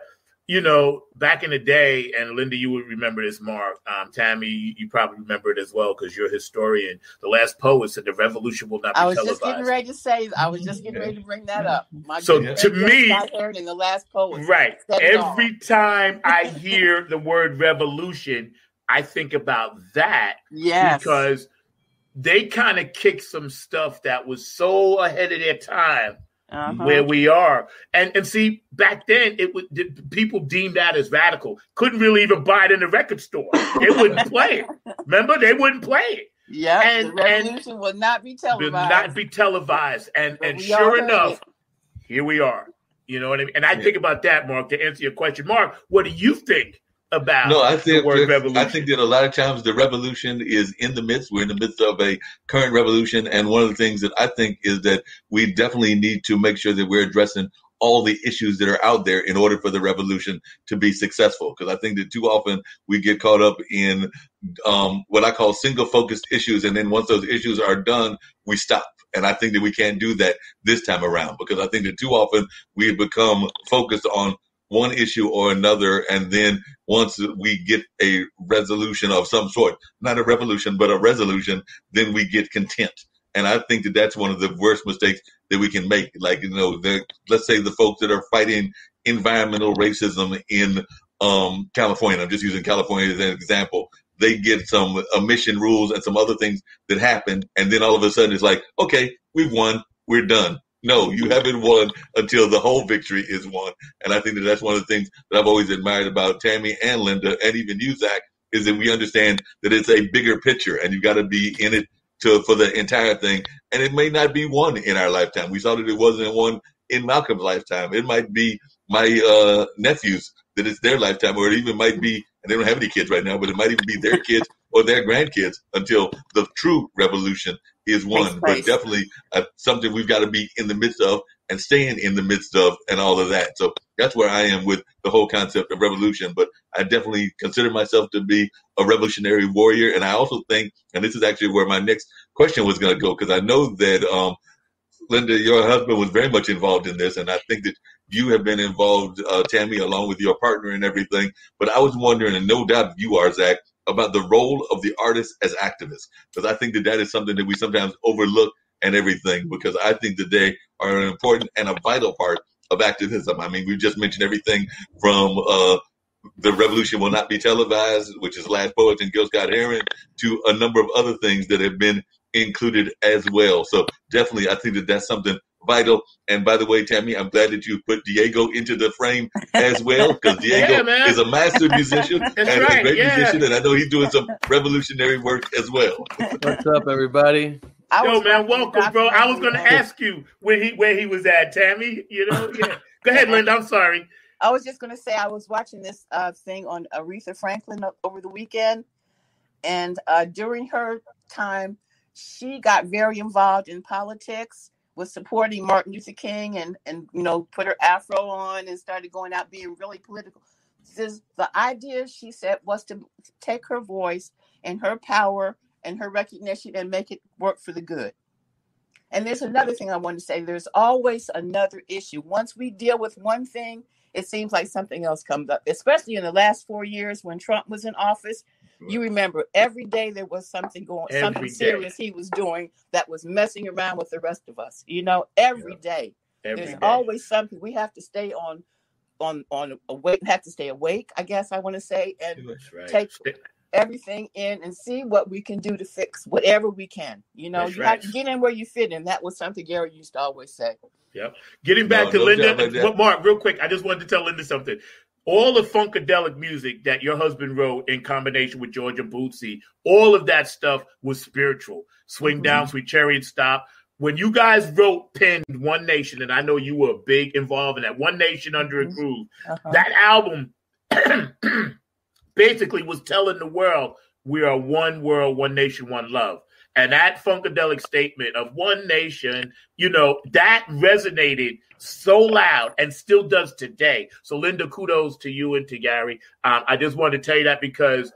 you know, back in the day, and Linda, you would remember this, Mark. Um, Tammy, you, you, probably remember it as well because you're a historian. The last poet said the revolution will not be I was televised. just getting ready to say. I was just getting ready to bring that up. My so to me, in the last poet, right? Every time I hear the word revolution, I think about that. Yes, because they kind of kicked some stuff that was so ahead of their time uh-huh. where we are. And and see, back then it would people deemed that as radical. Couldn't really even buy it in the record store. They wouldn't play it. Remember, they wouldn't play it. Yeah, and, the revolution and will not be televised. Will not be televised. And but and sure enough, it. here we are. You know what I mean? And I yeah. think about that, Mark, to answer your question. Mark, what do you think about no, I think I think that a lot of times the revolution is in the midst. We're in the midst of a current revolution, and one of the things that I think is that we definitely need to make sure that we're addressing all the issues that are out there in order for the revolution to be successful. Because I think that too often we get caught up in um, what I call single focused issues, and then once those issues are done, we stop. And I think that we can't do that this time around because I think that too often we have become focused on one issue or another, and then once we get a resolution of some sort, not a revolution, but a resolution, then we get content. And I think that that's one of the worst mistakes that we can make. Like, you know, the, let's say the folks that are fighting environmental racism in um, California, I'm just using California as an example, they get some emission rules and some other things that happen. And then all of a sudden it's like, okay, we've won, we're done. No, you haven't won until the whole victory is won. And I think that that's one of the things that I've always admired about Tammy and Linda and even you, Zack, is that we understand that it's a bigger picture and you've got to be in it to for the entire thing. And it may not be one in our lifetime. We saw that it wasn't one in Malcolm's lifetime. It might be my uh, nephews that it's their lifetime, or it even might be, and they don't have any kids right now, but it might even be their kids or their grandkids until the true revolution is one, but definitely uh, something we've got to be in the midst of and staying in the midst of and all of that. So that's where I am with the whole concept of revolution. But I definitely consider myself to be a revolutionary warrior. And I also think, and this is actually where my next question was going to go, because I know that, um, Linda, your husband was very much involved in this. And I think that you have been involved, uh, Tammy, along with your partner and everything. But I was wondering, and no doubt you are, Zack, about the role of the artist as activists because I think that that is something that we sometimes overlook and everything because I think that they are an important and a vital part of activism. I mean, we've just mentioned everything from uh, the revolution will not be televised, which is Last Poets and Gil Scott Heron, to a number of other things that have been included as well. So definitely, I think that that's something vital. And by the way, Tammy, I'm glad that you put Diego into the frame as well because Diego yeah, is a master musician and right, a great yeah. musician, and I know he's doing some revolutionary work as well. What's up, everybody? Yo, man, welcome, bro. I was going to ask you where he where he was at, Tammy. You know, yeah. Go ahead, Linda. I'm sorry. I was just going to say I was watching this uh, thing on Aretha Franklin over the weekend, and uh, during her time, she got very involved in politics was supporting Martin Luther King and and you know put her afro on and started going out being really political. This, the idea she said was to take her voice and her power and her recognition and make it work for the good. And there's another thing I want to say. There's always another issue. Once we deal with one thing, it seems like something else comes up. Especially in the last four years when Trump was in office, you remember every day there was something going, every something day. serious he was doing that was messing around with the rest of us. You know, every yeah. day. Every There's day. always something we have to stay on, on, on awake. Have to stay awake. I guess I want to say, and right. take everything in and see what we can do to fix whatever we can. You know, That's you right. have to get in where you fit in. That was something Gary used to always say. Yep. Getting back no, to no Linda, Mark, real quick, I just wanted to tell Linda something all the funkadelic music that your husband wrote in combination with Georgia Bootsy, all of that stuff was spiritual. Swing mm-hmm. down, sweet chariot stop. When you guys wrote penned One Nation, and I know you were big involved in that One Nation under a mm-hmm. groove, uh-huh. that album basically was telling the world we are one world, one nation, one love. And that funkadelic statement of one nation, you know, that resonated so loud and still does today. So, Linda, kudos to you and to Gary. Um, I just wanted to tell you that because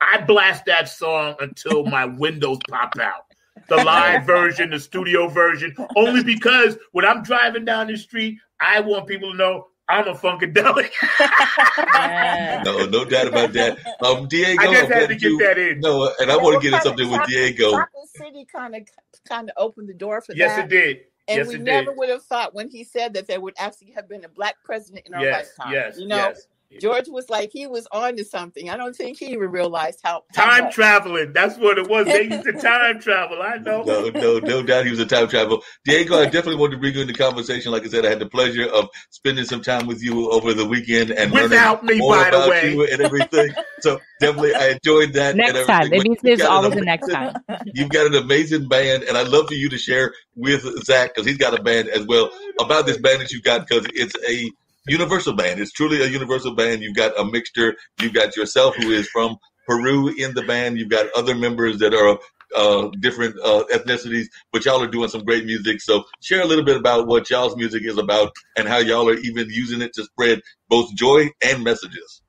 I blast that song until my windows pop out. The live version, the studio version, only because when I'm driving down the street, I want people to know I'm a funkadelic. no, no doubt about that. Um, Diego, I just had to get you, that in. No, and I want to get in something with Diego. Chocolate City kind of kind of opened the door for yes, that. Yes, it did. And yes, we never did. would have thought when he said that there would actually have been a black president in our yes, lifetime. Yes, you know, yes, George was like he was on to something. I don't think he even realized how, how time much. traveling. That's what it was. They used to time travel. I know. No, no, no doubt he was a time travel. Diego, I definitely wanted to bring you into conversation. Like I said, I had the pleasure of spending some time with you over the weekend and without me, by the way, and everything. So definitely, I enjoyed that. Next time, it means there's always a next time. You've got an amazing band, and I'd love for you to share with Zack because he's got a band as well about this band that you've got because it's a universal band. It's truly a universal band. You've got a mixture. You've got yourself who is from Peru in the band. You've got other members that are uh, different uh, ethnicities, but y'all are doing some great music. So share a little bit about what y'all's music is about and how y'all are even using it to spread both joy and messages.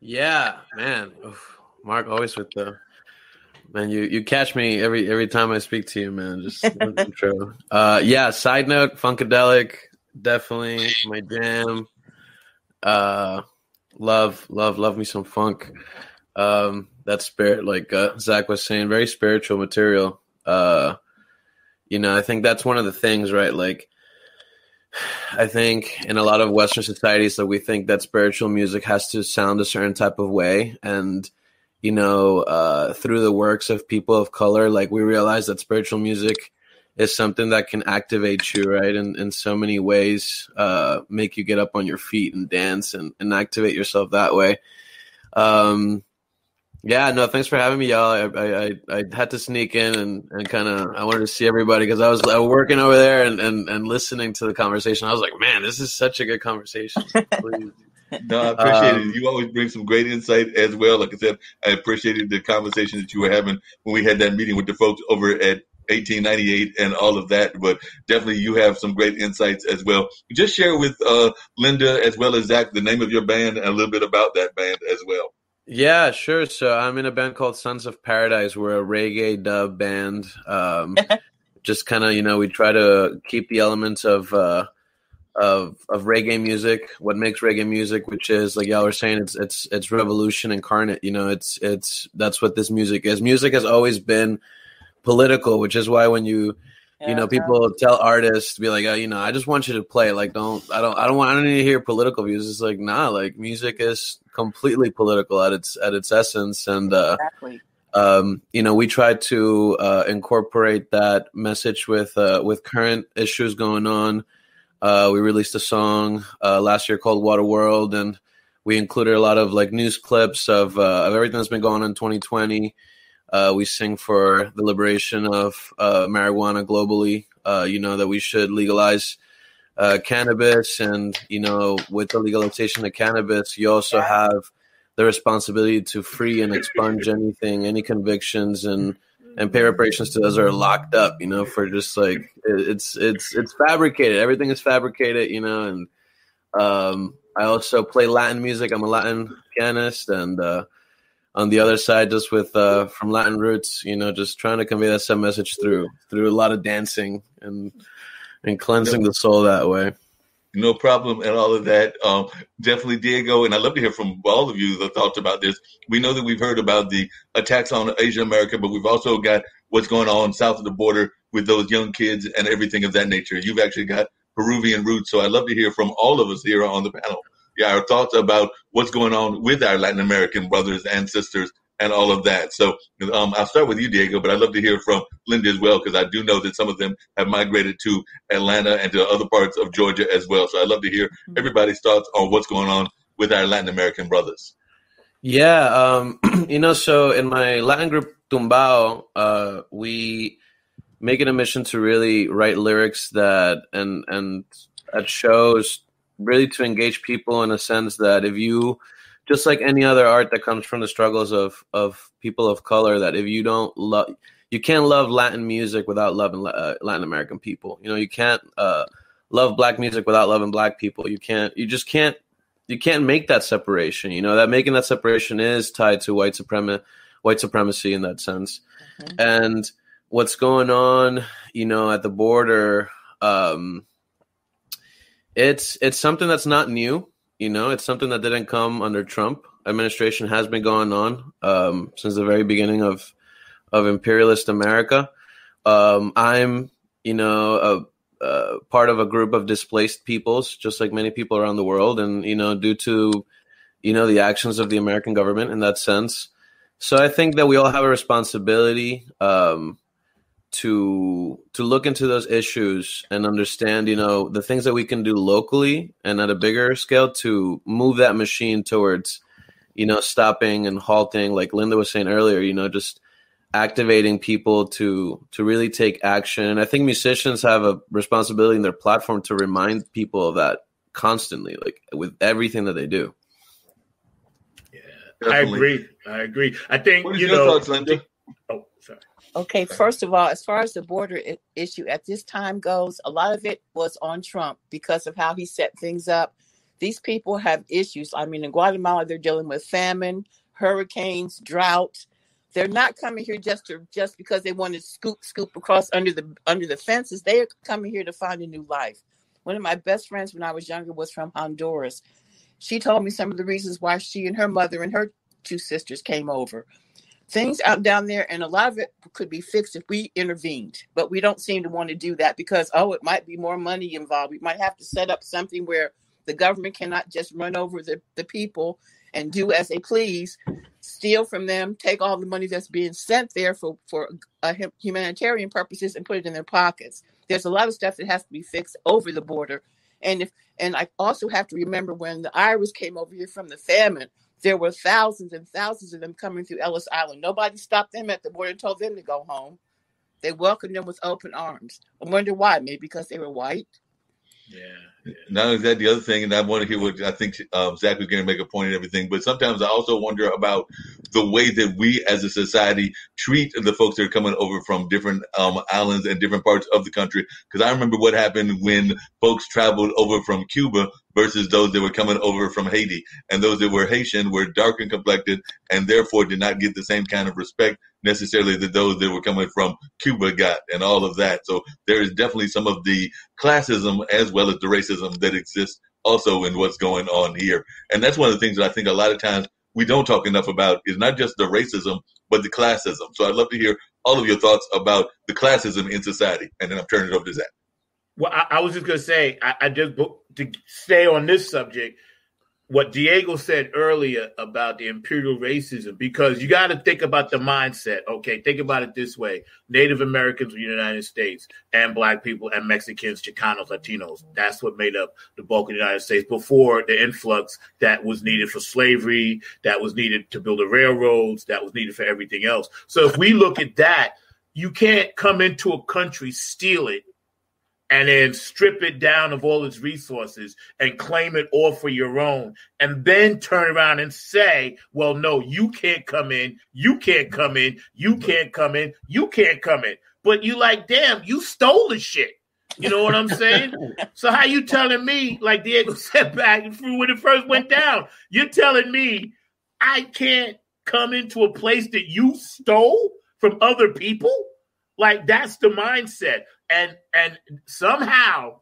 Yeah, man. Oof. Mark always with the man. You you catch me every every time I speak to you, man. Just. Uh, yeah. Side note, funkadelic definitely my jam. Uh, love, love, love me some funk. Um, that spirit, like uh, Zack was saying, very spiritual material. Uh, you know, I think that's one of the things, right? Like, I think in a lot of Western societies that we think that spiritual music has to sound a certain type of way, and you know, uh, through the works of people of color, like we realize that spiritual music is something that can activate you, right? In, in so many ways, uh, make you get up on your feet and dance and, and activate yourself that way. Um, yeah, no, thanks for having me, y'all. I, I, I had to sneak in and, and kind of, I wanted to see everybody because I was uh, working over there and, and, and listening to the conversation. I was like, man, this is such a good conversation. no, I appreciate um, it. You always bring some great insight as well. Like I said, I appreciated the conversation that you were having when we had that meeting with the folks over at 1898 and all of that. But definitely, you have some great insights as well. Just share with uh, Linda as well as Zack the name of your band and a little bit about that band as well. Yeah, sure. So I'm in a band called Sons of Paradise. We're a reggae dub band. Um, just kind of, you know, we try to keep the elements of uh, of of reggae music. What makes reggae music, which is like y'all were saying, it's it's it's revolution incarnate. You know, it's it's that's what this music is. Music has always been political, which is why when you you know people tell artists to be like, oh, you know, I just want you to play. Like, don't I don't I don't want I don't need to hear political views. It's like nah, like music is completely political at its at its essence, and uh, exactly. Um, you know, we try to uh, incorporate that message with uh, with current issues going on. Uh, we released a song uh, last year called Water World, and we included a lot of like news clips of uh, of everything that's been going on in 2020. Uh, we sing for the liberation of uh, marijuana globally. Uh, you know that we should legalize uh, cannabis, and you know with the legalization of cannabis, you also have the responsibility to free and expunge anything, any convictions, and and pay reparations to those that are locked up. You know, for just like it's it's it's fabricated. Everything is fabricated. You know, and um, I also play Latin music. I'm a Latin pianist, and uh, on the other side, just with uh, from Latin roots, you know, just trying to convey that same message through through a lot of dancing and and cleansing the soul that way. No problem and all of that. Um, definitely, Diego, and I'd love to hear from all of you the thoughts about this. We know that we've heard about the attacks on Asia America, but we've also got what's going on south of the border with those young kids and everything of that nature. You've actually got Peruvian roots, so I'd love to hear from all of us here on the panel yeah, our thoughts about what's going on with our Latin American brothers and sisters and all of that. So um, I'll start with you, Diego, but I'd love to hear from Linda as well, because I do know that some of them have migrated to Atlanta and to other parts of Georgia as well. So I'd love to hear mm-hmm. everybody's thoughts on what's going on with our Latin American brothers. Yeah, um, you know, so in my Latin group Tumbao, uh, we make it a mission to really write lyrics that and and at shows really to engage people in a sense that if you just like any other art that comes from the struggles of of people of color that if you don't love you can't love latin music without loving uh, latin american people. You know you can't uh, love black music without loving black people. You can't you just can't you can't make that separation you know that making that separation is tied to white supremacy white supremacy in that sense. Mm-hmm. and what's going on you know at the border um it's it's something that's not new. You know, it's something that didn't come under Trump administration. Has been going on um, since the very beginning of of imperialist America. Um, I'm, you know, a, a, part of a group of displaced peoples, just like many people around the world, and you know, due to you know, the actions of the American government in that sense. So I think that we all have a responsibility um, to to look into those issues and understand, you know, the things that we can do locally and at a bigger scale to move that machine towards, you know, stopping and halting, like Linda was saying earlier, you know, just activating people to to really take action. And I think musicians have a responsibility in their platform to remind people of that constantly, like with everything that they do. Yeah, I agree. I agree. I think you know. Thoughts, Linda? Oh, sorry. Okay, first of all, as far as the border issue at this time goes, a lot of it was on Trump because of how he set things up. These people have issues. I mean, in Guatemala, they're dealing with famine, hurricanes, drought they're not coming here just to just because they want to scoop scoop across under the under the fences. They are coming here to find a new life. One of my best friends when I was younger was from Honduras. She told me some of the reasons why she and her mother and her two sisters came over. Things out down there, and a lot of it could be fixed if we intervened, but we don't seem to want to do that because, oh, it might be more money involved. We might have to set up something where the government cannot just run over the, the people and do as they please, steal from them, take all the money that's being sent there for for humanitarian purposes, and put it in their pockets. There's a lot of stuff that has to be fixed over the border, and if and I also have to remember when the Irish came over here from the famine, there were thousands and thousands of them coming through Ellis Island. Nobody stopped them at the border and told them to go home. They welcomed them with open arms. I wonder why? Maybe because they were white. Yeah. Not only that, the other thing, and I want to hear what I think um, Zack was going to make a point and everything, but sometimes I also wonder about the way that we as a society treat the folks that are coming over from different um, islands and different parts of the country. Because I remember what happened when folks traveled over from Cuba versus those that were coming over from Haiti. And those that were Haitian were dark and complected and therefore did not get the same kind of respect necessarily that those that were coming from Cuba got and all of that. So there is definitely some of the classism as well as the racism that exists also in what's going on here. And that's one of the things that I think a lot of times we don't talk enough about is not just the racism, but the classism. So I'd love to hear all of your thoughts about the classism in society. And then I'm turning it over to Zack. Well, I, I was just going to say, I, I just to stay on this subject what Diego said earlier about the imperial racism, because you got to think about the mindset. Okay, think about it this way: Native Americans in the United States, and Black people, and Mexicans, Chicanos, Latinos. That's what made up the bulk of the United States before the influx that was needed for slavery, that was needed to build the railroads, that was needed for everything else. So if we look at that, you can't come into a country, steal it, and then strip it down of all its resources and claim it all for your own and then turn around and say well no you can't come in you can't come in you can't come in you can't come in. But you like damn you stole the shit. You know what i'm saying? So how you telling me like diego said back when it first went down you're telling me i can't come into a place that you stole from other people? Like that's the mindset and and somehow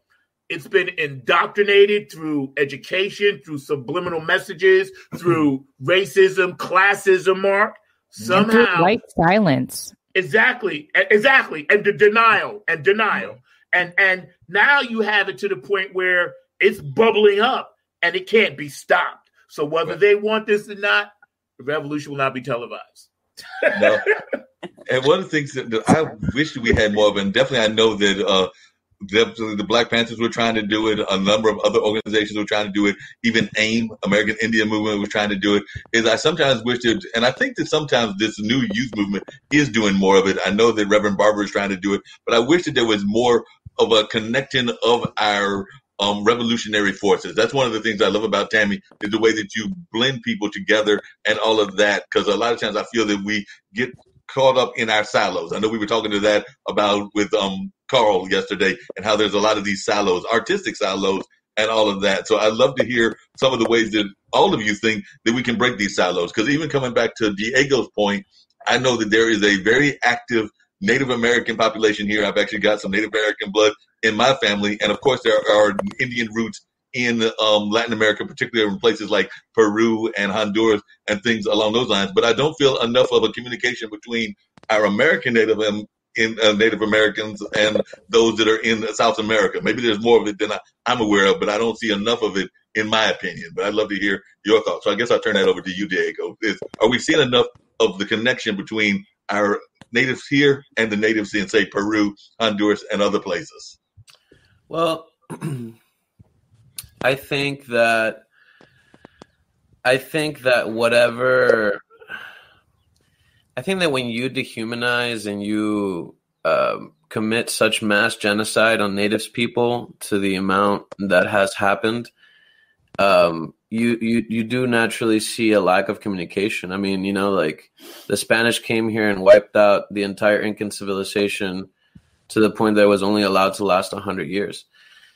it's been indoctrinated through education, through subliminal messages, through racism, classism, Mark. Somehow, white silence. Exactly, exactly, and the denial and denial, mm-hmm. and and now you have it to the point where it's bubbling up and it can't be stopped. So whether they want this or not, the revolution will not be televised. no. And one of the things that, I wish we had more of, and definitely I know that uh, definitely the Black Panthers were trying to do it. A number of other organizations were trying to do it. Even AIM, American Indian Movement, was trying to do it. Is I sometimes wish that, and I think that sometimes this new youth movement is doing more of it. I know that Reverend Barber is trying to do it, but I wish that there was more of a connecting of our um, revolutionary forces. That's one of the things I love about Tammy is the way that you blend people together and all of that. Because a lot of times I feel that we get caught up in our silos. I know we were talking to that about with um, Carl yesterday and how there's a lot of these silos, artistic silos, and all of that. So I'd love to hear some of the ways that all of you think that we can break these silos. Because even coming back to Diego's point, I know that there is a very active Native American population here. I've actually got some Native American blood in my family, and of course there are Indian roots in um, Latin America, particularly in places like Peru and Honduras and things along those lines. But I don't feel enough of a communication between our American Native in uh, Native Americans and those that are in South America. Maybe there's more of it than I, am aware of, but I don't see enough of it in my opinion. But I'd love to hear your thoughts. So I guess I'll turn that over to you, Diego. Is, are we seeing enough of the connection between our natives here and the natives in, say, Peru, Honduras, and other places? Well, I think that I think that whatever I think that when you dehumanize and you um, commit such mass genocide on natives people to the amount that has happened, um, you you you do naturally see a lack of communication. I mean, you know, like the Spanish came here and wiped out the entire Incan civilization to the point that it was only allowed to last hundred years.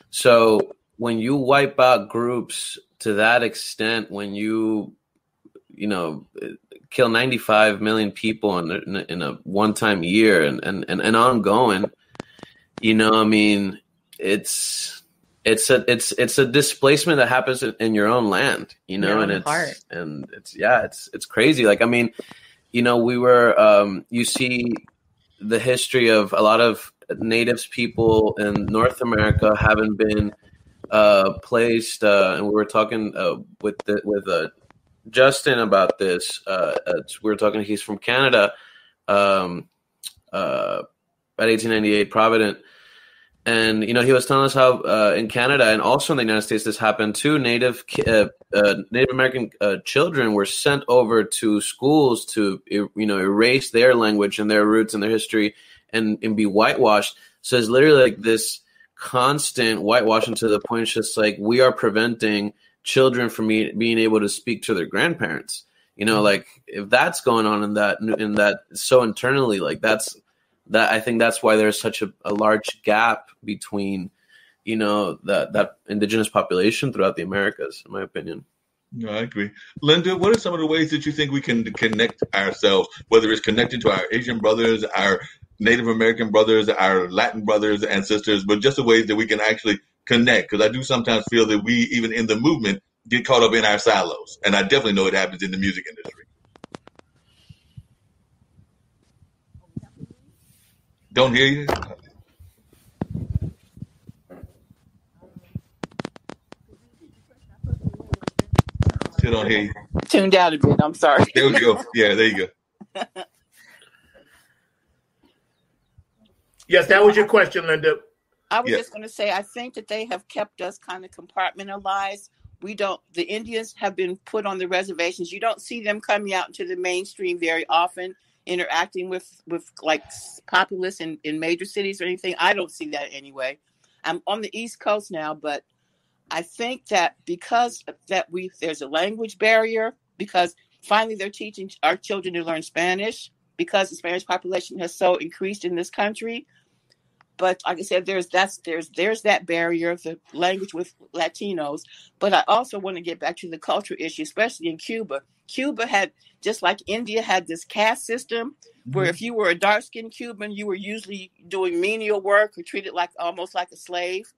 So when you wipe out groups to that extent, when you you know kill 95 million people in a, in a one-time year and, and, and, and ongoing you know i mean it's it's a it's it's a displacement that happens in your own land you know and it's heart. and it's yeah it's it's crazy like i mean you know we were um you see the history of a lot of natives people in north america haven't been uh placed uh and we were talking uh with the, with uh Justin about this. Uh, we were talking. He's from Canada, um, uh, at 1898 Provident, and you know he was telling us how uh, in Canada and also in the United States this happened too. Native Native American uh, children were sent over to schools to you know erase their language and their roots and their history and and be whitewashed. So it's literally like this constant whitewashing to the point it's just like we are preventing children from being able to speak to their grandparents you know like if that's going on in that in that so internally like that's that i think that's why there's such a, a large gap between you know that that indigenous population throughout the americas in my opinion no, I agree. Linda, what are some of the ways that you think we can connect ourselves, whether it's connecting to our Asian brothers, our Native American brothers, our Latin brothers and sisters, but just the ways that we can actually connect because I do sometimes feel that we, even in the movement, get caught up in our silos. And I definitely know it happens in the music industry. Don't hear you. Still don't hear you. Tuned out a bit. I'm sorry. There we go. Yeah, there you go. yes, that was your question, Linda. I was just going to say, I think that they have kept us kind of compartmentalized. We don't, the Indians have been put on the reservations. You don't see them coming out into the mainstream very often, interacting with, with like populace in, in major cities or anything. I don't see that anyway. I'm on the East Coast now, but I think that because that we, there's a language barrier, because finally they're teaching our children to learn Spanish, because the Spanish population has so increased in this country but like I said, there's that's there's there's that barrier of the language with Latinos. But I also want to get back to the cultural issue, especially in Cuba. Cuba had just like India had this caste system where mm-hmm. if you were a dark skinned Cuban, you were usually doing menial work or treated like almost like a slave.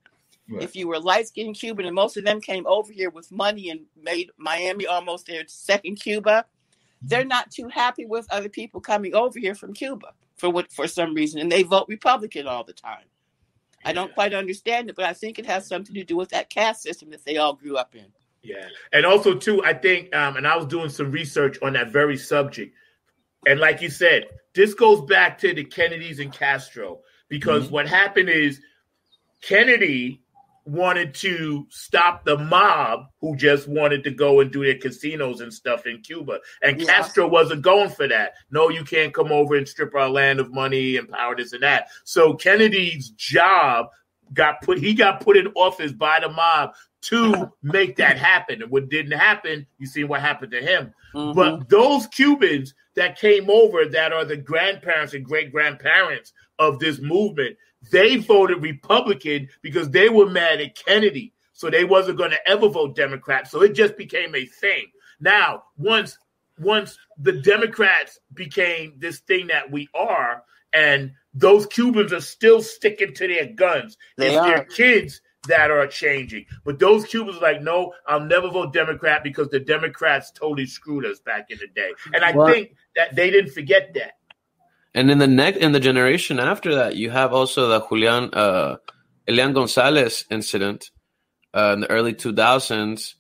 Right. If you were light skinned Cuban, and most of them came over here with money and made Miami almost their second Cuba, they're not too happy with other people coming over here from Cuba for what for some reason, and they vote Republican all the time. I don't quite understand it, but I think it has something to do with that caste system that they all grew up in. Yeah, and also too, I think, um, and I was doing some research on that very subject, and like you said, this goes back to the Kennedys and Castro because mm-hmm. what happened is Kennedy wanted to stop the mob who just wanted to go and do their casinos and stuff in Cuba. And yeah. Castro wasn't going for that. No, you can't come over and strip our land of money and power, this and that. So Kennedy's job got put, he got put in office by the mob to make that happen. And what didn't happen, you see what happened to him. Mm-hmm. But those Cubans that came over that are the grandparents and great grandparents of this movement, they voted Republican because they were mad at Kennedy. So they wasn't going to ever vote Democrat. So it just became a thing. Now, once once the Democrats became this thing that we are, and those Cubans are still sticking to their guns. They it's are. their kids that are changing. But those Cubans are like, no, I'll never vote Democrat because the Democrats totally screwed us back in the day. And I think that they didn't forget that. And in the next in the generation after that, you have also the Julian uh, Elian Gonzalez incident uh, in the early 2000s,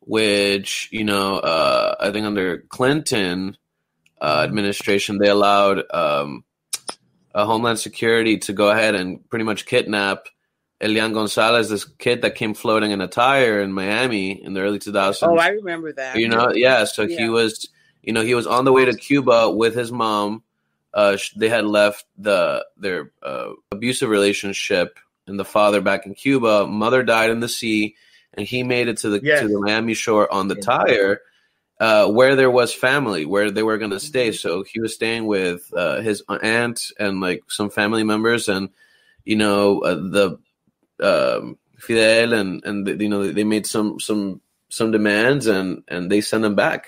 which you know uh, I think under Clinton uh, administration they allowed um, Homeland Security to go ahead and pretty much kidnap Elian Gonzalez, this kid that came floating in a tire in Miami in the early 2000s. Oh, I remember that. You know, yeah. So yeah. he was, you know, he was on the way to Cuba with his mom. Uh, they had left the their uh, abusive relationship and the father back in Cuba. Mother died in the sea, and he made it to the yes. to the Miami shore on the tire, uh, where there was family, where they were going to stay. Mm-hmm. So he was staying with uh, his aunt and like some family members, and you know uh, the um, Fidel and and you know they made some some some demands and and they sent him back.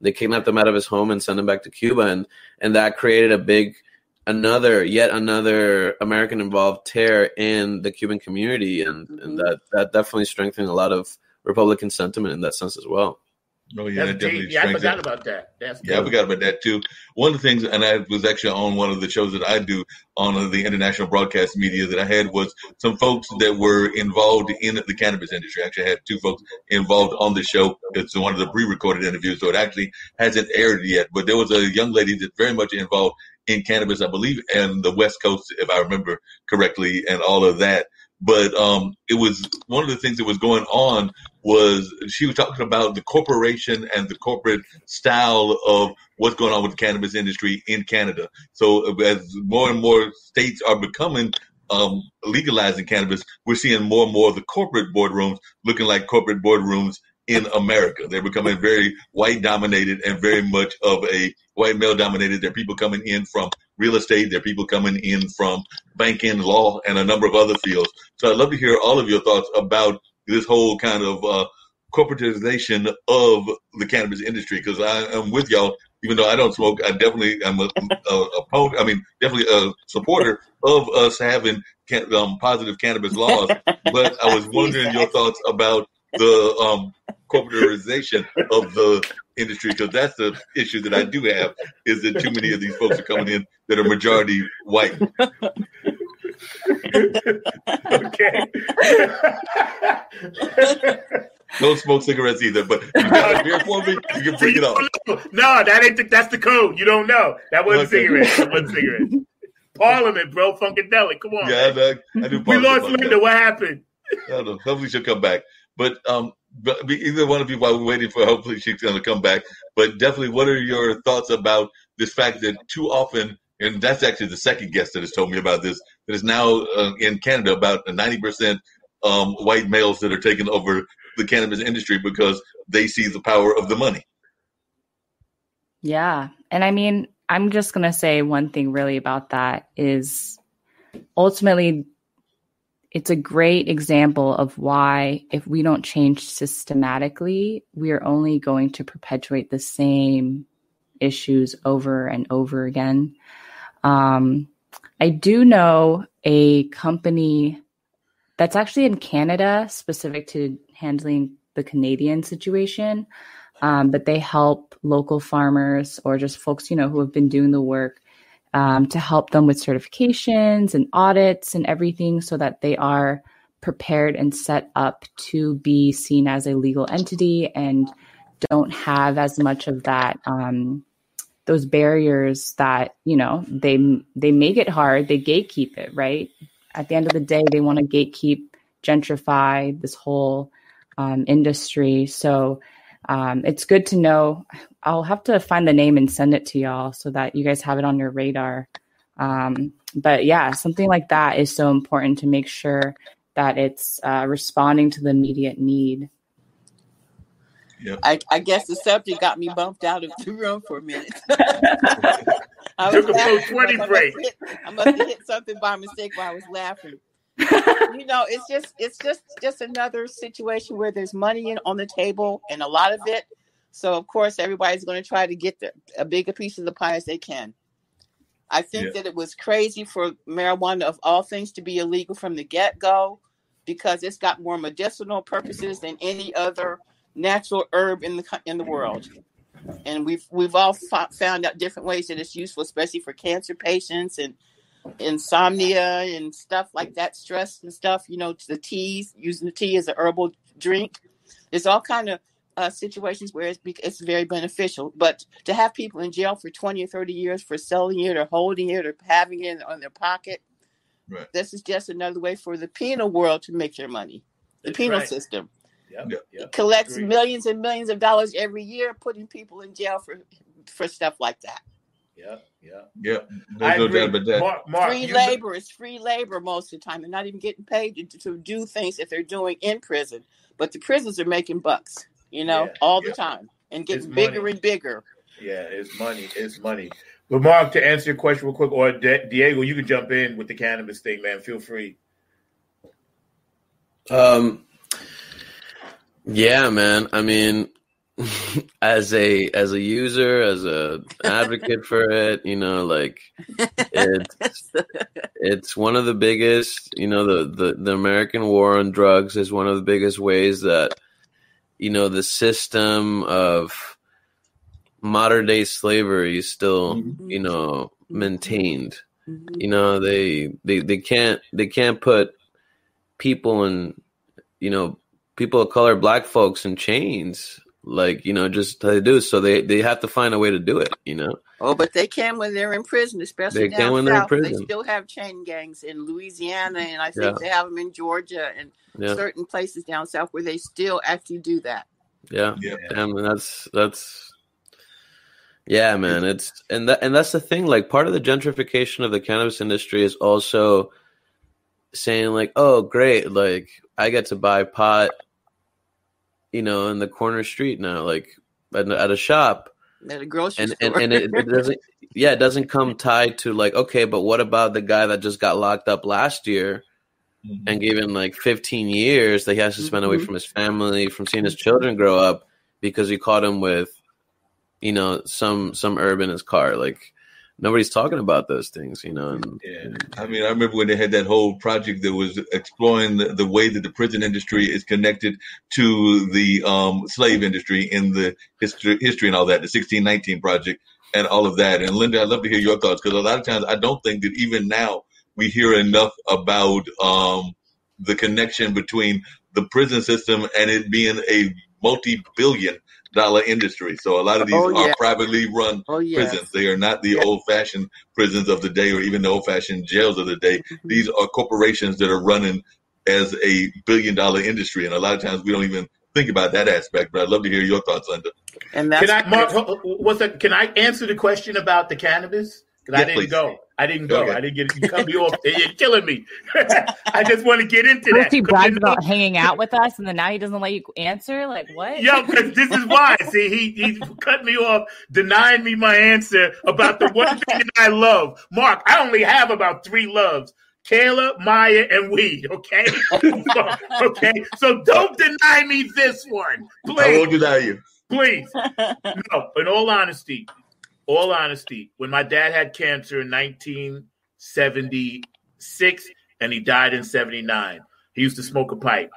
They kidnapped him out of his home and sent him back to Cuba, and and that created a big another yet another American involved tear in the Cuban community, and mm-hmm. and that that definitely strengthened a lot of Republican sentiment in that sense as well. Oh yeah, that definitely yeah, I forgot about that. That's yeah, I forgot about that too. One of the things, and I was actually on one of the shows that I do on uh, the international broadcast media that I had was some folks that were involved in the cannabis industry. I actually had two folks involved on the show. It's one of the pre-recorded interviews, so it actually hasn't aired yet. But there was a young lady that's very much involved in cannabis, I believe, and the West Coast, if I remember correctly, and all of that. But um, it was one of the things that was going on was she was talking about the corporation and the corporate style of what's going on with the cannabis industry in Canada. So as more and more states are becoming um, legalizing cannabis, we're seeing more and more of the corporate boardrooms looking like corporate boardrooms in America. They're becoming very white dominated and very much of a white male dominated. There are people coming in from real estate. There are people coming in from banking, law, and a number of other fields. So I'd love to hear all of your thoughts about this whole kind of uh, corporatization of the cannabis industry because I am with y'all. Even though I don't smoke, I definitely am a opponent. I mean, definitely a supporter of us having can, um, positive cannabis laws. But I was wondering your thoughts about the um, corporatization of the industry because that's the issue that I do have is that too many of these folks are coming in that are majority white okay. Don't smoke cigarettes either, but you got a beer for me, you can bring it up. No, that ain't the, that's the code. You don't know. That wasn't okay. cigarettes. That wasn't cigarettes. Parliament, bro. Funkadelic. Come on. Yeah, I, I do. We lost Linda. What happened? I don't know. Hopefully she'll come back. But um, but either one of you while we're waiting for hopefully she's going to come back. But definitely, what are your thoughts about this fact that too often and that's actually the second guest that has told me about this. That is now uh, in Canada about ninety percent um, white males that are taking over the cannabis industry because they see the power of the money. Yeah, and I mean, I'm just gonna say one thing really about that is ultimately it's a great example of why if we don't change systematically we are only going to perpetuate the same issues over and over again um, I do know a company that's actually in Canada, specific to handling the Canadian situation. Um, but they help local farmers or just folks, you know, who have been doing the work um, to help them with certifications and audits and everything so that they are prepared and set up to be seen as a legal entity and don't have as much of that um, those barriers that you know they they make it hard. They gatekeep it right? At the end of the day they want to gatekeep gentrify this whole um, industry. So um, it's good to know i'll have to find the name and send it to y'all so that you guys have it on your radar um, but yeah something like that is so important to make sure that it's uh, responding to the immediate need Yep. I, I, guess the subject got me bumped out of the room for a minute. I Took a 20 break. Hit, I must have hit something by mistake while I was laughing. you know, it's just it's just just another situation where there's money in, on the table and a lot of it. So of course everybody's going to try to get the, a bigger piece of the pie as they can. I think yeah. that it was crazy for marijuana of all things to be illegal from the get go because it's got more medicinal purposes than any other natural herb in the in the world. and we've we've all f- found out different ways that it's useful, especially for cancer patients and insomnia and stuff like that, stress and stuff. You know, the teas, using the tea as a herbal drink. There's all kind of uh, situations where it's, it's very beneficial. But to have people in jail for 20 or 30 years for selling it or holding it or having it on their pocket, right. this is just another way for the penal world to make their money. The That's penal right. system. Yep, yep. collects Agreed. millions and millions of dollars every year, putting people in jail for for stuff like that. Yeah, yeah, yeah. There's no doubt about that. Mark, Mark, free labor is free labor most of the time. They're not even getting paid to, to, do things that they're doing in prison, but the prisons are making bucks, you know, yeah, all the yeah. time and getting bigger and bigger. Yeah, it's money. It's money. But Mark, to answer your question real quick, or Diego, you can jump in with the cannabis thing, man. Feel free. Um, yeah, man. I mean, as a as a user, as a advocate for it, you know, like it's it's one of the biggest, you know, the, the the American war on drugs is one of the biggest ways that you know the system of modern day slavery is still, mm-hmm. you know, maintained. Mm-hmm. You know, they they they can't they can't put people in you know people of color, black folks in chains, like you know, just they do. So they they have to find a way to do it. You know. Oh, but they can when they're in prison, especially they down when south. They're in prison. They still have chain gangs in Louisiana, and I think yeah. they have them in Georgia and yeah. certain places down south where they still actually do that. Yeah, yeah, and that's that's yeah, man. It's and that and that's the thing. Like part of the gentrification of the cannabis industry is also saying like, oh, great, like I get to buy pot you know, in the corner street now, like at, at a shop. At a grocery and, store. And, and it, it, doesn't, yeah, it doesn't come tied to like, okay, but what about the guy that just got locked up last year mm-hmm. and given like 15 years that he has to spend mm-hmm. away from his family, from seeing his children grow up because he caught him with, you know, some some herb in his car. Like, nobody's talking about those things, you know. And, yeah, I mean, I remember when they had that whole project that was exploring the, the way that the prison industry is connected to the um, slave industry in the history, history and all that. The 1619 project and all of that. And Linda, I'd love to hear your thoughts because a lot of times I don't think that even now we hear enough about um, the connection between the prison system and it being a multi-billion dollar industry. So a lot of these oh, yeah. are privately run oh, yes. prisons. They are not the old fashioned prisons of the day or even the old fashioned jails of the day. Mm-hmm. These are corporations that are running as a billion dollar industry. And a lot of times we don't even think about that aspect, but I'd love to hear your thoughts, Linda. And that's can I, Mark, what's that? Can I answer the question about the cannabis? Because I didn't please. go. I didn't go. Okay. I didn't get you cut me off. You're killing me. I just want to get into First that. He bragged about hanging out with us, and then now he doesn't let you answer. Like what? Yeah, because this is why. See, he he cut me off, denying me my answer about the one thing that I love. Mark, I only have about three loves. Kayla, Maya, and weed. Okay, so, okay. So don't deny me this one, please. I won't deny you, please. No, in all honesty, all honesty, when my dad had cancer in 1976 and he died in 79, he used to smoke a pipe.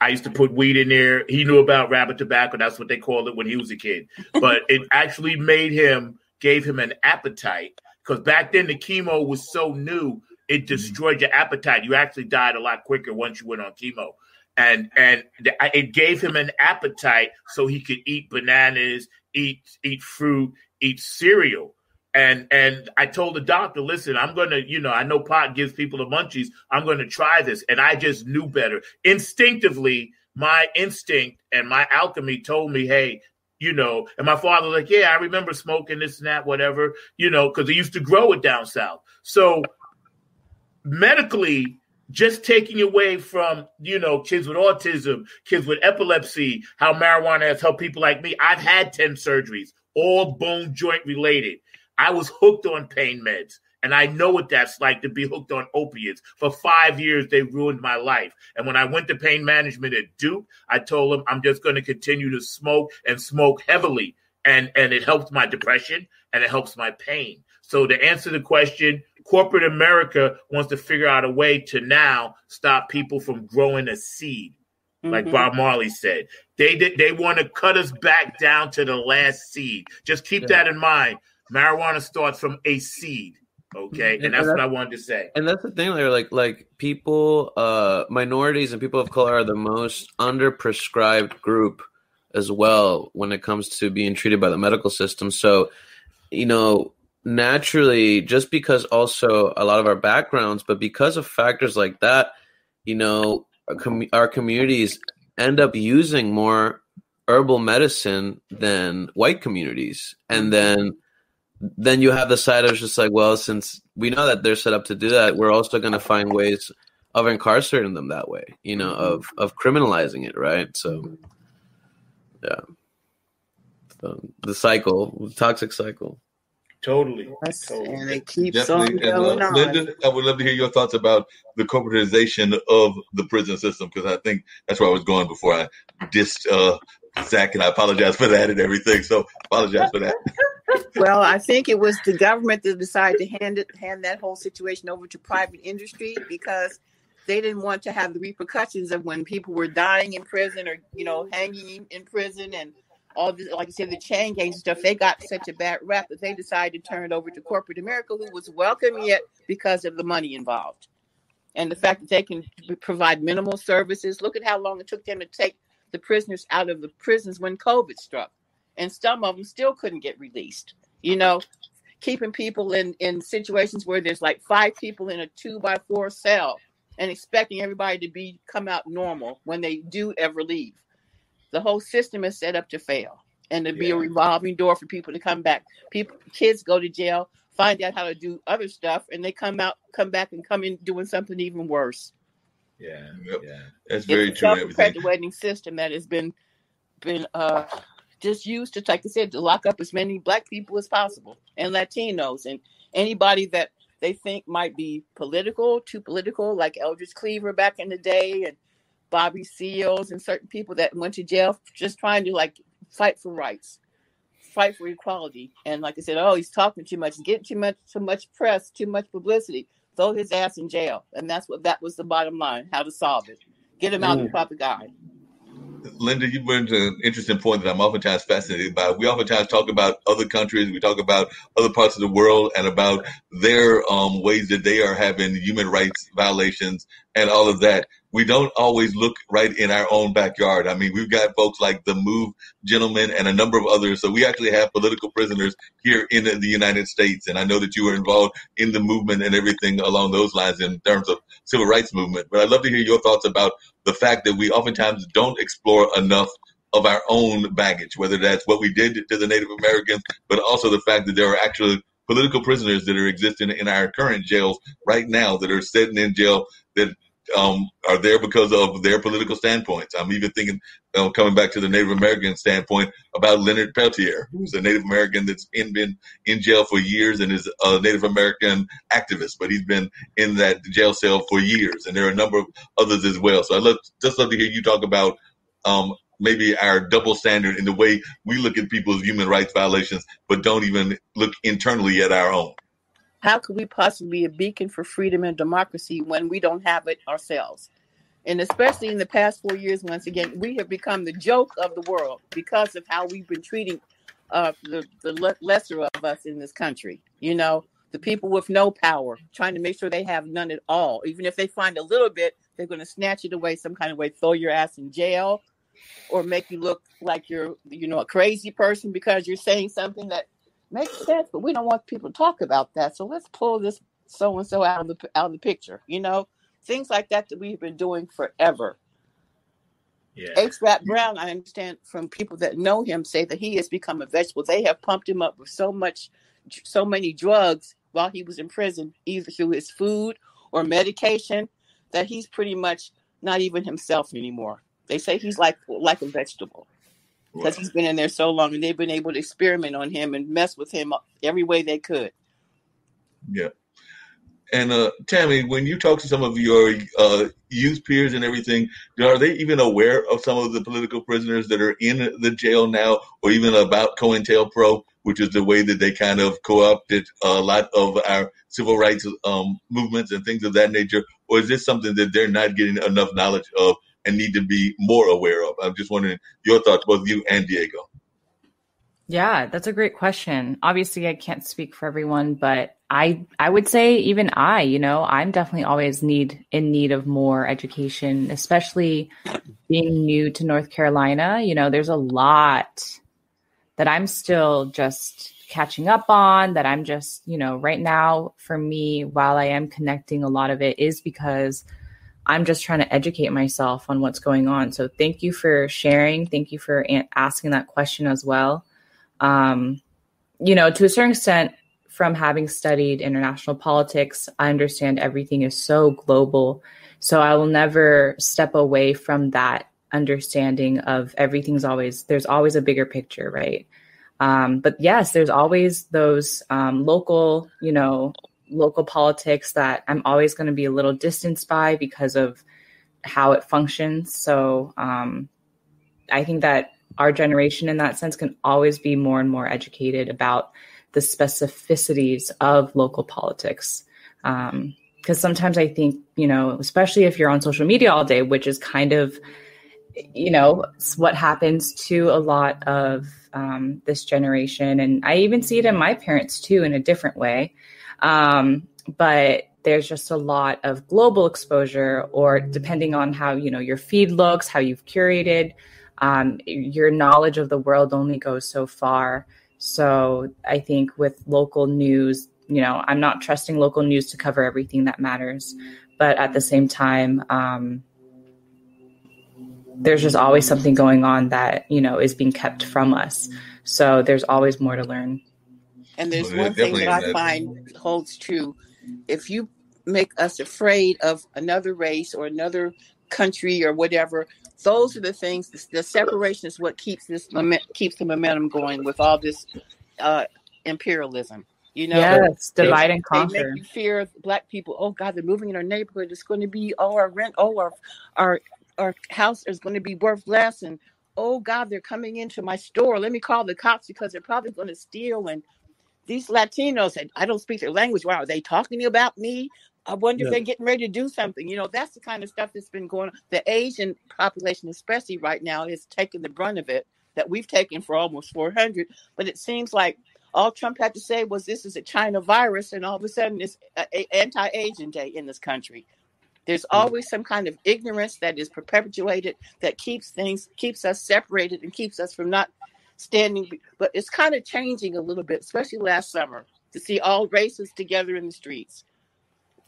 I used to put weed in there. He knew about rabbit tobacco. That's what they called it when he was a kid. But it actually made him, gave him an appetite. Because back then the chemo was so new, it mm-hmm. destroyed your appetite. You actually died a lot quicker once you went on chemo. And and it gave him an appetite so he could eat bananas, eat eat fruit, eat cereal. And and I told the doctor, listen, I'm gonna, you know, I know pot gives people the munchies. I'm gonna try this. And I just knew better. Instinctively, my instinct and my alchemy told me, hey, you know, and my father was like, yeah, I remember smoking this and that, whatever, you know, because they used to grow it down south. So medically, just taking away from you know kids with autism kids with epilepsy how marijuana has helped people like me i've had 10 surgeries all bone joint related. I was hooked on pain meds. And I know what that's like to be hooked on opiates. For five years, they ruined my life. And when I went to pain management at Duke, I told them I'm just going to continue to smoke and smoke heavily. And, and it helps my depression and it helps my pain. So to answer the question, corporate America wants to figure out a way to now stop people from growing a seed like mm-hmm. Bob Marley said. They did. They want to cut us back down to the last seed. Just keep yeah. that in mind. Marijuana starts from a seed. Okay, and, and that's, that's, what I wanted to say. And that's the thing, like like people, uh, minorities and people of color are the most under prescribed group as well when it comes to being treated by the medical system. So, you know, naturally, just because also a lot of our backgrounds, but because of factors like that, you know, com- our communities end up using more herbal medicine than white communities, and mm-hmm. then then you have the side of just like, well, since we know that they're set up to do that, we're also going to find ways of incarcerating them that way, you know, mm-hmm. of of criminalizing it, right? So, mm-hmm. yeah, so the cycle, the toxic cycle. Totally. totally. And it keeps Definitely. on going and, uh, on. Linda, I would love to hear your thoughts about the corporatization of the prison system because I think that's where I was going before I dissed uh, Zack, and I apologize for that and everything. So apologize for that. well, I think it was the government that decided to hand it, hand that whole situation over to private industry because they didn't want to have the repercussions of when people were dying in prison or you know hanging in prison and all this, like you said, the chain gangs and stuff. They got such a bad rap that they decided to turn it over to corporate America, who was welcoming it because of the money involved and the fact that they can provide minimal services. Look at how long it took them to take the prisoners out of the prisons when COVID struck and some of them still couldn't get released. You know, keeping people in in situations where there's like five people in a two by four cell and expecting everybody to be come out normal when they do ever leave. The whole system is set up to fail and to yeah. be a revolving door for people to come back. People, kids go to jail, find out how to do other stuff, and they come out, come back, and come in doing something even worse. Yeah, yep. yeah, that's very it's true. A perpetuating system that has been been uh just used to, like I said, to lock up as many black people as possible and Latinos and anybody that they think might be political, too political, like Eldridge Cleaver back in the day and Bobby Seals and certain people that went to jail just trying to like fight for rights, fight for equality. And like I said, oh, he's talking too much, getting too much, too much press, too much publicity. Throw his ass in jail. And that's what that was the bottom line, how to solve it. Get him out mm. the public eye. Linda, you bring to an interesting point that I'm oftentimes fascinated by. We oftentimes talk about other countries, we talk about other parts of the world, and about their um, ways that they are having human rights violations and all of that we don't always look right in our own backyard. I mean, we've got folks like the Move gentlemen and a number of others. So we actually have political prisoners here in the United States. And I know that you were involved in the movement and everything along those lines in terms of civil rights movement. But I'd love to hear your thoughts about the fact that we oftentimes don't explore enough of our own baggage, whether that's what we did to the Native Americans, but also the fact that there are actually political prisoners that are existing in our current jails right now that are sitting in jail that um, are there because of their political standpoints. I'm even thinking, um, coming back to the Native American standpoint, about Leonard Peltier, who's a Native American that's in, been in jail for years and is a Native American activist, but he's been in that jail cell for years. And there are a number of others as well. So I'd love, just love to hear you talk about um, maybe our double standard in the way we look at people's human rights violations, but don't even look internally at our own. How could we possibly be a beacon for freedom and democracy when we don't have it ourselves? And especially in the past four years, once again, we have become the joke of the world because of how we've been treating uh, the, the lesser of us in this country. You know, the people with no power, trying to make sure they have none at all. Even if they find a little bit, they're going to snatch it away some kind of way, throw your ass in jail, or make you look like you're, you know, a crazy person because you're saying something that makes sense, but we don't want people to talk about that. So let's pull this so and so out of the out of the picture. You know, things like that that we've been doing forever. Yeah. H. Rap Brown, I understand from people that know him, say that he has become a vegetable. They have pumped him up with so much, so many drugs while he was in prison, either through his food or medication, that he's pretty much not even himself anymore. They say he's like like a vegetable because he's been in there so long and they've been able to experiment on him and mess with him every way they could. Yeah. And uh, Tammy, when you talk to some of your uh, youth peers and everything, are they even aware of some of the political prisoners that are in the jail now, or even about COINTELPRO, which is the way that they kind of co-opted a lot of our civil rights um, movements and things of that nature? Or is this something that they're not getting enough knowledge of and need to be more aware of? I'm just wondering your thoughts, both you and Diego. Yeah, that's a great question. Obviously, I can't speak for everyone, but I I would say even I, you know, I'm definitely always need in need of more education, especially being new to North Carolina. You know, there's a lot that I'm still just catching up on that I'm just, you know, right now for me while I am connecting a lot of it is because I'm just trying to educate myself on what's going on. So thank you for sharing. Thank you for asking that question as well um, you know, to a certain extent, from having studied international politics, I understand everything is so global. So I will never step away from that understanding of everything's always, there's always a bigger picture, right? Um, but yes, there's always those um, local, you know, local politics that I'm always going to be a little distanced by because of how it functions. So um, I think that our generation in that sense can always be more and more educated about the specificities of local politics. Because um, sometimes I think, you know, especially if you're on social media all day, which is kind of, you know, what happens to a lot of um, this generation. And I even see it in my parents too, in a different way. Um, but there's just a lot of global exposure, or depending on how, you know, your feed looks, how you've curated um, your knowledge of the world only goes so far. So I think with local news, you know, I'm not trusting local news to cover everything that matters, but at the same time, um, there's just always something going on that you know is being kept from us. So there's always more to learn. And there's one thing that I find holds true: if you make us afraid of another race or another country or whatever, those are the things. The, separation is what keeps this keeps the momentum going with all this uh, imperialism. You know, yes, divide and conquer. They make you fear black people. Oh God, they're moving in our neighborhood. It's going to be oh our rent. Oh our our our house is going to be worth less. And oh God, they're coming into my store. Let me call the cops because they're probably going to steal. And these Latinos, I don't speak their language. Wow, are they talking about me? I wonder yeah. if they're getting ready to do something. You know, that's the kind of stuff that's been going on. The Asian population, especially right now, is taking the brunt of it that we've taken for almost 400. But it seems like all Trump had to say was this is a China virus, and all of a sudden it's anti-Asian day in this country. There's mm. always some kind of ignorance that is perpetuated that keeps things keeps us separated and keeps us from not standing. But it's kind of changing a little bit, especially last summer, to see all races together in the streets.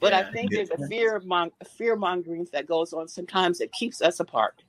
But yeah. I think there's a fear mong- fear mongering that goes on sometimes that keeps us apart.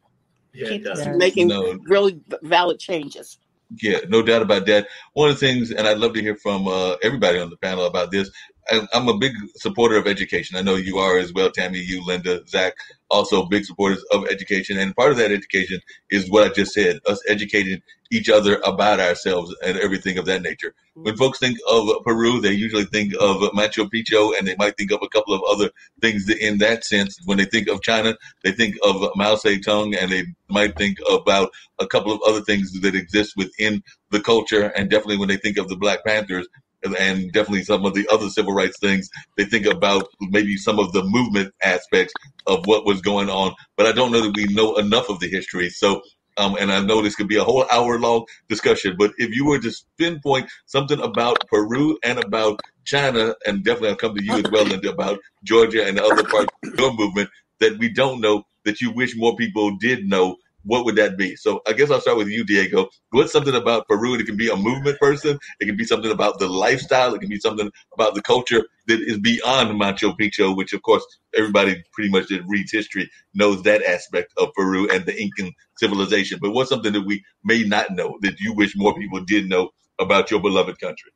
Yeah, keeps us making no. really valid changes. Yeah, no doubt about that. One of the things, and I'd love to hear from uh, everybody on the panel about this. I, I'm a big supporter of education. I know you are as well, Tammy, you, Linda, Zack, also big supporters of education. And part of that education is what I just said, us educating each other about ourselves and everything of that nature. When mm-hmm. folks think of Peru, they usually think of Machu Picchu and they might think of a couple of other things in that sense. When they think of China, they think of Mao Zedong and they might think about a couple of other things that exist within the culture. And definitely when they think of the Black Panthers, and definitely some of the other civil rights things. They think about maybe some of the movement aspects of what was going on, but I don't know that we know enough of the history. So um, and I know this could be a whole hour long discussion, but if you were to pinpoint something about Peru and about China, and definitely I'll come to you as well, and about Georgia and the other parts of your movement that we don't know that you wish more people did know, what would that be? So I guess I'll start with you, Diego. What's something about Peru? It can be a movement person. It can be something about the lifestyle. It can be something about the culture that is beyond Machu Picchu, which of course everybody pretty much that reads history knows that aspect of Peru and the Incan civilization. But what's something that we may not know that you wish more people did know about your beloved country?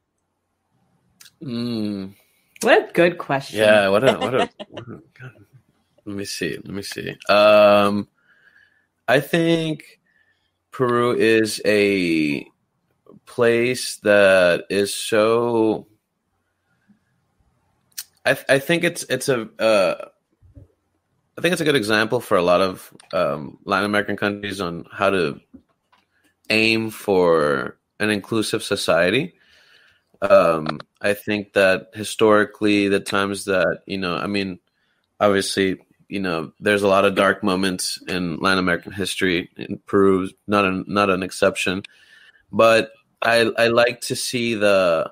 Mm. What a good question. Yeah, what a what a, what a let me see. Let me see. Um I think Peru is a place that is so I, I think it's it's a uh, I think it's a good example for a lot of um, Latin American countries on how to aim for an inclusive society. Um, I think that historically, the times that you know, I mean, obviously, you know, there's a lot of dark moments in Latin American history, and Peru not an not an exception. But I I like to see the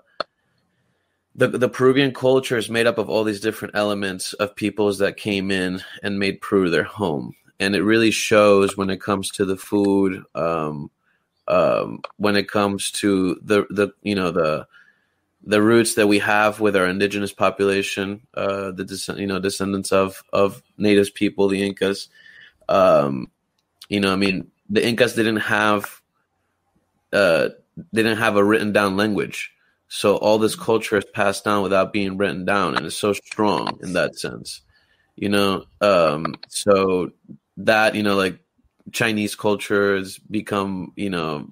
the the Peruvian culture is made up of all these different elements of peoples that came in and made Peru their home, and it really shows when it comes to the food, um, um, when it comes to the the you know the the roots that we have with our indigenous population, uh, the you know descendants of of natives people, the Incas. Um, you know, I mean, the Incas didn't have uh, didn't have a written down language, so all this culture is passed down without being written down, and it's so strong in that sense. You know, um, so that you know, like Chinese culture has become, you know,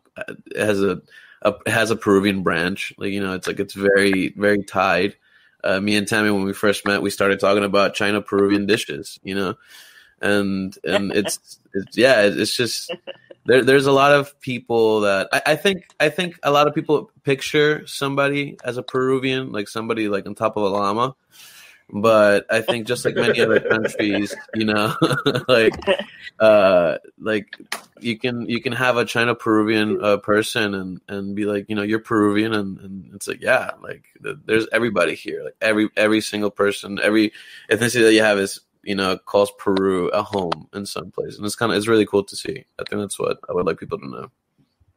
has a a, has a Peruvian branch. Like you know, it's like it's very very tied. Uh, me and Tammy, when we first met, we started talking about China Peruvian dishes. You know, and and it's it's yeah, it's just there. There's a lot of people that I, I think I think a lot of people picture somebody as a Peruvian, like somebody like on top of a llama but I think just like many other countries, you know, like uh, like you can you can have a China Peruvian uh, person and and be like, you know, you're Peruvian, and, and it's like, yeah, like there's everybody here, like every every single person, every ethnicity that you have is you know calls Peru a home in some place, and it's kind of it's really cool to see. I think that's what I would like people to know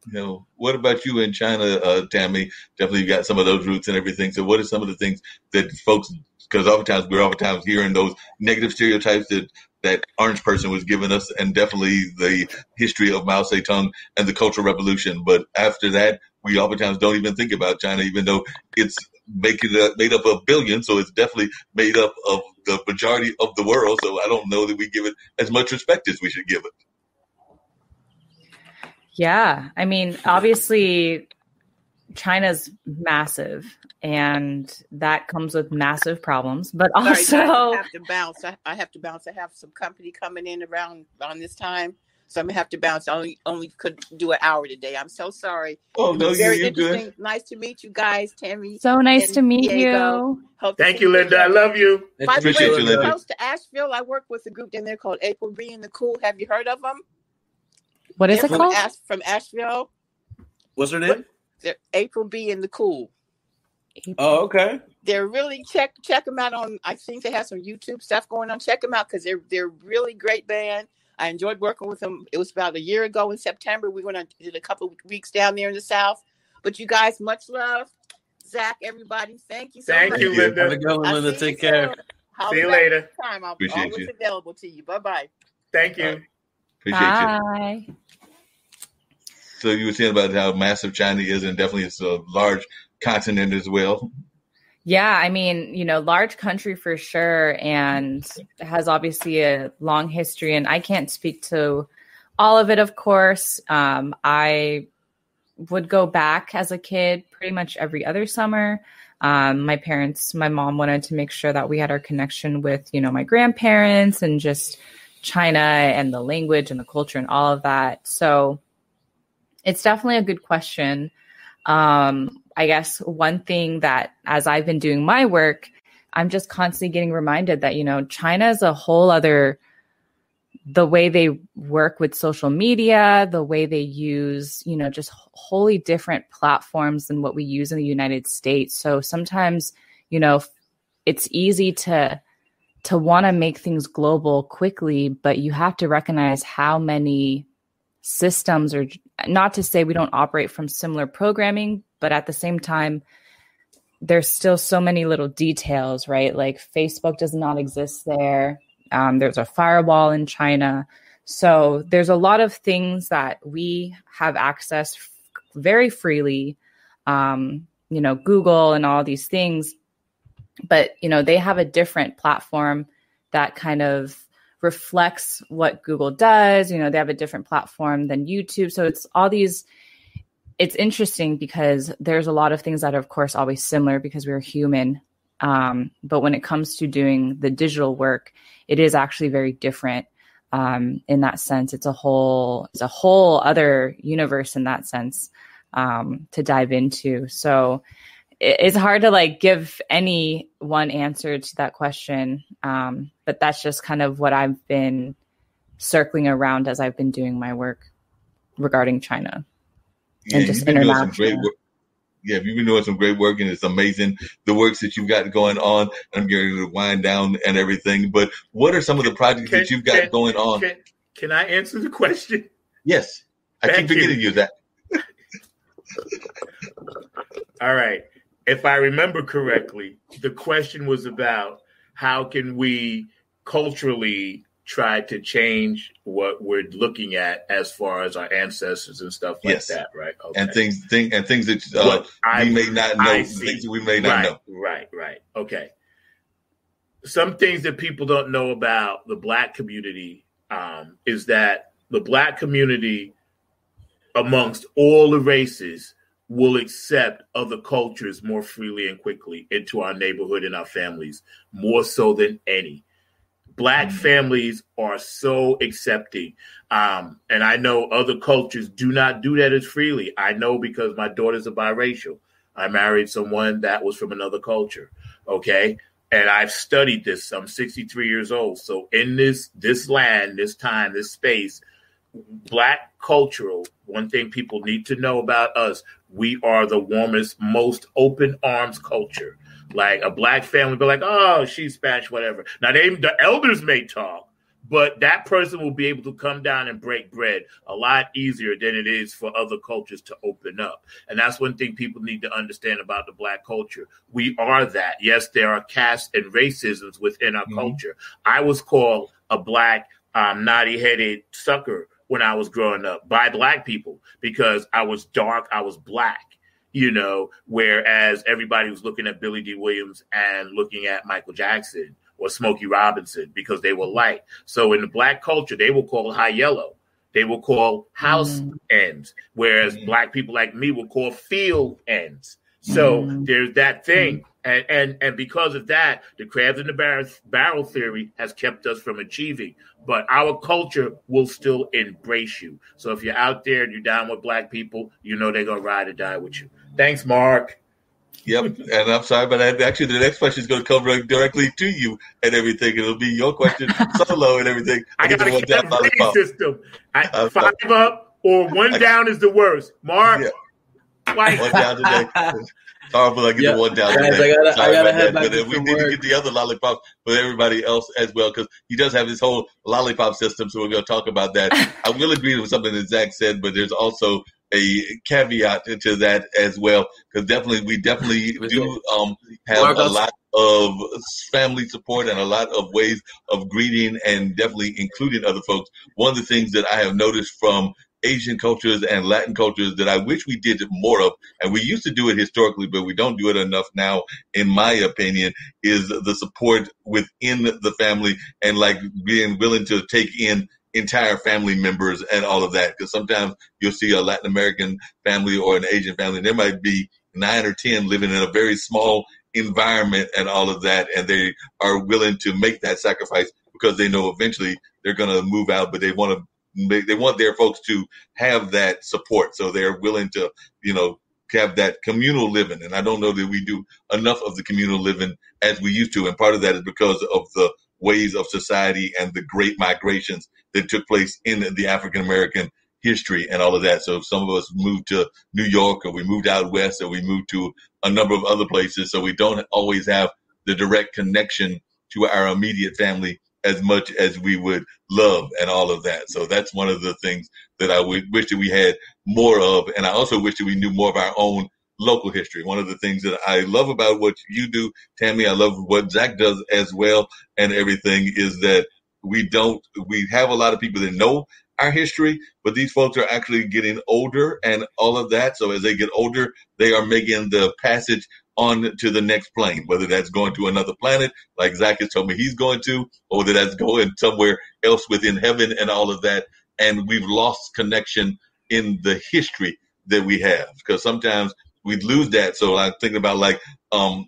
you know, what about you in China, uh, Tammy? Definitely you got some of those roots and everything. So, what are some of the things that folks because oftentimes we're oftentimes hearing those negative stereotypes that that orange person was giving us, and definitely the history of Mao Zedong and the Cultural Revolution. But after that, we oftentimes don't even think about China, even though it's making made up of billions, so it's definitely made up of the majority of the world. So I don't know that we give it as much respect as we should give it. Yeah, I mean, obviously, China's massive, and that comes with massive problems. But also, Sorry, I have to bounce. I, I, have to bounce. I have some company coming in around on this time, so I'm gonna have to bounce. I only only could do an hour today. I'm so sorry. Oh no, very you, interesting. Good. Nice to meet you guys, Tammy. So nice to meet Diego. you. Hope Thank you, Linda. I love you. By Appreciate way, you, Linda. Close to Asheville, I work with a group in there called April B and the Cool. Have you heard of them? What is They're it called? Ash, from Asheville. What's her name? April B and the Cool. Oh, okay. They're really check check them out on. I think they have some YouTube stuff going on. Check them out because they're they're really great band. I enjoyed working with them. It was about a year ago in September. We went on did a couple of weeks down there in the South. But you guys, much love, Zack. Everybody, thank you so thank much. you, Linda. Have a good one, Linda. Take care. See you later. Time. I'll Appreciate always you. available to you. Bye bye. Thank you. Appreciate Bye. you. So you were saying about how massive China is, and definitely it's a large continent as well. Yeah, I mean, you know, large country for sure, and has obviously a long history. And I can't speak to all of it, of course. Um, I would go back as a kid pretty much every other summer. Um, my parents, my mom wanted to make sure that we had our connection with, you know, my grandparents and just China and the language and the culture and all of that. So it's definitely a good question. Um, I guess one thing that as I've been doing my work, I'm just constantly getting reminded that, you know, China is a whole other the way they work with social media, the way they use, you know, just wholly different platforms than what we use in the United States. So sometimes, you know, it's easy to to want to make things global quickly, but you have to recognize how many systems are not to say we don't operate from similar programming, but at the same time, there's still so many little details, right? Like Facebook does not exist there. Um, there's a firewall in China. So there's a lot of things that we have access f- very freely. Um, you know, Google and all these things, but you know they have a different platform that kind of reflects what Google does. You know, they have a different platform than YouTube. So it's all these, it's interesting because there's a lot of things that are, of course, always similar because we're human. Um, but when it comes to doing the digital work, it is actually very different. Um, in that sense, it's a whole, it's a whole other universe in that sense um, to dive into. So it's hard to like give any one answer to that question. Um, but that's just kind of what I've been circling around as I've been doing my work regarding China yeah, and just international. Yeah, you've been doing some great work, and it's amazing the works that you've got going on. I'm getting to wind down and everything. But what are some of the projects can, that you've got can, going on? Can, can, I answer the question? Yes, I Thank keep forgetting you, you that. All right. If I remember correctly, the question was about how can we culturally try to change what we're looking at as far as our ancestors and stuff like yes. that, right? Okay. And things, thing, and things that uh, I, we may not know, things we may not right, know. Right, right. Okay. Some things that people don't know about the black community um, is that the black community, amongst all the races, will accept other cultures more freely and quickly into our neighborhood and our families, more so than any Black mm-hmm. families are so accepting. Um, and I know other cultures do not do that as freely. I know because my daughter's a biracial. I married someone that was from another culture. Okay. And I've studied this. I'm 63 years old. So in this this land, this time, this space, black cultural, one thing people need to know about us, we are the warmest, most open arms culture. Like a black family be like, oh, she's Spanish, whatever. Now they the elders may talk, but that person will be able to come down and break bread a lot easier than it is for other cultures to open up. And that's one thing people need to understand about the black culture. We are that. Yes, there are caste and racisms within our mm-hmm. culture. I was called a black um, naughty headed sucker when I was growing up by black people because I was dark, I was black you know, whereas everybody was looking at Billy Dee Williams and looking at Michael Jackson or Smokey Robinson because they were light. So in the black culture, they will call high yellow. They will call house mm. ends, whereas mm. black people like me will call field ends. So mm. there's that thing. And, and and because of that, the crabs in the barrel, barrel theory has kept us from achieving. But our culture will still embrace you. So if you're out there and you're down with black people, you know they're gonna ride or die with you. Thanks, Marc. Yep, and I'm sorry, but I, actually the next question is going to come directly to you and everything. It'll be your question solo and everything. I, I got to get that system. I, five up or one down is the worst. Marc, yeah. One down today. Sorry, I get yep. the one down Guys. I gotta, Sorry I gotta head back but we need to get the other lollipop for everybody else as well because he does have his whole lollipop system. So we're going to talk about that. I will agree with something that Zack said, but there's also a caveat to that as well because definitely we definitely do um, have a lot of family support and a lot of ways of greeting and definitely including other folks. One of the things that I have noticed from Asian cultures and Latin cultures that I wish we did more of, and we used to do it historically, but we don't do it enough now, in my opinion, is the support within the family and like being willing to take in entire family members and all of that. Because sometimes you'll see a Latin American family or an Asian family, there might be nine or 10 living in a very small environment and all of that. And they are willing to make that sacrifice because they know eventually they're going to move out, but they want to they want their folks to have that support. So they're willing to, you know, have that communal living. And I don't know that we do enough of the communal living as we used to. And part of that is because of the ways of society and the great migrations that took place in the African American history and all of that. So some of us moved to New York or we moved out west or we moved to a number of other places. So we don't always have the direct connection to our immediate family as much as we would love and all of that. So that's one of the things that I would wish that we had more of. And I also wish that we knew more of our own local history. One of the things that I love about what you do, Tammy, I love what Zack does as well, and everything is that we don't, we have a lot of people that know our history, but these folks are actually getting older and all of that. So as they get older, they are making the passage on to the next plane, whether that's going to another planet, like Zack has told me he's going to, or whether that's going somewhere else within heaven and all of that. And we've lost connection in the history that we have because sometimes we'd lose that. So I'm thinking about like um,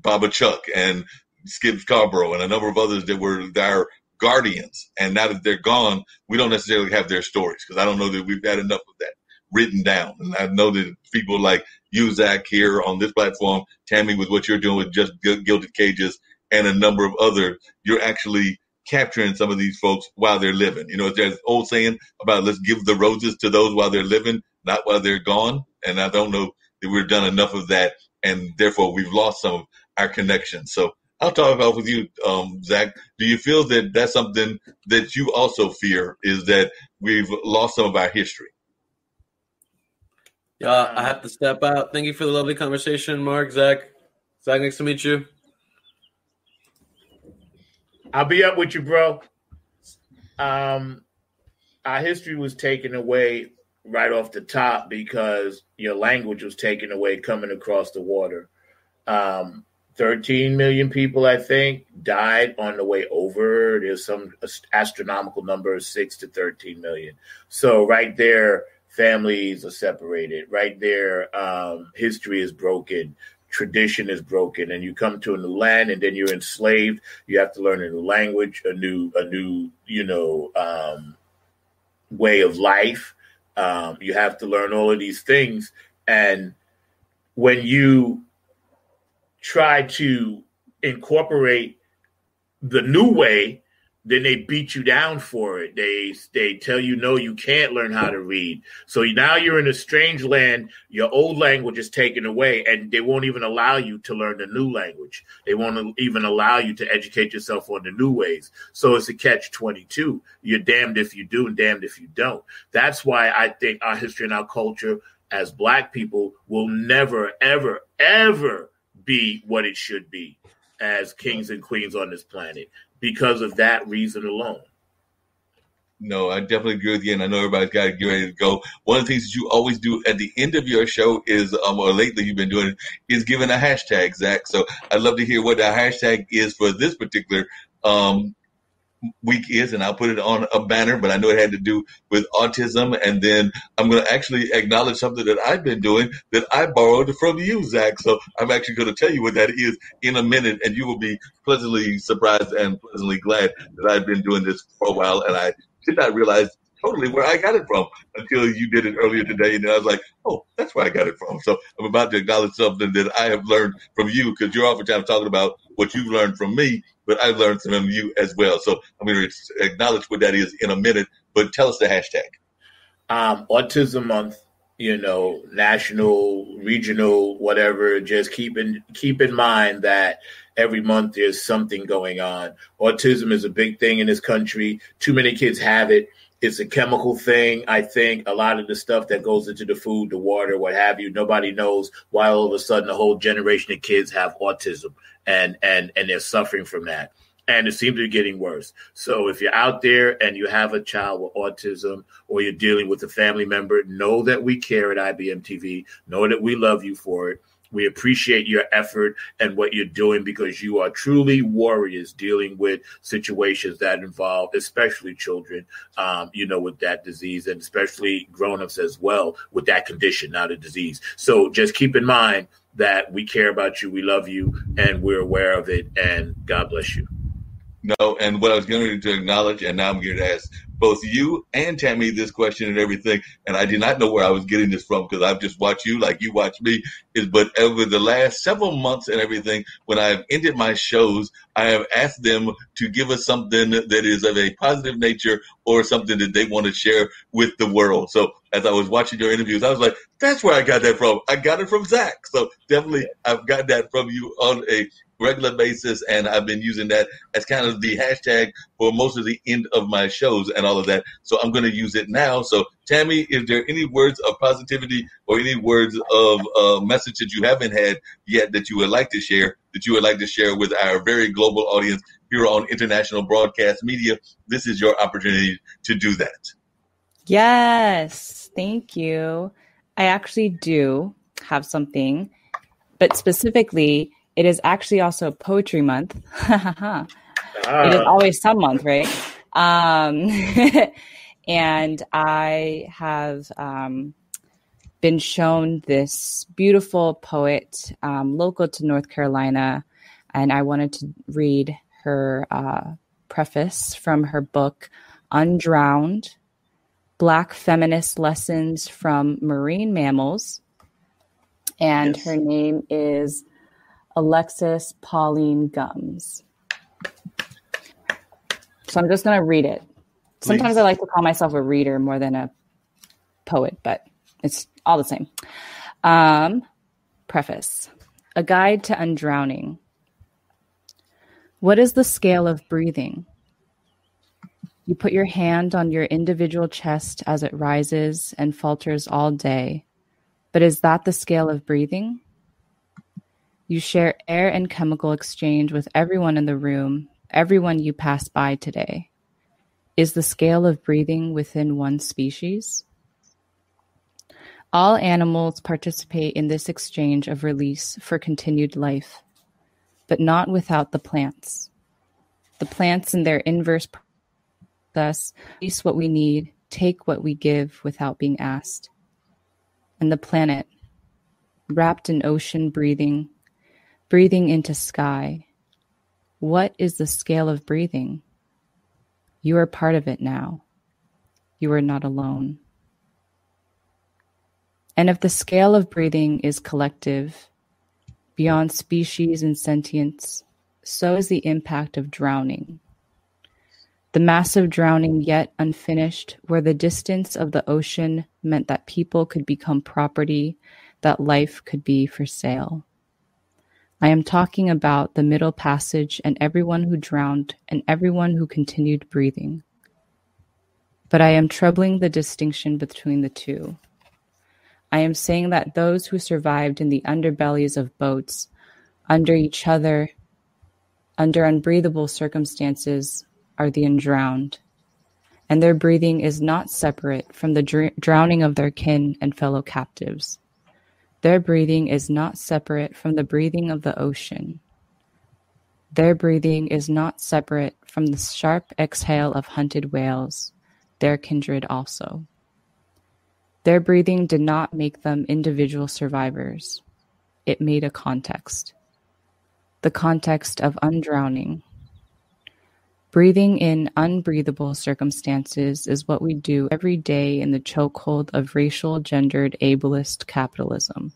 Baba Chuck and Skip Scarborough and a number of others that were our guardians. And now that they're gone, we don't necessarily have their stories because I don't know that we've had enough of that written down. And I know that people like you, Zack, here on this platform, Tammy, with what you're doing with just Gilded Cages and a number of other, you're actually capturing some of these folks while they're living. You know, there's old saying about let's give the roses to those while they're living, not while they're gone. And I don't know that we've done enough of that, and therefore we've lost some of our connection. So I'll talk about with you, um, Zack. Do you feel that that's something that you also fear is that we've lost some of our history? Uh, I have to step out. Thank you for the lovely conversation, Marc, Zack. Zack, nice to meet you. I'll be up with you, bro. Um, our history was taken away right off the top because your language was taken away coming across the water. Um, 13 million people, I think, died on the way over. There's some astronomical number six to 13 million. So, right there, families are separated. Right there, um, history is broken, tradition is broken, and you come to a new land, and then you're enslaved. You have to learn a new language, a new, a new, you know, um, way of life. Um, you have to learn all of these things, and when you try to incorporate the new way, then they beat you down for it. They they tell you no, you can't learn how to read. So now you're in a strange land. Your old language is taken away, and they won't even allow you to learn the new language. They won't even allow you to educate yourself on the new ways. So it's a catch twenty two. You're damned if you do, and damned if you don't. That's why I think our history and our culture as Black people will never, ever, ever be what it should be as kings and queens on this planet because of that reason alone. No, I definitely agree with you, and I know everybody's got to get ready to go. One of the things that you always do at the end of your show is, um, or lately you've been doing, is giving a hashtag, Zack. So I'd love to hear what the hashtag is for this particular um, week is, and I'll put it on a banner, but I know it had to do with autism. And then I'm going to actually acknowledge something that I've been doing that I borrowed from you, Zack. So I'm actually going to tell you what that is in a minute, and you will be pleasantly surprised and pleasantly glad that I've been doing this for a while. And I did not realize totally where I got it from until you did it earlier today. And then I was like, oh, that's where I got it from. So I'm about to acknowledge something that I have learned from you because you're oftentimes talking about what you've learned from me, but I've learned from you as well. So I'm going to acknowledge what that is in a minute, but tell us the hashtag. Um, Autism Month, you know, national, regional, whatever. Just keep in keep in mind that every month there's something going on. Autism is a big thing in this country. Too many kids have it it's a chemical thing. I think a lot of the stuff that goes into the food, the water, what have you, nobody knows why all of a sudden a whole generation of kids have autism and and and they're suffering from that. And it seems to be getting worse. So if you're out there and you have a child with autism or you're dealing with a family member, know that we care at IBM TV. Know that we love you for it we appreciate your effort and what you're doing because you are truly warriors dealing with situations that involve, especially children, um, you know, with that disease and especially grown-ups as well with that condition, not a disease. So just keep in mind that we care about you, we love you, and we're aware of it. And God bless you. No, and what I was going to acknowledge, and now I'm going to ask both you and Tammy this question and everything, and I did not know where I was getting this from because I've just watched you like you watch me. Is but over the last several months and everything, when I have ended my shows, I have asked them to give us something that is of a positive nature or something that they want to share with the world. So as I was watching your interviews, I was like, that's where I got that from. I got it from Zack. So definitely I've got that from you on a regular basis, and I've been using that as kind of the hashtag for most of the end of my shows and all of that. So I'm going to use it now. So Tammy, is there any words of positivity or any words of uh, message that you haven't had yet that you would like to share? That you would like to share with our very global audience here on International Broadcast Media? This is your opportunity to do that. Yes, thank you. I actually do have something, but specifically, it is actually also Poetry Month. ah. It is ah. always some month, right? Um, and I have um, been shown this beautiful poet um, local to North Carolina, and I wanted to read her uh, preface from her book, Undrowned Black Feminist Lessons from Marine Mammals and yes. her name is Alexis Pauline Gumbs. So I'm just going to read it. Please. Sometimes I like to call myself a reader more than a poet, but it's all the same. Um, preface A Guide to Undrowning. What is the scale of breathing? You put your hand on your individual chest as it rises and falters all day. But is that the scale of breathing? You share air and chemical exchange with everyone in the room, everyone you pass by today. Is the scale of breathing within one species? All animals participate in this exchange of release for continued life, but not without the plants. The plants in their inverse process release what we need, take what we give without being asked. And the planet, wrapped in ocean breathing, breathing into sky. What is the scale of breathing? You are part of it now. You are not alone. And if the scale of breathing is collective, beyond species and sentience, so is the impact of drowning. The massive drowning yet unfinished, where the distance of the ocean meant that people could become property, that life could be for sale. I am talking about the Middle Passage and everyone who drowned and everyone who continued breathing. But I am troubling the distinction between the two. I am saying that those who survived in the underbellies of boats, under each other, under unbreathable circumstances, are the undrowned, and their breathing is not separate from the dr- drowning of their kin and fellow captives. Their breathing is not separate from the breathing of the ocean. Their breathing is not separate from the sharp exhale of hunted whales, their kindred also. Their breathing did not make them individual survivors. It made a context. The context of undrowning. Breathing in unbreathable circumstances is what we do every day in the chokehold of racial gendered ableist capitalism.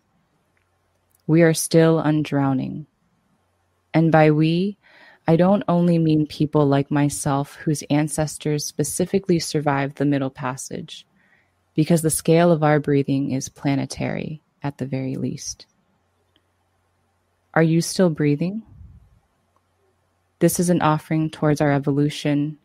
We are still undrowning. And by we, I don't only mean people like myself whose ancestors specifically survived the Middle Passage because the scale of our breathing is planetary at the very least. Are you still breathing? This is an offering towards our evolution,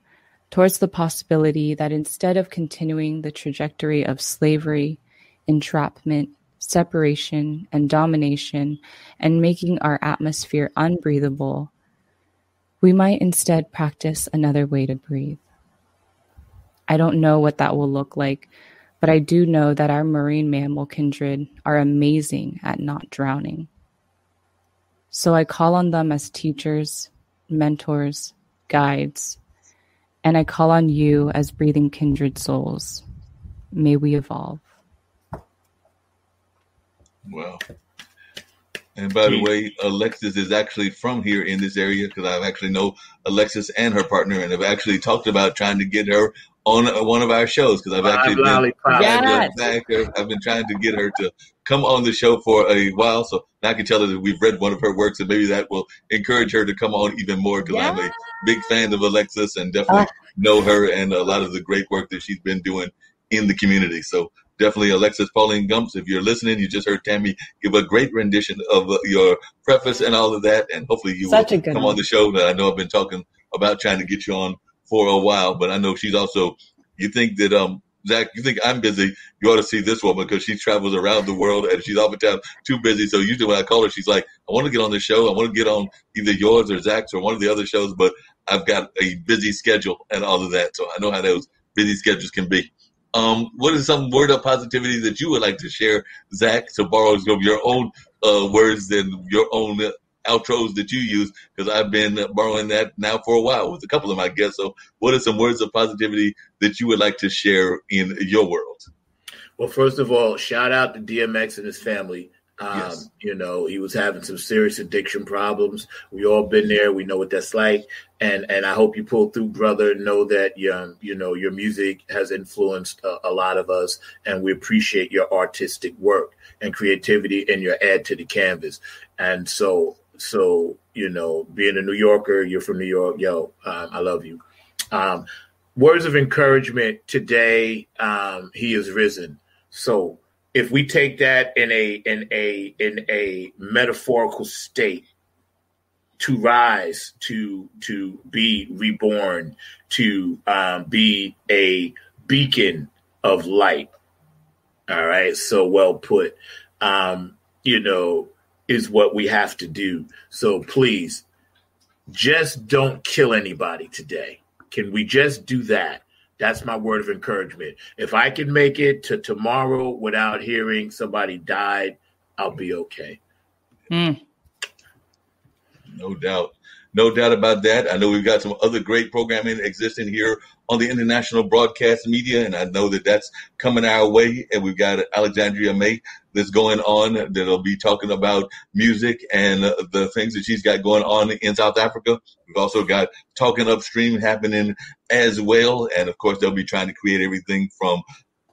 towards the possibility that instead of continuing the trajectory of slavery, entrapment, separation, and domination, and making our atmosphere unbreathable, we might instead practice another way to breathe. I don't know what that will look like but I do know that our marine mammal kindred are amazing at not drowning. So I call on them as teachers, mentors, guides, and I call on you as breathing kindred souls. May we evolve. Well, and by the way, Alexis is actually from here in this area because I actually know Alexis and her partner, and have actually talked about trying to get her on one of our shows because I've actually been, yes. I've been trying to get her to come on the show for a while. So now I can tell her that we've read one of her works and maybe that will encourage her to come on even more because I'm a big fan of Alexis and definitely oh. know her and a lot of the great work that she's been doing in the community. So definitely Alexis Pauline Gumbs. If you're listening, you just heard Tammy give a great rendition of uh, your preface and all of that. And hopefully you Such will come one. on the show that I know I've been talking about trying to get you on for a while, but I know she's also. You think that um Zack, you think I'm busy? You ought to see this woman because she travels around the world and she's oftentimes too busy. So usually when I call her, she's like, "I want to get on the show. I want to get on either yours or Zack's or one of the other shows, but I've got a busy schedule and all of that. So I know how those busy schedules can be." Um, what is some word of positivity that you would like to share, Zack, to borrow your own uh, words and your own outros that you use because I've been borrowing that now for a while with a couple of my guests. So, what are some words of positivity that you would like to share in your world? Well, first of all, shout out to DMX and his family. Um, yes. You know, he was having some serious addiction problems. We all been there. We know what that's like. And and I hope you pull through, brother. Know that um, you know your music has influenced a, a lot of us, and we appreciate your artistic work and creativity and your add to the canvas. And so so you know, being a New Yorker, you're from New York, yo, um, I love you. Um, words of encouragement today. Um, he is risen. So if we take that in a in a in a metaphorical state to rise to to be reborn to um, be a beacon of light all right so well put um, you know is what we have to do so please just don't kill anybody today can we just do that that's my word of encouragement. If I can make it to tomorrow without hearing somebody died, I'll be okay. Mm. No doubt. No doubt about that. I know we've got some other great programming existing here on the international broadcast media, and I know that that's coming our way. And we've got Alexandria May that's going on that'll be talking about music and uh, the things that she's got going on in South Africa. We've also got talking upstream happening as well, and of course they'll be trying to create everything from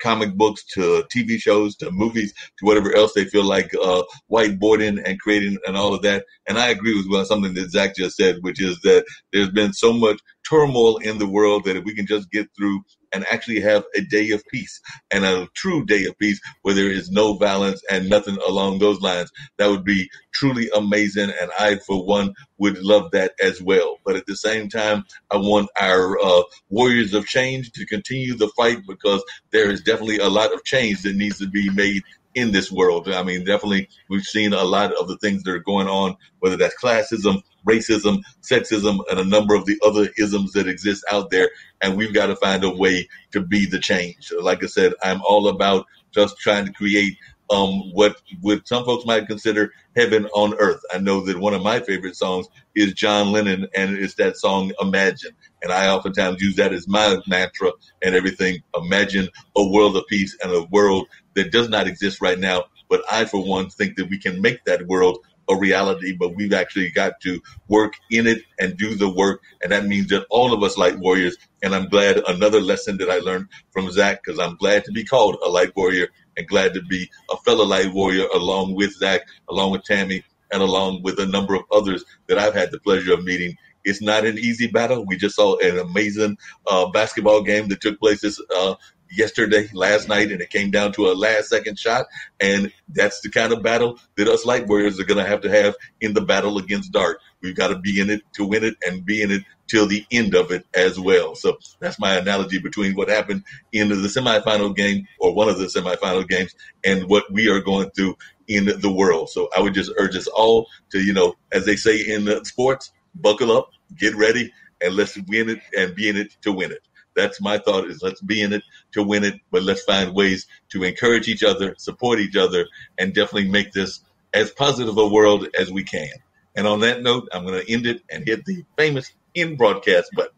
comic books to TV shows to movies to whatever else they feel like uh, whiteboarding and creating and all of that. And I agree with well, something that Zack just said, which is that there's been so much turmoil in the world that if we can just get through and actually have a day of peace and a true day of peace where there is no violence and nothing along those lines. That would be truly amazing. And I, for one, would love that as well. But at the same time, I want our uh, warriors of change to continue the fight because there is definitely a lot of change that needs to be made in this world. I mean, definitely we've seen a lot of the things that are going on, whether that's classism, racism, sexism, and a number of the other isms that exist out there. And we've got to find a way to be the change. Like I said, I'm all about just trying to create um, what what some folks might consider heaven on earth. I know that one of my favorite songs is John Lennon, and it's that song Imagine. And I oftentimes use that as my mantra and everything. Imagine a world of peace and a world that does not exist right now. But I, for one, think that we can make that world a reality, but we've actually got to work in it and do the work. And that means that all of us light warriors. And I'm glad another lesson that I learned from Zack, because I'm glad to be called a light warrior and glad to be a fellow light warrior along with Zack, along with Tammy, and along with a number of others that I've had the pleasure of meeting. It's not an easy battle. We just saw an amazing uh, basketball game that took place this uh, yesterday, last night, and it came down to a last second shot. And that's the kind of battle that us light warriors are going to have to have in the battle against dark. We've got to be in it to win it and be in it till the end of it as well. So that's my analogy between what happened in the semifinal game or one of the semifinal games and what we are going through in the world. So I would just urge us all to, you know, as they say in the sports, buckle up, get ready, and let's win it and be in it to win it that's my thought is let's be in it to win it, but let's find ways to encourage each other, support each other, and definitely make this as positive a world as we can. And on that note, I'm going to end it and hit the famous in broadcast button.